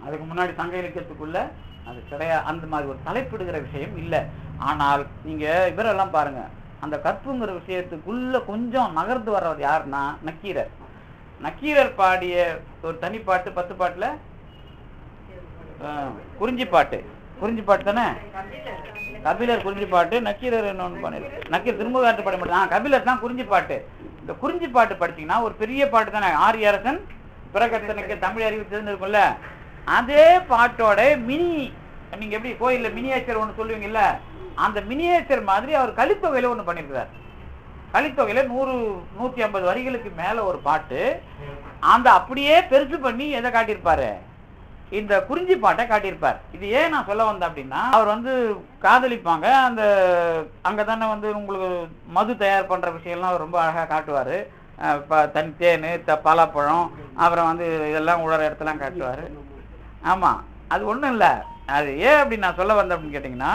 அதுக்கு முன்னாடி சங்க இலக்கியத்துக்குள்ள அது கிடையாது அந்த மாதிரி ஒரு தலைப்பிடுகிற விஷயம் இல்லை. ஆனால் நீங்கள் இவரெல்லாம் பாருங்கள் அந்த கற்புங்கிற விஷயத்துக்குள்ளே கொஞ்சம் நகர்ந்து வர்றவர் யாருன்னா நக்கீரர். நக்கீரர் பாடிய ஒரு தனிப்பாட்டு பத்து பாட்டுல? குறிஞ்சி பாட்டு. குறிஞ்சி பாட்டு தானே? கபிலர் குறிஞ்சி பாட்டு நக்கீரர் இன்னொன்று பண்ணிருக்கு நக்கீர் திருமுகாட்டு பாட மாட்டேன் ஆ கபிலர் தான் குறிஞ்சி பாட்டு. இந்த குறிஞ்சி பாட்டு படிச்சீங்கன்னா ஒரு பெரிய பாட்டு தானே. ஆரியரசன் பிறகத்தனுக்கு தமிழ் அறிவு தெரிஞ்சிருக்கும்ல. அதே பாட்டோட மினி நீங்க எப்படி கோயில்ல மினியேச்சர் ஒன்று சொல்லுவீங்கல்ல? அந்த மினியேச்சர் மாதிரி அவர் கலித்தொகையில ஒன்று பண்ணியிருக்கிறார். கலித்தொகையில நூறு நூத்தி ஐம்பது வரிகளுக்கு மேல ஒரு பாட்டு. அந்த அப்படியே பெருசு பண்ணி எதை காட்டியிருப்பாரு? இந்த குறிஞ்சி பாட்டை காட்டியிருப்பார். இது ஏன் நான் சொல்ல வந்தேன் அப்படின்னா அவர் வந்து காதலிப்பாங்க. அந்த அங்கே தானே வந்து உங்களுக்கு மது தயார் பண்ணுற விஷயம்லாம் அவர் ரொம்ப அழகாக காட்டுவார். இப்போ தனி தேன் த பலாப்பழம் அப்புறம் வந்து இதெல்லாம் உழற இடத்தெல்லாம் காட்டுவார். ஆமாம் அது ஒன்றும் இல்லை. அது ஏன் அப்படி நான் சொல்ல வந்தேன் அப்படின்னு கேட்டிங்கன்னா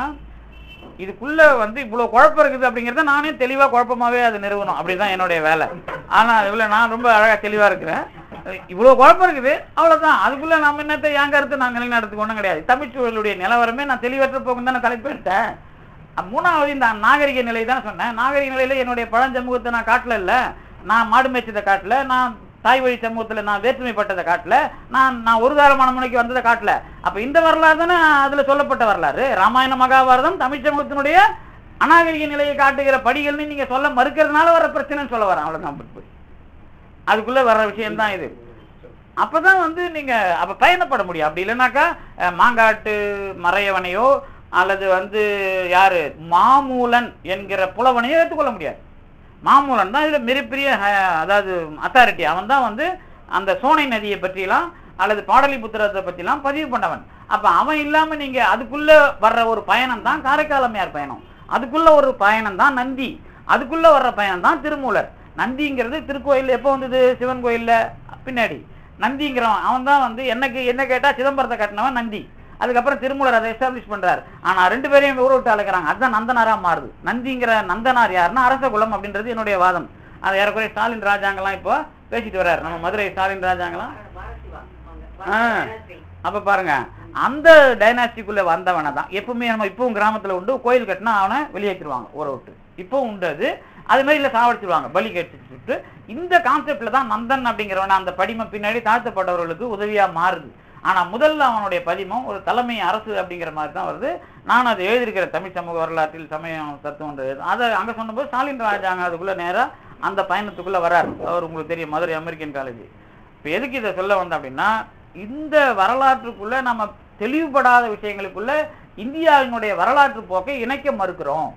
இதுக்குள்ள வந்து இவ்வளவு குழப்பம் இருக்குது அப்படிங்கறத நானே தெளிவா குழப்பமாவே அதை நிறுவனம். அப்படிதான் என்னுடைய வேலை. ஆனா அதுல நான் ரொம்ப அழகா தெளிவா இருக்கிறேன். இவ்வளவு குழப்பம் இருக்குது அவ்வளவுதான். அதுக்குள்ள நாம என்னத்தை என் கருத்து நான் நிலைநாட்டுக்கு ஒண்ணும் கிடையாது. தமிழ்ச்சூழலுடைய நிலவரமே நான் தெளிவற்ற போகும் தான் தலைப்பேன்ட்டேன் மூணாவது இந்த நாகரிக நிலை தான் சொன்னேன். நாகரிக நிலையில என்னுடைய பழஞ்சமூகத்தை நான் காட்டல இல்ல. நான் மாடு மேய்ச்சதை காட்டல. நான் தாய் வழி சமூகத்துல நான் வேற்றுமைப்பட்டதை காட்டல நான் நான் ஒரு தாரமான முனைக்கு வந்ததை காட்டல. அப்ப இந்த வரலாறு தானே அதுல சொல்லப்பட்ட வரலாறு. ராமாயண மகாபாரதம் தமிழ் சமூகத்தினுடைய அநாகரிக நிலையை காட்டுகிற படிகள்னு நீங்க சொல்ல மறுக்கிறதுனால வர பிரச்சனைன்னு சொல்ல வரேன். அவ்வளவுதான் போய் அதுக்குள்ள வர்ற விஷயம் தான் இது. அப்பதான் வந்து நீங்க அப்ப பயணப்பட முடியும். அப்படி இல்லைனாக்கா மாங்காட்டு மறையவனையோ அல்லது வந்து யாரு? மாமூலன் என்கிற புலவனையோ ஏற்றுக்கொள்ள முடியாது. மாமூலன் தான் இதில் மிகப்பெரிய அதாவது அத்தாரிட்டி அவன் தான் வந்து அந்த சோனை நதியை பற்றிலாம் அல்லது பாடலிபுத்திரத்தை பற்றிலாம் பதிவு பண்ணவன். அப்போ அவன் இல்லாமல் நீங்கள் அதுக்குள்ளே வர்ற ஒரு பயணம் தான் காரைக்காலமையார் பயணம். அதுக்குள்ளே ஒரு பயணம் தான் நந்தி. அதுக்குள்ளே வர்ற பயணம் தான் திருமூலர். நந்திங்கிறது திருக்கோயில் எப்போ வந்தது? சிவன் கோயிலில் பின்னாடி. நந்திங்கிறவன் அவன் தான் வந்து எனக்கு என்ன கேட்டால் சிதம்பரத்தை கட்டினவன் நந்தி. அதுக்கப்புறம் திருமூலர் அதை எஸ்டாப்ளிஷ் பண்றாரு. ஆனா ரெண்டு பேரையும் ஊரை விட்டு அழைக்கிறாங்க. அதுதான் நந்தனாரா மாறுது. நந்திங்கிற நந்தனார் யாருன்னா அரச குலம் அப்படின்றது என்னுடைய வாதம். அது ஏறக்குறைய ஸ்டாலின் ராஜாங்கெல்லாம் இப்போ பேசிட்டு வர்றாரு. நம்ம மதுரை ஸ்டாலின் ராஜாங்கெல்லாம். ஆ. அப்ப பாருங்க. அந்த டைனாஸ்டிக்குள்ள வந்தவனை தான். எப்பவுமே நம்ம இப்பவும் கிராமத்துல உண்டு. கோயில் கட்டினா அவனை வெளியேற்றிடுவாங்க ஊரை விட்டு. இப்பவும் உண்டு அது. அது மாதிரி இல்லை சாவடிச்சிருவாங்க. பலி கேட்டு இந்த கான்செப்ட்ல தான் நந்தன் அப்படிங்கிறவன அந்த படிமை பின்னாடி தாழ்த்தப்பட்டவர்களுக்கு உதவியா மாறுது. ஆனால் முதல்ல அவனுடைய பதிமம் ஒரு தலைமை அரசு அப்படிங்கிற மாதிரி தான் வருது. நான் அதை எழுதியிருக்கிற தமிழ் சமூக வரலாற்றில் சமயம் தத்துவம் அதை அங்கே சொன்னபோது ஸ்டாலின் ராஜாங்க அதுக்குள்ளே நேராக அந்த பயணத்துக்குள்ளே வராரு. அவர் உங்களுக்கு தெரியும் மதுரை அமெரிக்கன் காலேஜ் இப்போ எதுக்கு இதை சொல்ல வந்தேன் அப்படின்னா இந்த வரலாற்றுக்குள்ளே நம்ம தெளிவுபடாத விஷயங்களுக்குள்ளே இந்தியாவினுடைய வரலாற்று போக்கை இணைக்க மறுக்கிறோம்.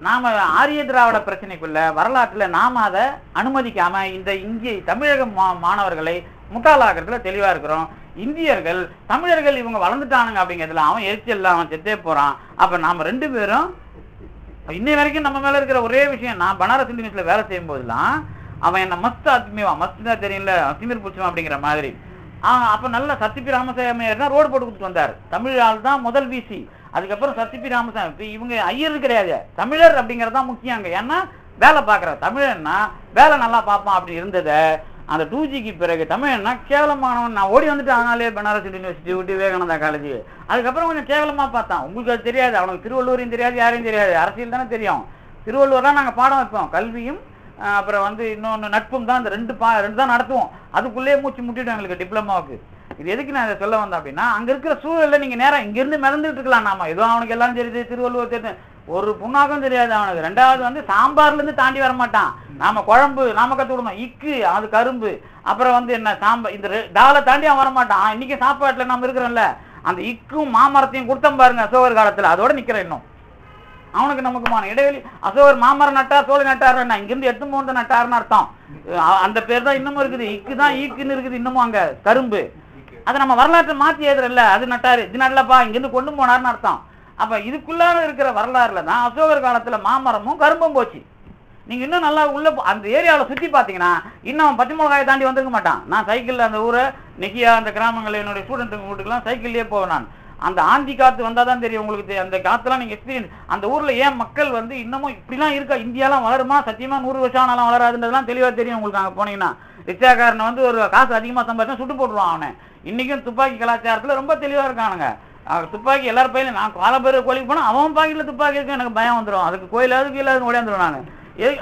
நாம் ஆரிய திராவிட பிரச்சனைக்குள்ள வரலாற்றில் நாம் அதை அனுமதிக்காமல் இந்த இங்கே தமிழக மா- மாணவர்களை முட்டாளாக்குறதுல தெளிவாக இருக்கிறோம். இந்தியர்கள் தமிழர்கள் இவங்க வளர்ந்துட்டானுங்க அப்படிங்கிறதுல அவன் எரிச்சல் அவன் செத்தே போறான். அப்ப நாம ரெண்டு பேரும் இன்னை வரைக்கும் நம்ம மேல இருக்கிற ஒரே விஷயம் நான் பனாரஸ் யூனிவர்சிட்டியில வேலை செய்யும் போதெல்லாம் அவன் என்ன மஸ்த் ஆத்மியவா மஸ்த் தான் தெரியல அசிமீர் புடிச்சவன் அப்படிங்கிற மாதிரி. ஆஹ் அப்ப நல்ல சத்திபி ராமசாமியார் தான் ரோடு போட்டு கொடுத்துட்டு வந்தார். தமிழ் ஆள் தான் முதல் விசி அதுக்கப்புறம் சத்திபி ராமசாமி. இவங்க ஐயர் கிடையாது. தமிழர் அப்படிங்கறது தான் முக்கியம் அங்கே. ஏன்னா வேலை பார்க்குற தமிழன்னா வேலை நல்லா பார்ப்பான் அப்படி இருந்ததை அந்த டூ ஜிக்கு பிறகு தமிழ்னா கேவலமானவன். நான் ஓடி வந்துட்டு அதனாலே பனாரஸ் யூனிவர்சிட்டி விட்டு விவேகானந்தா காலேஜ் அதுக்கப்புறம் கொஞ்சம் கேவலமா பார்த்தான். உங்களுக்கு அது தெரியாது. அவனுக்கு திருவள்ளூரையும் தெரியாது யாரையும் தெரியாது. அரசியல் தானே தெரியும். திருவள்ளூர்லாம் நாங்கள் பாடம் வைப்போம். கல்வியும் அப்புறம் வந்து இன்னொன்று நட்பும் தான் இந்த ரெண்டு பா ரெண்டு தான் நடத்துவோம். அதுக்குள்ளேயே மூச்சு முட்டிடும் எங்களுக்கு டிப்ளமாவுக்கு. இது எதுக்கு நான் இதை சொல்ல வந்தேன் அப்படின்னா அங்கே இருக்கிற சூழலில் நீங்கள் நேரம் இங்கேருந்து மிதந்துட்டு இருக்கலாம் நாம. ஏதோ அவனுக்கு எல்லாம் தெரியுது திருவள்ளுவர் தெரியுது. ஒரு புண்ணாக்கும் தெரியாது அவனுக்கு. ரெண்டாவது வந்து சாம்பார்லேருந்து தாண்டி வர மாட்டான். நாம குழம்பு நாம கத்து விடணும் இக்கு அது கரும்பு. அப்புறம் வந்து என்ன சாம்பார் இந்த ரெ- தாண்டி அவன் வர மாட்டான் ஆ, இன்னைக்கு நம்ம இருக்கிறோம்ல. அந்த இக்கும் மாமரத்தையும் கொடுத்தோம் பாருங்க அசோகர் காலத்தில். அதோட நிற்கிறேன் இன்னும். அவனுக்கு நமக்குமான இடைவெளி அசோகர் மாமரம் நட்டா சோழ நட்டாருன்னா இங்கிருந்து எட்டு மூணு நட்டாருன்னு அர்த்தம். அந்த பேர் தான் இன்னமும் இருக்குது. இக்கு தான் ஈக்குன்னு இருக்குது இன்னமும் அங்கே கரும்பு. அதை நம்ம வரலாற்றை மாற்றி எழுதுறல்ல அது நட்டாரு. இது நடலப்பா இங்கிருந்து கொண்டு போனார்னு அர்த்தம். அப்போ இதுக்குள்ளார இருக்கிற வரலாறுல தான் அசோகர் காலத்தில் மாமரமும் கரும்பும் போச்சு. நீங்கள் இன்னும் நல்லா உள்ளே அந்த ஏரியாவில் சுற்றி பார்த்தீங்கன்னா இன்னும் அவன் பச்சை மிளகாயை தாண்டி வந்திருக்க மாட்டான். நான் சைக்கிளில் அந்த ஊரை நிக்கியா அந்த கிராமங்களில் என்னுடைய ஸ்டூடெண்ட் வீட்டுக்குலாம் சைக்கிள்லேயே போவேன் நான். அந்த ஆந்தி காற்று வந்தால் தான் தெரியும் உங்களுக்கு தெ- அந்த காற்றுலாம் நீங்கள் எக்ஸ்பீரியன்ஸ் அந்த ஊரில் ஏன் மக்கள் வந்து இன்னமும் இப்படிலாம் இருக்கா? இந்தியாலாம் வளருமா? சத்தியமாக நூறு வருஷம் ஆனாலும் வளராதுன்றதுலாம் தெளிவாக தெரியும் உங்களுக்கு அங்கே போனீங்கன்னா. ரிச்சாக்காரனை வந்து ஒரு காசு அதிகமாக சம்பாதிச்சா சுட்டு போட்டுருவான் அவனை. இன்றைக்கும் துப்பாக்கி கலாச்சாரத்தில் ரொம்ப தெளிவாக இருக்கானுங்க. துப்பாக்கி எல்லாரும் பையில நான் கால பேர் கோழிக்கு போனா அவன் பாக்கெட்ல துப்பாக்கி இருக்கும் எனக்கு பயம் வந்துடும் அதுக்கு கோயில் அதுக்கு இல்லாத ஓடியாந்துடும் நான்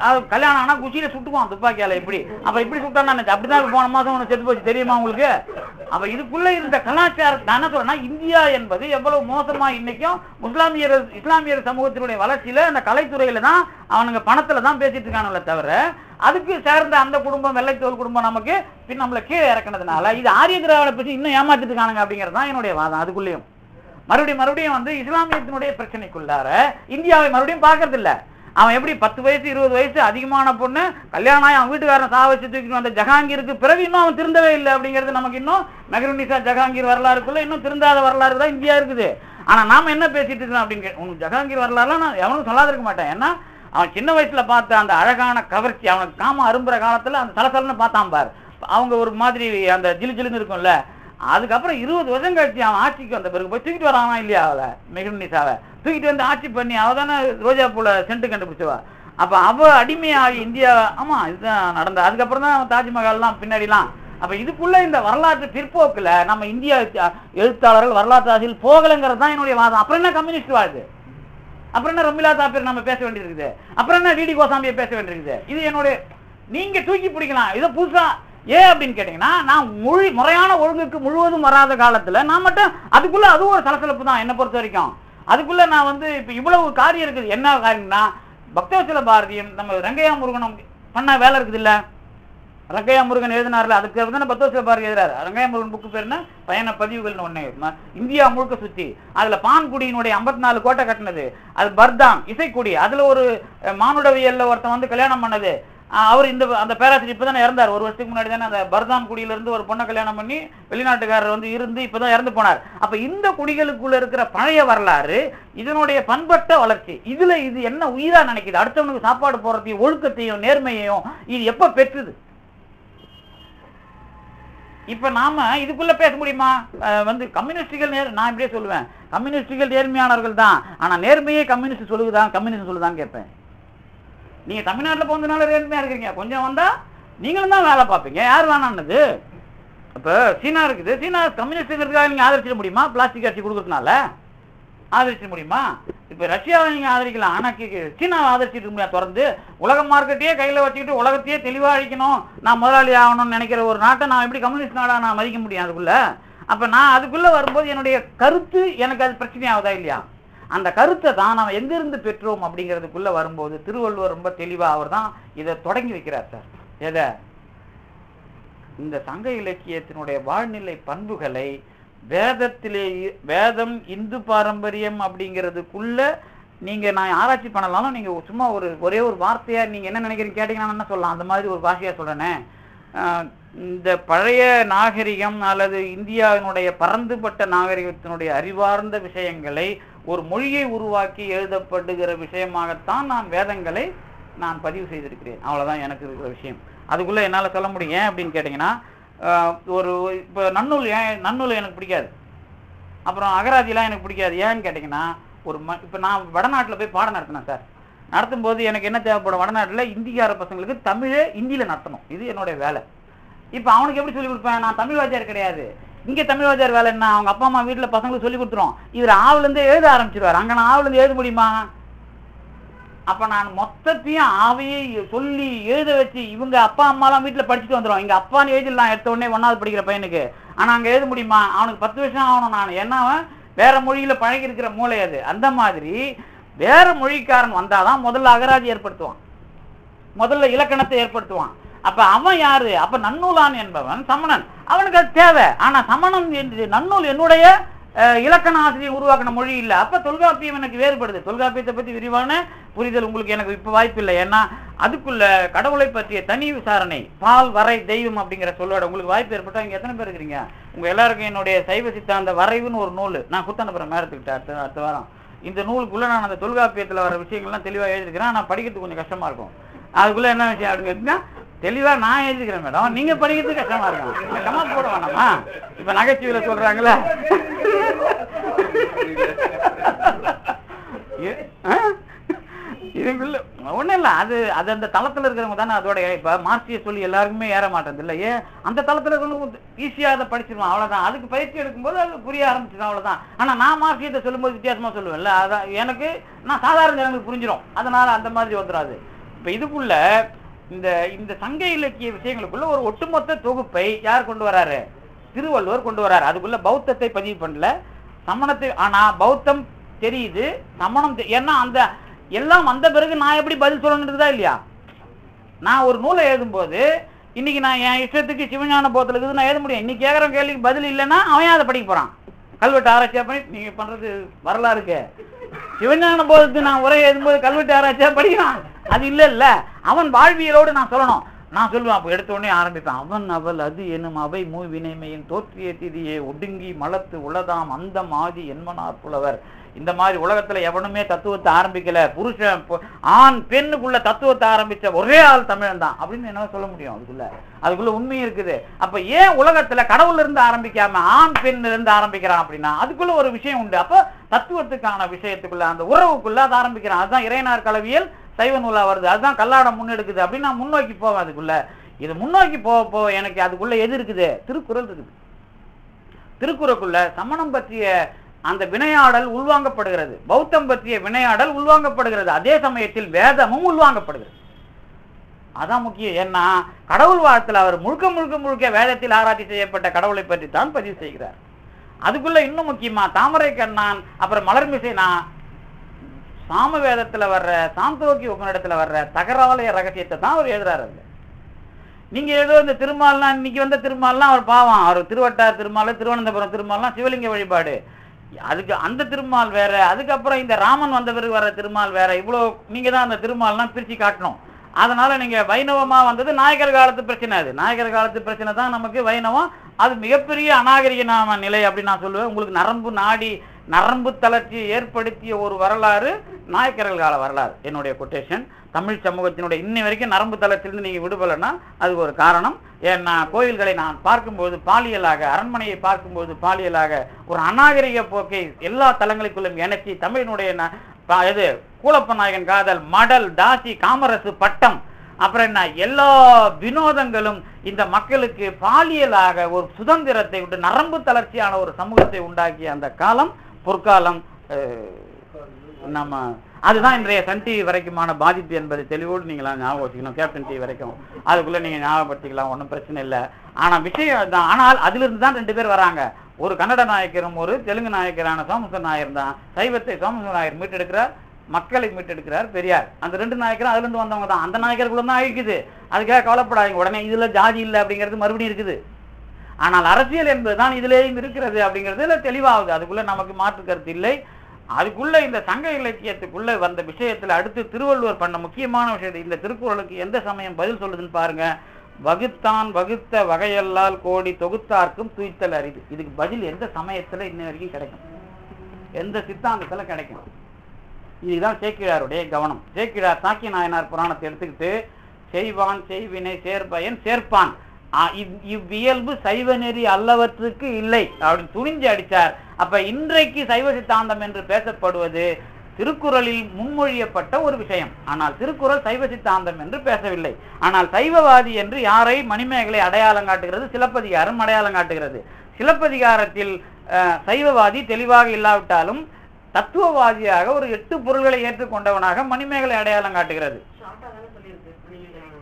அது கல்யாணம் ஆனா குச்சியில சுட்டுக்குவான் துப்பாக்கியால இப்படி அப்ப இப்படி சுட்டான் நான் அப்படிதான் போன மாசம் ஒன்று செத்து போச்சு தெரியுமா உங்களுக்கு? அப்ப இதுக்குள்ள இருந்த கலாச்சாரம் நான் என்ன சொல்றேன்னா இந்தியா என்பது எவ்வளவு மோசமா இன்னைக்கும் முஸ்லாமியர் இஸ்லாமியர் சமூகத்தினுடைய வளர்ச்சியில அந்த கலைத்துறையில தான் அவனுங்க பணத்துல தான் பேசிட்டு இருக்கானுங்களே தவிர அதுக்கு சேர்ந்த அந்த குடும்பம் வெள்ளைத்தோல் குடும்பம் நமக்கு பின் நம்மள கீழே இறக்குனதுனால இது ஆரிய திராவிட பற்றி இன்னும் ஏமாத்திட்டு இருக்கானுங்க அப்படிங்கிறது தான் என்னுடைய வாதம் அதுக்குள்ளேயும். மறுபடியும் மறுபடியும் வந்து இஸ்லாமியத்தினுடைய பிரச்சனைக்குள்ளார இந்தியாவை மறுபடியும் பார்க்கறது இல்லை அவன் எப்படி பத்து வயசு இருபது வயசு அதிகமான பொண்ணு கல்யாணம் ஆகி அவன் வீட்டுக்காரன் சா வச்சு தூக்கிட்டு வந்த ஜஹாங்கீருக்கு பிறகு இன்னும் அவன் திருந்தவே இல்லை அப்படிங்கிறது நமக்கு இன்னும் மெஹருனிசா ஜஹாங்கீர் வரலாறுக்குள்ள இன்னும் திருந்தாத வரலாறு தான் இந்தியா இருக்குது. ஆனால் நாம் என்ன பேசிட்டு இருக்கோம் அப்படின்னு உனக்கு ஜஹாங்கீர் வரலாறுலாம் நான் எவனும் சொல்லாத இருக்க மாட்டேன். ஏன்னா அவன் சின்ன வயசுல பார்த்த அந்த அழகான கவர்ச்சி அவனுக்கு காம அரும்புற காலத்தில் அந்த சலசலன்னு பார்த்தான் பார். அவங்க ஒரு மாதிரி அந்த ஜிலு ஜிலுன்னு இருக்கும்ல அதுக்கப்புறம் இருபது வருஷம் கழிச்சு அவன் ஆட்சிக்கு வந்த பிறகு போய் தூக்கிட்டு வரானா இல்லையா அவளை? மெகுனிசாவை தூக்கிட்டு வந்து ஆட்சி பண்ணி அவள் தானே ரோஜா பூல சென்ட் கண்டுபிடிச்சவா? அப்போ அவள் அடிமையாகி இந்தியா ஆமாம் இதுதான் நடந்தது. அதுக்கப்புறம் தான் தாஜ்மஹால்லாம் பின்னாடிலாம். அப்போ இதுக்குள்ள இந்த வரலாற்று பிற்போக்கில் நம்ம இந்திய எழுத்தாளர்கள் வரலாற்று ஆசிரியர் போகலைங்கிறது தான் என்னுடைய வாதம். அப்புறம் என்ன கம்யூனிஸ்ட் வாழ்து அப்புறம் என்ன ரமிலா தாப்பீர் நம்ம பேச வேண்டியிருக்குது? அப்புறம் என்ன டிடி கோசாம்பியை பேச வேண்டியிருக்குது? இது என்னுடைய நீங்கள் தூக்கி பிடிக்கலாம். இதை புதுசாக ஏன் அப்படின்னு கேட்டீங்கன்னா நான் மொழி முறையான ஒழுங்குக்கு முழுவதும் வராத காலத்துல நான் மட்டும் அதுக்குள்ள அதுவும் ஒரு சலசலப்பு தான் என்னை பொறுத்த வரைக்கும். அதுக்குள்ள நான் வந்து இப்ப இவ்வளவு காரியம் இருக்குது என்ன காரியம்னா பக்தவச்சல பாரதியும் நம்ம ரங்கையா முருகனும் பண்ண வேலை இருக்குது இல்ல? ரங்கையா முருகன் எழுதினார்ல அதுக்கு தானே பக்தவச்சல பாரதி எழுதுறாரு? ரங்கையா முருகன் புக்கு பேர் என்ன? பயண பதிவுகள்னு ஒண்ணு இந்தியா முழுக்க சுத்தி. அதுல பான்குடியினுடைய 54 நாலு கோட்டை கட்டினது. அது பர்தான் இசைக்குடி. அதுல ஒரு மானுடவியலில் மானுடவியல்ல ஒருத்தன் வந்து கல்யாணம் பண்ணது. அவர் இந்த அந்த பேராசிரியர் இப்பதான் இறந்தார். ஒரு வருஷத்துக்கு முன்னாடி தானே அந்த பர்தான் குடியில இருந்து ஒரு பொண்ணை கல்யாணம் பண்ணி வெளிநாட்டுக்காரர் வந்து இருந்து இப்பதான் இறந்து போனார். அப்ப இந்த குடிகளுக்குள்ள இருக்கிற பழைய வரலாறு இதனுடைய பண்பட்ட வளர்ச்சி இதுல இது என்ன உயிரா நினைக்குது? அடுத்தவனுக்கு சாப்பாடு போறதையும் ஒழுக்கத்தையும் நேர்மையையும் இது எப்ப பெற்றுது? இப்ப நாம இதுக்குள்ள பேச முடியுமா? வந்து கம்யூனிஸ்டுகள் நேர் நான் இப்படியே சொல்லுவேன். கம்யூனிஸ்டுகள் நேர்மையானவர்கள் தான். ஆனா நேர்மையே கம்யூனிஸ்ட் சொல்லுதான் கம்யூனிஸ்ட் சொல்லுதான் கேட்பேன். நீங்க தமிழ்நாட்டில் போனதுனால நேர்மையா இருக்கிறீங்க. கொஞ்சம் வந்தா நீங்களும் தான் வேலை பார்ப்பீங்க. யார் வேணான்னது? இப்போ சீனா இருக்குது. சீனா கம்யூனிஸ்டுங்கிறதுக்காக நீங்கள் ஆதரிச்சிட முடியுமா? பிளாஸ்டிக் அரிசி கொடுக்கறதுனால ஆதரிச்சிட முடியுமா? இப்போ ரஷ்யாவை நீங்கள் ஆதரிக்கலாம். ஆனால் சீனாவை ஆதரிச்சிட்டு முடியாது. தொடர்ந்து உலக மார்க்கெட்டையே கையில் வச்சுக்கிட்டு உலகத்தையே தெளிவாக அழிக்கணும். நான் முதலாளி ஆகணும்னு நினைக்கிற ஒரு நாட்டை நான் எப்படி கம்யூனிஸ்ட் நாடாக நான் மதிக்க முடியும் அதுக்குள்ளே? அப்போ நான் அதுக்குள்ளே வரும்போது என்னுடைய கருத்து எனக்கு அது பிரச்சனையாகுதா இல்லையா? அந்த கருத்தை தான் நாம் எங்கிருந்து பெற்றோம் அப்படிங்கிறதுக்குள்ள வரும்போது திருவள்ளுவர் ரொம்ப தெளிவா அவர் தான் இதை தொடங்கி வைக்கிறார் சார். எதை? இந்த சங்க இலக்கியத்தினுடைய வாழ்நிலை பண்புகளை வேதத்திலே வேதம் இந்து பாரம்பரியம் அப்படிங்கிறதுக்குள்ள நீங்க நான் ஆராய்ச்சி பண்ணலாம்னு நீங்க சும்மா ஒரு ஒரே ஒரு வார்த்தையா நீங்க என்ன நினைக்கிறீங்க கேட்டீங்கன்னா என்ன சொல்லலாம்? அந்த மாதிரி ஒரு பாஷையா சொல்றேனே. ஆஹ் இந்த பழைய நாகரிகம் அல்லது இந்தியாவினுடைய பறந்துபட்ட நாகரிகத்தினுடைய அறிவார்ந்த விஷயங்களை ஒரு மொழியை உருவாக்கி எழுதப்படுகிற விஷயமாகத்தான் நான் வேதங்களை நான் பதிவு செய்திருக்கிறேன். அவ்வளோதான் எனக்கு இருக்கிற விஷயம். அதுக்குள்ளே என்னால் சொல்ல முடியும்? ஏன் அப்படின்னு கேட்டிங்கன்னா ஒரு இப்போ நன்னூல் ஏன் நன்னூல் எனக்கு பிடிக்காது. அப்புறம் அகராதிலாம் எனக்கு பிடிக்காது. ஏன்னு கேட்டிங்கன்னா ஒரு ம இப்போ நான் வடநாட்டில் போய் பாடம் நடத்தினேன் சார். நடத்தும் போது எனக்கு என்ன தேவைப்படும்? வடநாட்டில் இந்திக்கார பசங்களுக்கு தமிழே இந்தியில் நடத்தணும். இது என்னுடைய வேலை. இப்போ அவனுக்கு எப்படி சொல்லி கொடுப்பேன்? நான் தமிழ் வாத்தியார் கிடையாது. இங்கே தமிழ் வாத்தியார் வேலை என்ன? அவங்க அப்பா அம்மா வீட்டில் பசங்களுக்கு சொல்லி கொடுத்துரும். இவர் ஆவுலேருந்தே எழுத ஆரம்பிச்சிருவார். அங்கே நான் ஆவுலேருந்து எழுத முடியுமா? அப்ப நான் மொத்தத்தையும் ஆவையை சொல்லி எழுத வச்சு இவங்க அப்பா அம்மாலாம் வீட்டுல படிச்சுட்டு வந்துடும் எங்க அப்பான்னு எழுதிடலாம் எடுத்த உடனே ஒன்னாவது படிக்கிற பையனுக்கு. ஆனா அங்க எழுத முடியுமா? அவனுக்கு பத்து வருஷம் ஆகணும் நான். என்ன வேற மொழியில பழகி இருக்கிற மூளை அது. அந்த மாதிரி வேற மொழிக்காரன் வந்தாதான் முதல்ல அகராஜி ஏற்படுத்துவான். முதல்ல இலக்கணத்தை ஏற்படுத்துவான். அப்ப அவன் யாரு? அப்ப நன்னூலான் என்பவன் சமணன். அவனுக்கு அது தேவை. ஆனா சமணன் என்று நன்னூல் என்னுடைய இலக்கண ஆசிரியர் உருவாக்கின மொழி இல்லை. அப்ப தொல்காப்பியம் எனக்கு வேறுபடுது. தொல்காப்பியத்தை பத்தி விரிவான புரிதல் உங்களுக்கு எனக்கு இப்ப வாய்ப்பு இல்லை. ஏன்னா அதுக்குள்ள கடவுளை பற்றிய தனி விசாரணை பால் வரை தெய்வம் அப்படிங்கிற சொல்லோட உங்களுக்கு வாய்ப்பு ஏற்பட்டா இங்க எத்தனை பேர் இருக்கிறீங்க? உங்க எல்லாருக்கும் என்னுடைய சைவ சித்தாந்த வரைவுன்னு ஒரு நூல். நான் குத்தனப்புறம் மேடத்துக்கிட்ட அடுத்த அடுத்த வாரம். இந்த நூலுக்குள்ள நான் அந்த தொல்காப்பியத்துல வர விஷயங்கள்லாம் தெளிவாக எழுதிருக்கிறேன் ஆனா படிக்கிறதுக்கு கொஞ்சம் கஷ்டமா இருக்கும். அதுக்குள்ள என்ன விஷயம் அப்படின்னு தெளிவாக நான் எழுதிக்கிறேன் மேடம். நீங்கள் படிக்கிறது கஷ்டமாக இருக்கும். கமா போட வேணாமா? இப்போ நகைச்சுவையில் சொல்றாங்களே ஏ- ஆ? இதுக்குள்ள ஒண்ணும் இல்ல. அது அது அந்த தளத்தில் இருக்கிறவங்க தானே அதோட இப்ப மார்க்சிய சொல்லி எல்லாருக்குமே ஏற மாட்டேங்குது இல்ல ஏன் அந்த தளத்தில் இருக்கிறவங்க ஈஸியாக அதை படிச்சிருவான். அவ்வளவுதான். அதுக்கு பயிற்சி எடுக்கும்போது அது புரிய ஆரம்பிச்சிடும். அவ்வளோதான் ஆனால் நான் மார்க்சியத்தை சொல்லும்போது வித்தியாசமாக சொல்லுவேன்ல. அதான் எனக்கு நான் சாதாரண ஜனங்களுக்கு புரிஞ்சிடும் அதனால் அந்த மாதிரி வந்துடாது. இப்போ இதுக்குள்ளே இந்த இந்த சங்க இலக்கிய விஷயங்களுக்குள்ள ஒரு ஒட்டுமொத்த தொகுப்பை யார் கொண்டு வராரு? திருவள்ளுவர் கொண்டு வராரு. அதுக்குள்ள பௌத்தத்தை பதிவு பண்ணல. சமணத்தை ஆனா பௌத்தம் தெரியுது. சமணம் ஏன்னா அந்த எல்லாம் வந்த பிறகு நான் எப்படி பதில் சொல்லணுன்றதா இல்லையா? நான் ஒரு நூலை எழுதும்போது இன்னைக்கு நான் என் இஷ்டத்துக்கு சிவஞான போத்தில் இருக்குது நான் எழுத முடியும். இன்னைக்கு கேட்குற கேள்விக்கு பதில் இல்லைன்னா அவன் அதை படிக்க போறான்? கல்வெட்டு ஆராய்ச்சியா பண்ணி நீங்க பண்றது இருக்கு. சிவஞான போதத்துக்கு நான் உரை எழுதும்போது கல்வெட்டு ஆராய்ச்சியா படிக்கிறான். அது இல்ல இல்ல அவன் வாழ்வியலோடு நான் சொல்லணும். நான் சொல்லுவேன் அப்போ எடுத்த உடனே ஆரம்பிப்பேன். அவன் அவள் அது எனும் அவை மூ வினைமையின் தோற்றிய திதியே ஒடுங்கி மலத்து உலதாம் அந்த மாதி என்மனார் புலவர். இந்த மாதிரி உலகத்துல எவனுமே தத்துவத்தை ஆரம்பிக்கல. புருஷன் ஆண் பெண்ணுக்குள்ள தத்துவத்தை ஆரம்பிச்ச ஒரே ஆள் தமிழன் தான் அப்படின்னு என்ன சொல்ல முடியும் அதுக்குள்ள. அதுக்குள்ள உண்மை இருக்குது. அப்ப ஏன் உலகத்துல கடவுள்ல இருந்து ஆரம்பிக்காம ஆண் பெண்ல இருந்து ஆரம்பிக்கிறான் அப்படின்னா அதுக்குள்ள ஒரு விஷயம் உண்டு. அப்ப தத்துவத்துக்கான விஷயத்துக்குள்ள அந்த உறவுக்குள்ள அதை ஆரம்பிக்கிறான். அதுதான் இறையனார் கலவியல் சைவ நூலா வருது. அதுதான் கல்லாடம் முன்னெடுக்குது அப்படின்னு நான் முன்னோக்கி போவேன் அதுக்குள்ள. இது முன்னோக்கி போக போக எனக்கு அதுக்குள்ள எது இருக்குது? திருக்குறள் இருக்குது. திருக்குறளுக்குள்ள சமணம் பற்றிய அந்த வினையாடல் உள்வாங்கப்படுகிறது. பௌத்தம் பற்றிய வினையாடல் உள்வாங்கப்படுகிறது. அதே சமயத்தில் வேதமும் உள்வாங்கப்படுகிறது. அதான் முக்கியம். ஏன்னா கடவுள் வாரத்தில் அவர் முழுக்க முழுக்க முழுக்க வேதத்தில் ஆராய்ச்சி செய்யப்பட்ட கடவுளை பற்றி தான் பதிவு செய்கிறார். அதுக்குள்ள இன்னும் முக்கியமா தாமரை கண்ணான் அப்புறம் மலர்மிசைனா சாம வேதத்துல வர்ற சாந்தோக்கி உபநிடத்துல வர்ற தகராலய ரகசியத்தை தான் அவர் எழுதுறாரு அதுல. நீங்க ஏதோ இந்த திருமால்லாம் இன்னைக்கு வந்த திருமால்லாம் அவர் பாவம். அவர் திருவட்டார் திருமால் திருவனந்தபுரம் திருமால்லாம் சிவலிங்க வழிபாடு. அதுக்கு அந்த திருமால் வேற அதுக்கப்புறம் இந்த ராமன் வந்த பிறகு வர திருமால் வேற. இவ்வளோ நீங்க தான் அந்த திருமால்லாம் பிரிச்சு காட்டணும். அதனால நீங்க வைணவமா வந்தது நாயகர் காலத்து பிரச்சனை அது. நாயகர் காலத்து பிரச்சனை தான் நமக்கு வைணவம். அது மிகப்பெரிய அநாகரிக நாம நிலை அப்படின்னு நான் சொல்லுவேன். உங்களுக்கு நரம்பு நாடி நரம்பு தளர்ச்சி ஏற்படுத்திய ஒரு வரலாறு நாயக்கர்கள் கால வரலாறு என்னுடைய கொட்டேஷன் தமிழ் சமூகத்தினுடைய இன்னை வரைக்கும் நரம்பு தளத்திலிருந்து நீங்கள் விடுபடலைன்னா அதுக்கு ஒரு காரணம். ஏன்னா கோயில்களை நான் பார்க்கும்போது பாலியலாக அரண்மனையை பார்க்கும்போது பாலியலாக ஒரு அநாகரிக போக்கை எல்லா தலங்களுக்குள்ளும் இணைச்சி தமிழினுடைய இது கூலப்ப நாயகன் காதல் மடல் தாசி காமரசு பட்டம். அப்புறம் என்ன எல்லா வினோதங்களும் இந்த மக்களுக்கு பாலியலாக ஒரு சுதந்திரத்தை விட்டு நரம்பு தளர்ச்சியான ஒரு சமூகத்தை உண்டாக்கிய அந்த காலம் பொற்காலம் நம்ம அதுதான் இன்றைய சன் டிவி வரைக்குமான பாதிப்பு என்பதை தெளிவோடு நீங்களாம் ஞாபகம் வச்சுக்கணும் கேப்டன் டிவி வரைக்கும். அதுக்குள்ள நீங்க ஞாபகப்படுத்திக்கலாம் ஒன்றும் பிரச்சனை இல்லை. ஆனா விஷயம் தான் ஆனால் அதிலிருந்து தான் ரெண்டு பேர் வராங்க. ஒரு கன்னட நாயக்கரும் ஒரு தெலுங்கு நாயக்கரான சோமசன் நாயர் தான். சைவத்தை சோமசுவர நாயர் மீட்டெடுக்கிறார் மக்களை மீட்டெடுக்கிறார் பெரியார். அந்த ரெண்டு நாயக்கரும் அதுல இருந்து வந்தவங்க தான். அந்த நாயக்கருக்குள்ள தான் இருக்குது அதுக்காக கவலைப்படாதீங்க. உடனே இதுல ஜாதி இல்லை அப்படிங்கிறது மறுபடியும் இருக்குது. ஆனால் அரசியல் என்பதுதான் இதிலேயும் இருக்கிறது அப்படிங்கிறதுல தெளிவாகுது. அதுக்குள்ள நமக்கு மாற்று கருத்து இல்லை. அதுக்குள்ள இந்த சங்க இலக்கியத்துக்குள்ள வந்த விஷயத்துல அடுத்து திருவள்ளுவர் பண்ண முக்கியமான விஷயத்தை இந்த திருக்குறளுக்கு எந்த சமயம் பதில் சொல்லுதுன்னு பாருங்க. வகுத்தான் வகுத்த வகையல்லால் கோடி தொகுத்தார்க்கும் துய்த்தல் அரிது. இதுக்கு பதில் எந்த சமயத்துல இன்ன வரைக்கும் கிடைக்கும்? எந்த சித்தாந்தத்துல கிடைக்கும்? இதுதான் சேக்கிழாருடைய கவனம். சேக்கிழார் தாக்கி நாயனார் புராணத்தை எடுத்துக்கிட்டு செய்வான் செய்வினை சேர்பயன் சேர்ப்பான். இவ்- இவ்வியல்பு சைவ நெறி அல்லவற்றுக்கு இல்லை. அப்படின்னு துணிஞ்சு அடிச்சார். அப்ப இன்றைக்கு சைவ சித்தாந்தம் என்று பேசப்படுவது திருக்குறளில் முன்மொழியப்பட்ட ஒரு விஷயம். ஆனால் திருக்குறள் சைவ சித்தாந்தம் என்று பேசவில்லை. ஆனால் சைவவாதி என்று யாரை மணிமேகலை அடையாளம் காட்டுகிறது? சிலப்பதிகாரம் அடையாளம் காட்டுகிறது. சிலப்பதிகாரத்தில் அஹ், சைவவாதி தெளிவாக இல்லாவிட்டாலும் தத்துவவாதியாக ஒரு எட்டு பொருள்களை ஏற்றுக்கொண்டவனாக மணிமேகலை அடையாளம் காட்டுகிறது.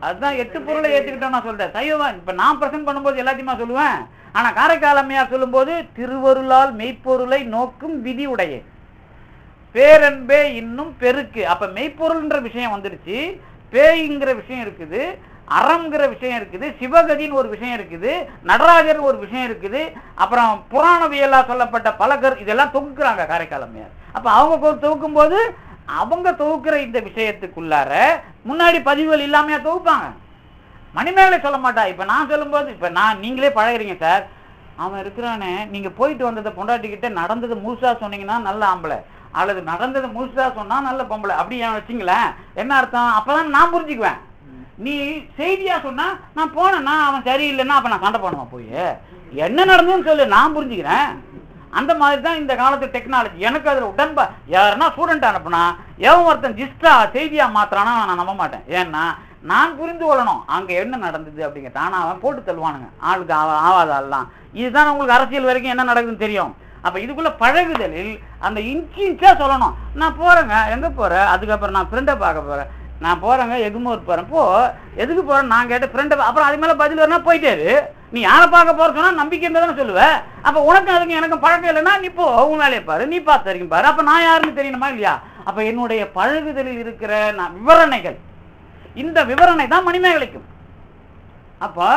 அதுதான் எட்டு பொருளை ஏற்றுக்கிட்டோம் நான் சொல்றேன். சைவவாதி இப்ப நான் பிரசன்ட் பண்ணும்போது எல்லாத்தையுமா சொல்லுவேன்? ஆனா காரைக்கால் அம்மையார் சொல்லும்போது திருவருளால் மெய்ப்பொருளை நோக்கும் விதி உடைய பேரன்பே இன்னும் பெருக்கு. அப்ப மெய்ப்பொருள்ன்ற விஷயம் வந்துருச்சு பேய்ங்கிற விஷயம் இருக்குது. அறம்ங்கிற விஷயம் இருக்குது. சிவகதின்னு ஒரு விஷயம் இருக்குது. நடராஜர் ஒரு விஷயம் இருக்குது. அப்புறம் புராணவியலா சொல்லப்பட்ட பலகர் இதெல்லாம் தொகுக்கிறாங்க காரைக்கால் அம்மையார் அப்ப அவங்க தொகுக்கும் போது அவங்க தொகுக்கிற இந்த விஷயத்துக்குள்ளார முன்னாடி பதிவுகள் இல்லாமையா தொகுப்பாங்க. மணிமேகலை சொல்ல மாட்டா. இப்ப நான் சொல்லும்போது இப்ப நான் நீங்களே பழகுறீங்க சார். அவன் இருக்கிறானே. நீங்க போயிட்டு வந்ததை பொண்டாட்டிக்கிட்ட நடந்தது முழுசா சொன்னீங்கன்னா நல்ல ஆம்பளை. அல்லது நடந்தது முழுசா சொன்னா நல்ல பொம்பளை. அப்படி அவன் வச்சுங்களேன்? என்ன அர்த்தம்? அப்பதான் நான் புரிஞ்சுக்குவேன். நீ செய்தியா சொன்னா நான் போனேன்னா அவன் சரியில்லைன்னா அப்ப நான் சண்டை பண்ணுவேன் போய்? என்ன நடந்ததுன்னு சொல்லு. நான் புரிஞ்சுக்கிறேன். அந்த மாதிரி தான் இந்த காலத்து டெக்னாலஜி எனக்கு அதில் உடன்பா யாருன்னா ஸ்டூடெண்ட் அனுப்புனா எவன் ஒருத்தன் ஜிஸ்டா செய்தியா மாத்திரானா நான் நம்ப மாட்டேன். ஏன்னா நான் புரிந்து கொள்ளணும். அங்க என்ன நடந்தது அப்படிங்க. தானா அவன் போட்டு தள்ளுவானுங்க. ஆளுக்கு ஆவாத ஆள்லாம். இதுதான் உங்களுக்கு அரசியல் வரைக்கும் என்ன நடக்குதுன்னு தெரியும். அப்ப இதுக்குள்ள பழகுதலில் அந்த இன்ச்சு இன்ச்சா சொல்லணும். நான் போறேங்க. எங்க போறேன் அதுக்கப்புறம் நான் ஃப்ரெண்டை பார்க்க போறேன். நான் போறேங்க. எகுமூர் போறேன். போ. எதுக்கு போறேன் நான் கேட்ட ஃப்ரெண்டை அப்புறம் அது மேல பதில் வரனா போயிட்டேரு. நீ யாரை பார்க்க போற சொன்னா நம்பிக்கை இருந்தா தானே சொல்லுவ. அப்ப உனக்கு அதுக்கு எனக்கு பழக்கம் இல்லைன்னா நீ போ. உன் வேலையை பாரு. நீ பார்த்து வரைக்கும் பாரு. அப்ப நான் யாருன்னு தெரியணுமா இல்லையா? அப்ப என்னுடைய பழகுதலில் இருக்கிற நான் விவரணைகள். இந்த விவரணை தான் மணிமேகலைக்கும் அப்ப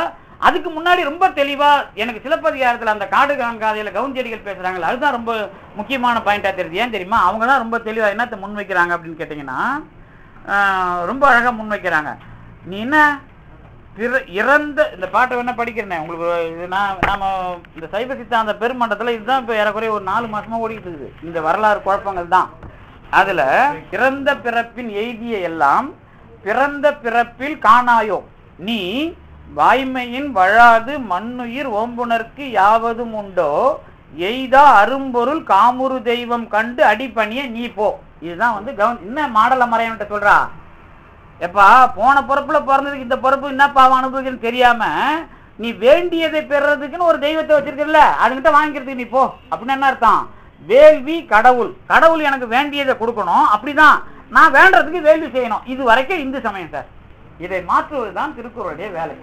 அதுக்கு முன்னாடி ரொம்ப தெளிவா எனக்கு சிலப்பதிகாரத்துல அந்த காடு காண்காதையில கவுஞ்செடிகள் பேசுறாங்க அதுதான் ரொம்ப முக்கியமான பாயிண்டா தெரியுது. ஏன் தெரியுமா? அவங்க தான் ரொம்ப தெளிவா என்னத்தை முன்வைக்கிறாங்க அப்படின்னு கேட்டீங்கன்னா ரொம்ப அழகா முன்வைக்கிறாங்க. நீ என்ன? இறந்த இந்த பாட்டை வேணா படிக்கிறேன். உங்களுக்கு இது நான் நாம இந்த சைவ சித்தாந்த பெருமண்டத்துல இதுதான் இப்போ ஏறக்குறைய ஒரு நாலு மாசமா ஓடிட்டு இருக்குது. இந்த வரலாறு குழப்பங்கள் தான். அதுல இறந்த பிறப்பின் எய்திய எல்லாம் பிறந்த பிறப்பில் காணாயோ? நீ வாய்மையின் வழாது மண்ணுயிர் ஓம்புணர்க்கு யாவதும் உண்டோ? எய்தா அரும்பொருள் காமுரு தெய்வம் கண்டு அடிப்பணிய நீ போ. இதுதான் வந்து கவன் என்ன மாடல மறையன்ட்ட சொல்றா? எப்பா போன பொறுப்புல பிறந்ததுக்கு இந்த பிறப்பு என்னப்பா பாவம் அனுபவிக்கணும்னு தெரியாம நீ வேண்டியதை பெறதுக்குன்னு ஒரு தெய்வத்தை வச்சிருக்கல அதுகிட்ட வாங்கிக்கிறதுக்கு நீ போ. அப்படின்னு என்ன அர்த்தம்? வேள்வி கடவுள். கடவுள் எனக்கு வேண்டியதை கொடுக்கணும். அப்படிதான். நான் வேண்டதுக்கு வேள்வி செய்யணும். இது வரைக்கும் இந்து சமயம் சார். இதை மாற்றுவது தான் திருக்குறளுடைய வேலை.